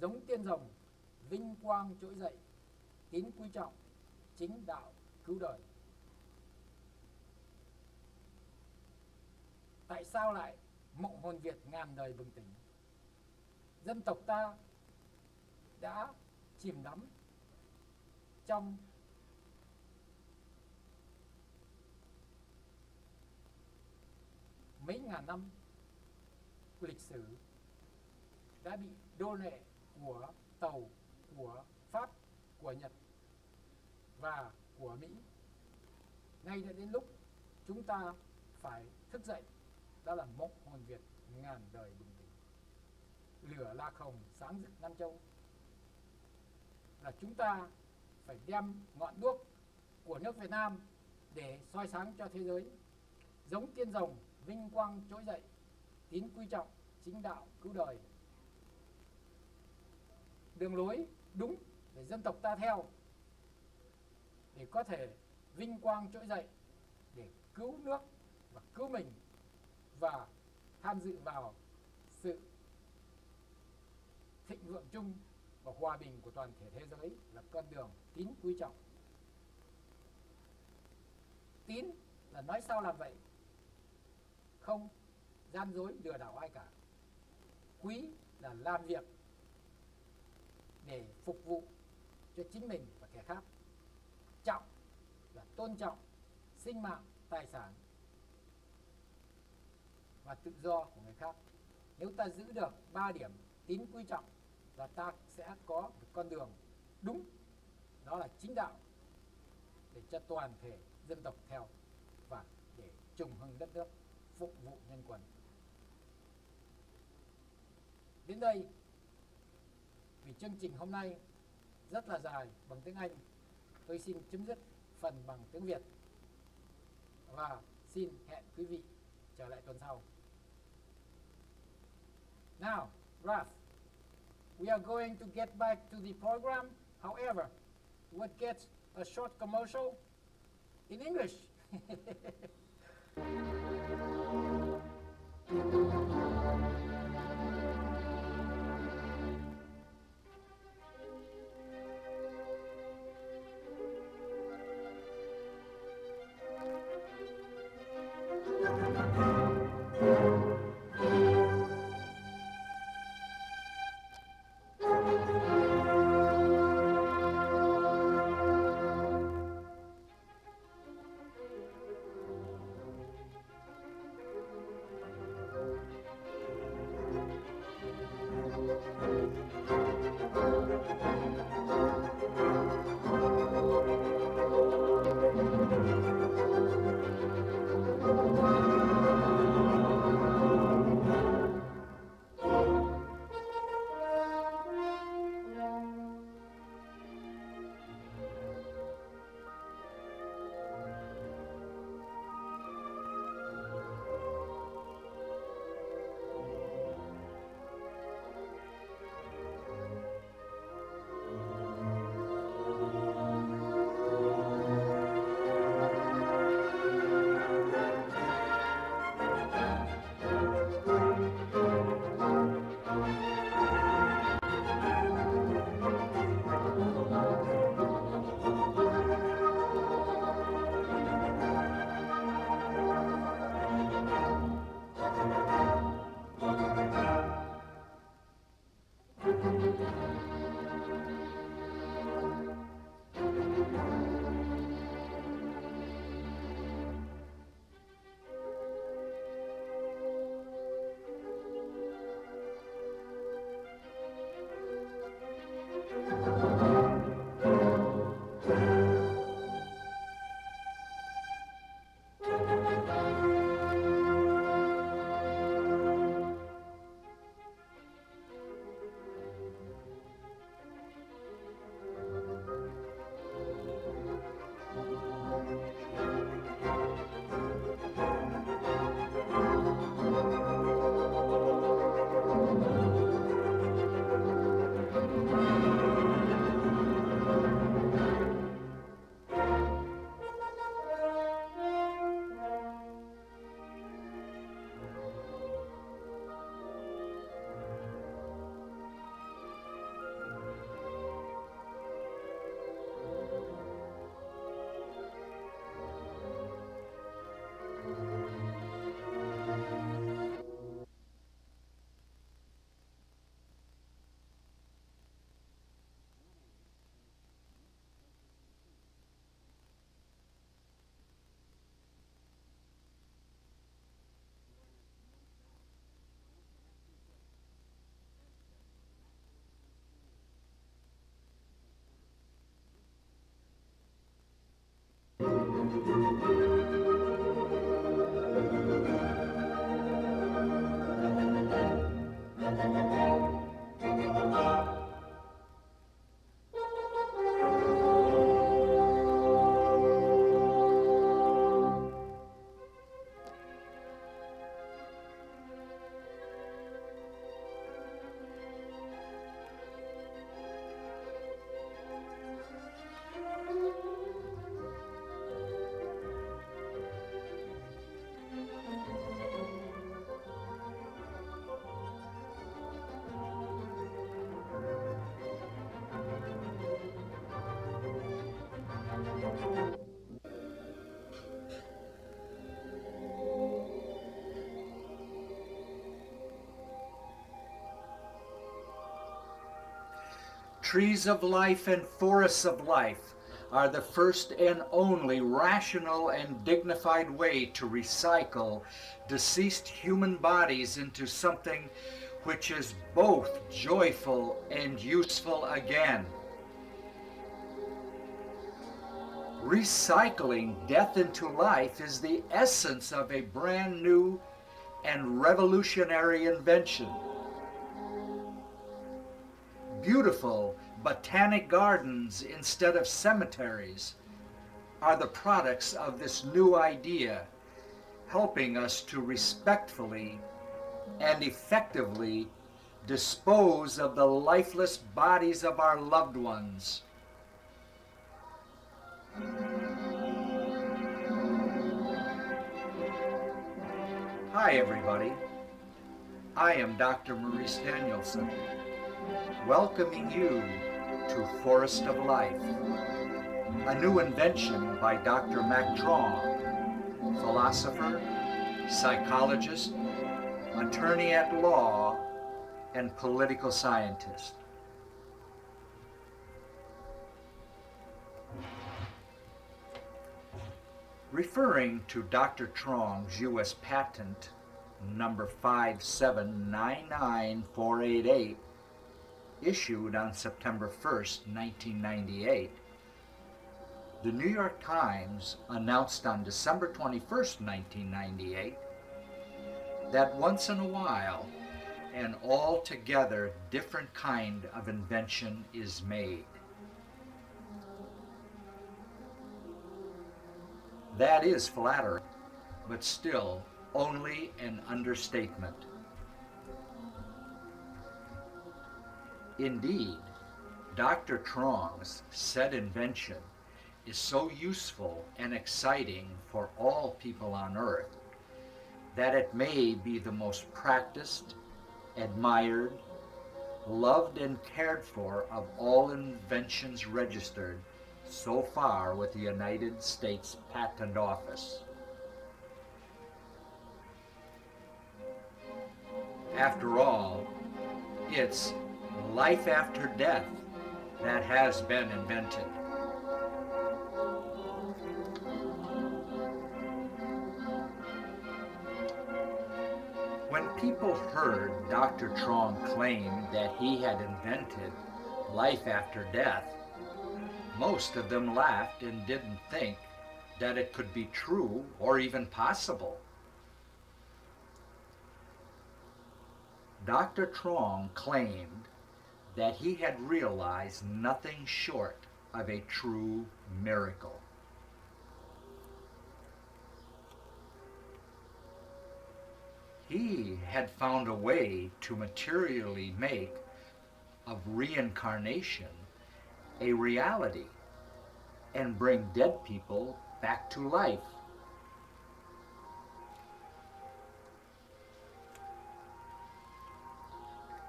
giống tiên rồng vinh quang trỗi dậy, tín quý trọng, chính đạo cứu đời. Tại sao lại mộng hồn Việt ngàn đời bừng tỉnh? Dân tộc ta đã chìm đắm trong mấy ngàn năm lịch sử đã bị đô lệ của tàu của Pháp, của Nhật và của Mỹ. Nay đã đến lúc chúng ta phải thức dậy, đó là mộng hồn Việt ngàn đời bừng tỉnh. Lửa lạc hồng sáng rực Nam Châu là chúng ta phải đem ngọn đuốc của nước Việt Nam để soi sáng cho thế giới. Giống tiên rồng vinh quang trỗi dậy, tín quý trọng, chính đạo cứu đời. Đường lối đúng để dân tộc ta theo để có thể vinh quang trỗi dậy để cứu nước và cứu mình và tham dự vào sự thịnh vượng chung và hòa bình của toàn thể thế giới là con đường tín quý trọng. Tín là nói sao làm vậy, không gian dối lừa đảo ai cả. Quý là làm việc để phục vụ cho chính mình và kẻ khác. trọng là tôn trọng sinh mạng, tài sản và tự do của người khác nếu ta giữ được ba điểm tín quý trọng là ta sẽ có một con đường đúng đó là chính đạo để cho toàn thể dân tộc theo và để trùng hưng đất nước phục vụ nhân quần đến đây vì chương trình hôm nay rất là dài bằng tiếng Anh tôi xin chấm dứt phần bằng tiếng Việt và xin hẹn quý vị trở lại tuần sau Now, Ralph, we are going to get back to the program. However, we'll get a short commercial in English. Música trees of life and forests of life, are the first and only rational and dignified way to recycle deceased human bodies into something which is both joyful and useful again. Recycling death into life is the essence of a brand new and revolutionary invention. Beautiful botanic gardens instead of cemeteries are the products of this new idea, helping us to respectfully and effectively dispose of the lifeless bodies of our loved ones. Hi, everybody. I am Dr. Maurice Danielson, welcoming you to Forest of Life, a new invention by Dr. Mac Trong, philosopher, psychologist, attorney at law, and political scientist. Referring to Dr. Trong's U.S. patent number 5799488, issued on September 1st, 1998, the New York Times announced on December 21st, 1998, that once in a while, an altogether different kind of invention is made. That is flattering, but still only an understatement. Indeed, Dr. Trong's said invention is so useful and exciting for all people on earth that it may be the most practiced, admired, loved, and cared for of all inventions registered so far with the United States Patent Office. After all, it's life after death that has been invented. When people heard Dr. Trong claim that he had invented life after death, most of them laughed and didn't think that it could be true or even possible. Dr. Trong claimed that he had realized nothing short of a true miracle. He had found a way to materially make of reincarnation a reality and bring dead people back to life.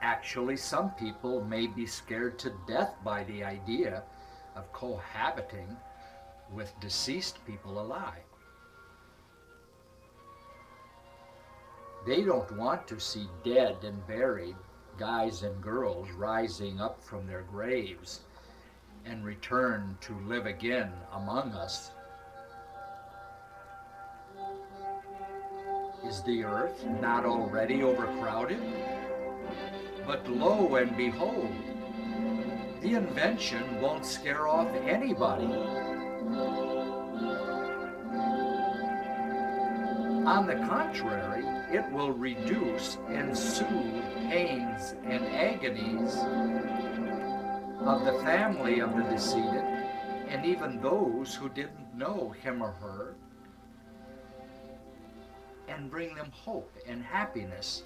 Actually, some people may be scared to death by the idea of cohabiting with deceased people alive. They don't want to see dead and buried guys and girls rising up from their graves and return to live again among us. Is the earth not already overcrowded? But lo and behold, the invention won't scare off anybody. On the contrary, it will reduce and soothe pains and agonies of the family of the decedent and even those who didn't know him or her and bring them hope and happiness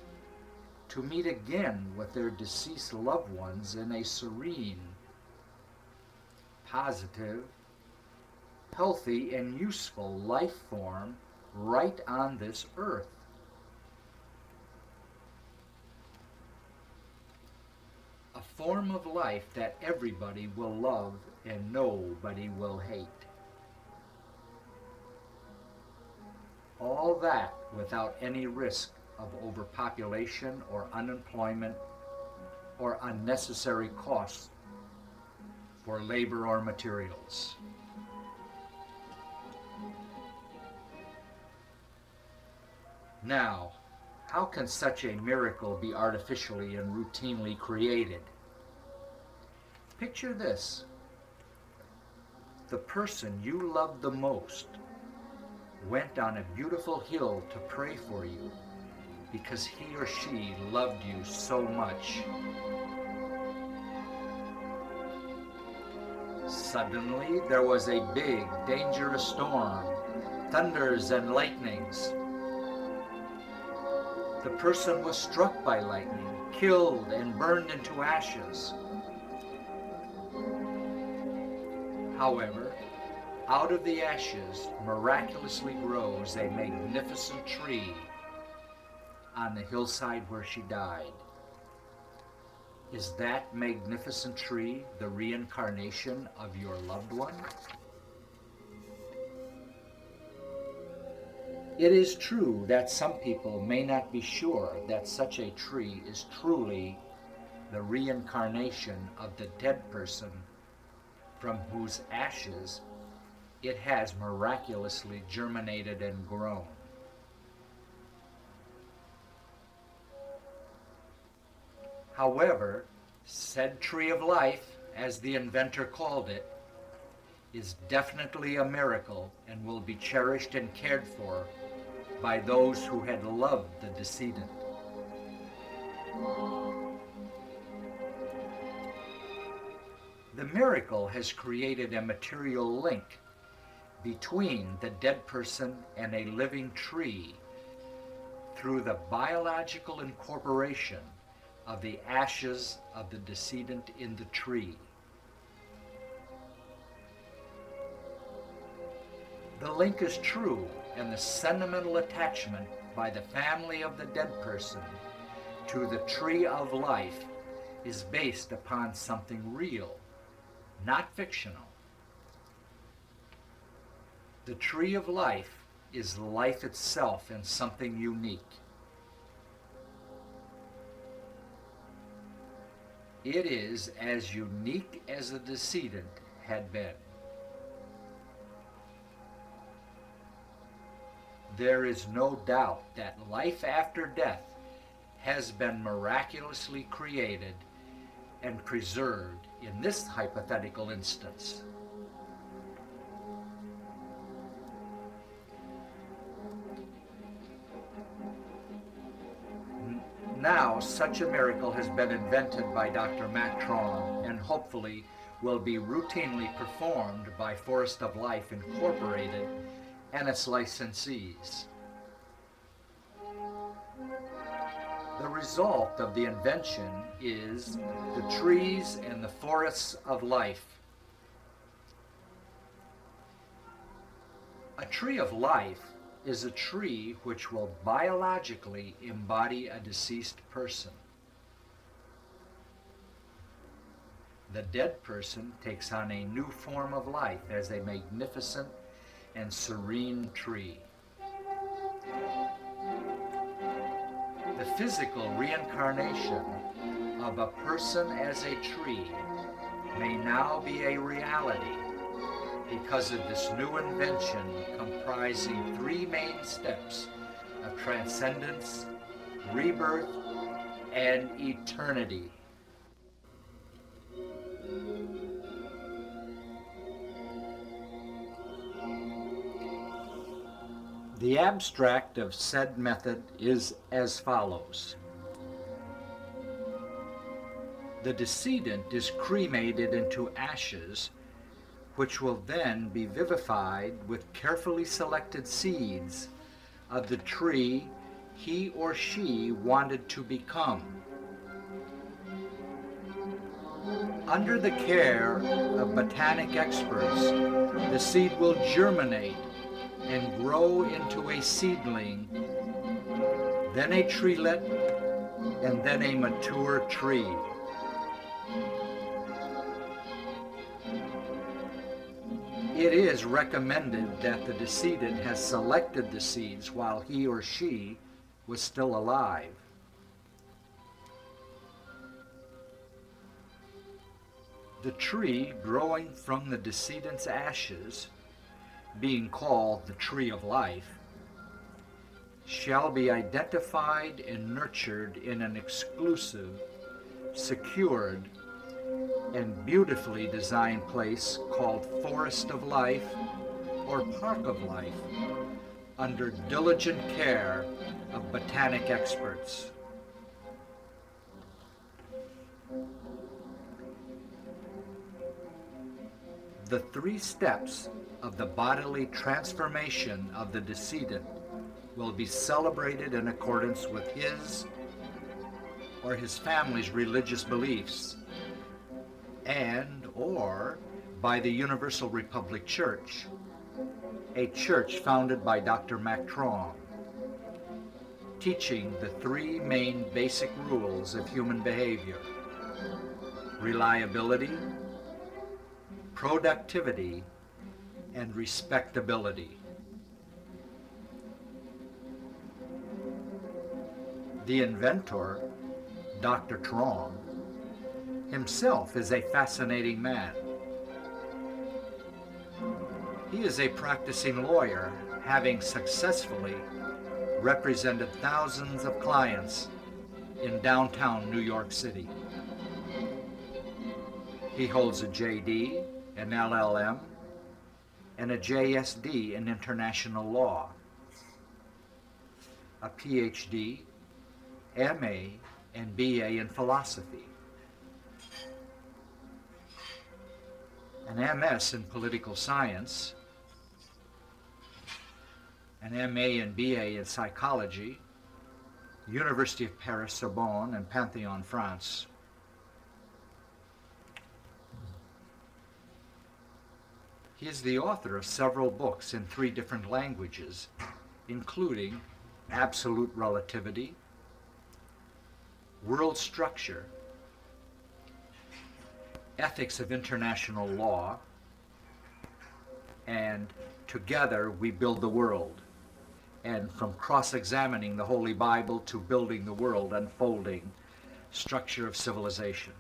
to meet again with their deceased loved ones in a serene, positive, healthy, and useful life form right on this earth. A form of life that everybody will love and nobody will hate. All that without any risk of overpopulation or unemployment or unnecessary costs for labor or materials. Now, how can such a miracle be artificially and routinely created? Picture this. The person you love the most went on a beautiful hill to pray for you because he or she loved you so much. Suddenly, there was a big, dangerous storm, thunders and lightnings. The person was struck by lightning, killed, and burned into ashes. However, out of the ashes miraculously grows a magnificent tree on the hillside where she died. Is that magnificent tree the reincarnation of your loved one? It is true that some people may not be sure that such a tree is truly the reincarnation of the dead person from whose ashes it has miraculously germinated and grown. However, said tree of life, as the inventor called it, is definitely a miracle and will be cherished and cared for by those who had loved the decedent. The miracle has created a material link between the dead person and a living tree through the biological incorporation of the ashes of the decedent in the tree. The link is true, and the sentimental attachment by the family of the dead person to the tree of life is based upon something real, not fictional. The tree of life is life itself and something unique. It is as unique as the decedent had been. There is no doubt that life after death has been miraculously created and preserved in this hypothetical instance. Now, such a miracle has been invented by Dr. Matt Trong and hopefully will be routinely performed by Forest of Life Incorporated and its licensees. The result of the invention is the trees and the forests of life. A tree of life is a tree which will biologically embody a deceased person. The dead person takes on a new form of life as a magnificent and serene tree. The physical reincarnation of a person as a tree may now be a reality because of this new invention comprising three main steps of transcendence, rebirth, and eternity. The abstract of said method is as follows. The decedent is cremated into ashes which will then be vivified with carefully selected seeds of the tree he or she wanted to become. Under the care of botanic experts, the seed will germinate and grow into a seedling, then a treelet, and then a mature tree. It is recommended that the decedent has selected the seeds while he or she was still alive. The tree growing from the decedent's ashes, being called the tree of life, shall be identified and nurtured in an exclusive, secured, and beautifully designed place called Forest of Life or Park of Life under diligent care of botanic experts. The three steps of the bodily transformation of the decedent will be celebrated in accordance with his or his family's religious beliefs and or by the Universal Republic Church, a church founded by Dr. Mac Trong, teaching the three main basic rules of human behavior, reliability, productivity, and respectability. The inventor, Dr. Trong, himself is a fascinating man. He is a practicing lawyer, having successfully represented thousands of clients in downtown New York City. He holds a JD, an LLM, and a JSD in international law, a PhD, MA, and BA in philosophy, an MS in political science, an MA and BA in psychology, University of Paris Sorbonne and Pantheon, France. He is the author of several books in three different languages, including Absolute Relativity, World Structure, Ethics of International Law, and Together We Build the World, and from cross-examining the Holy Bible to building the world, unfolding structure of civilization.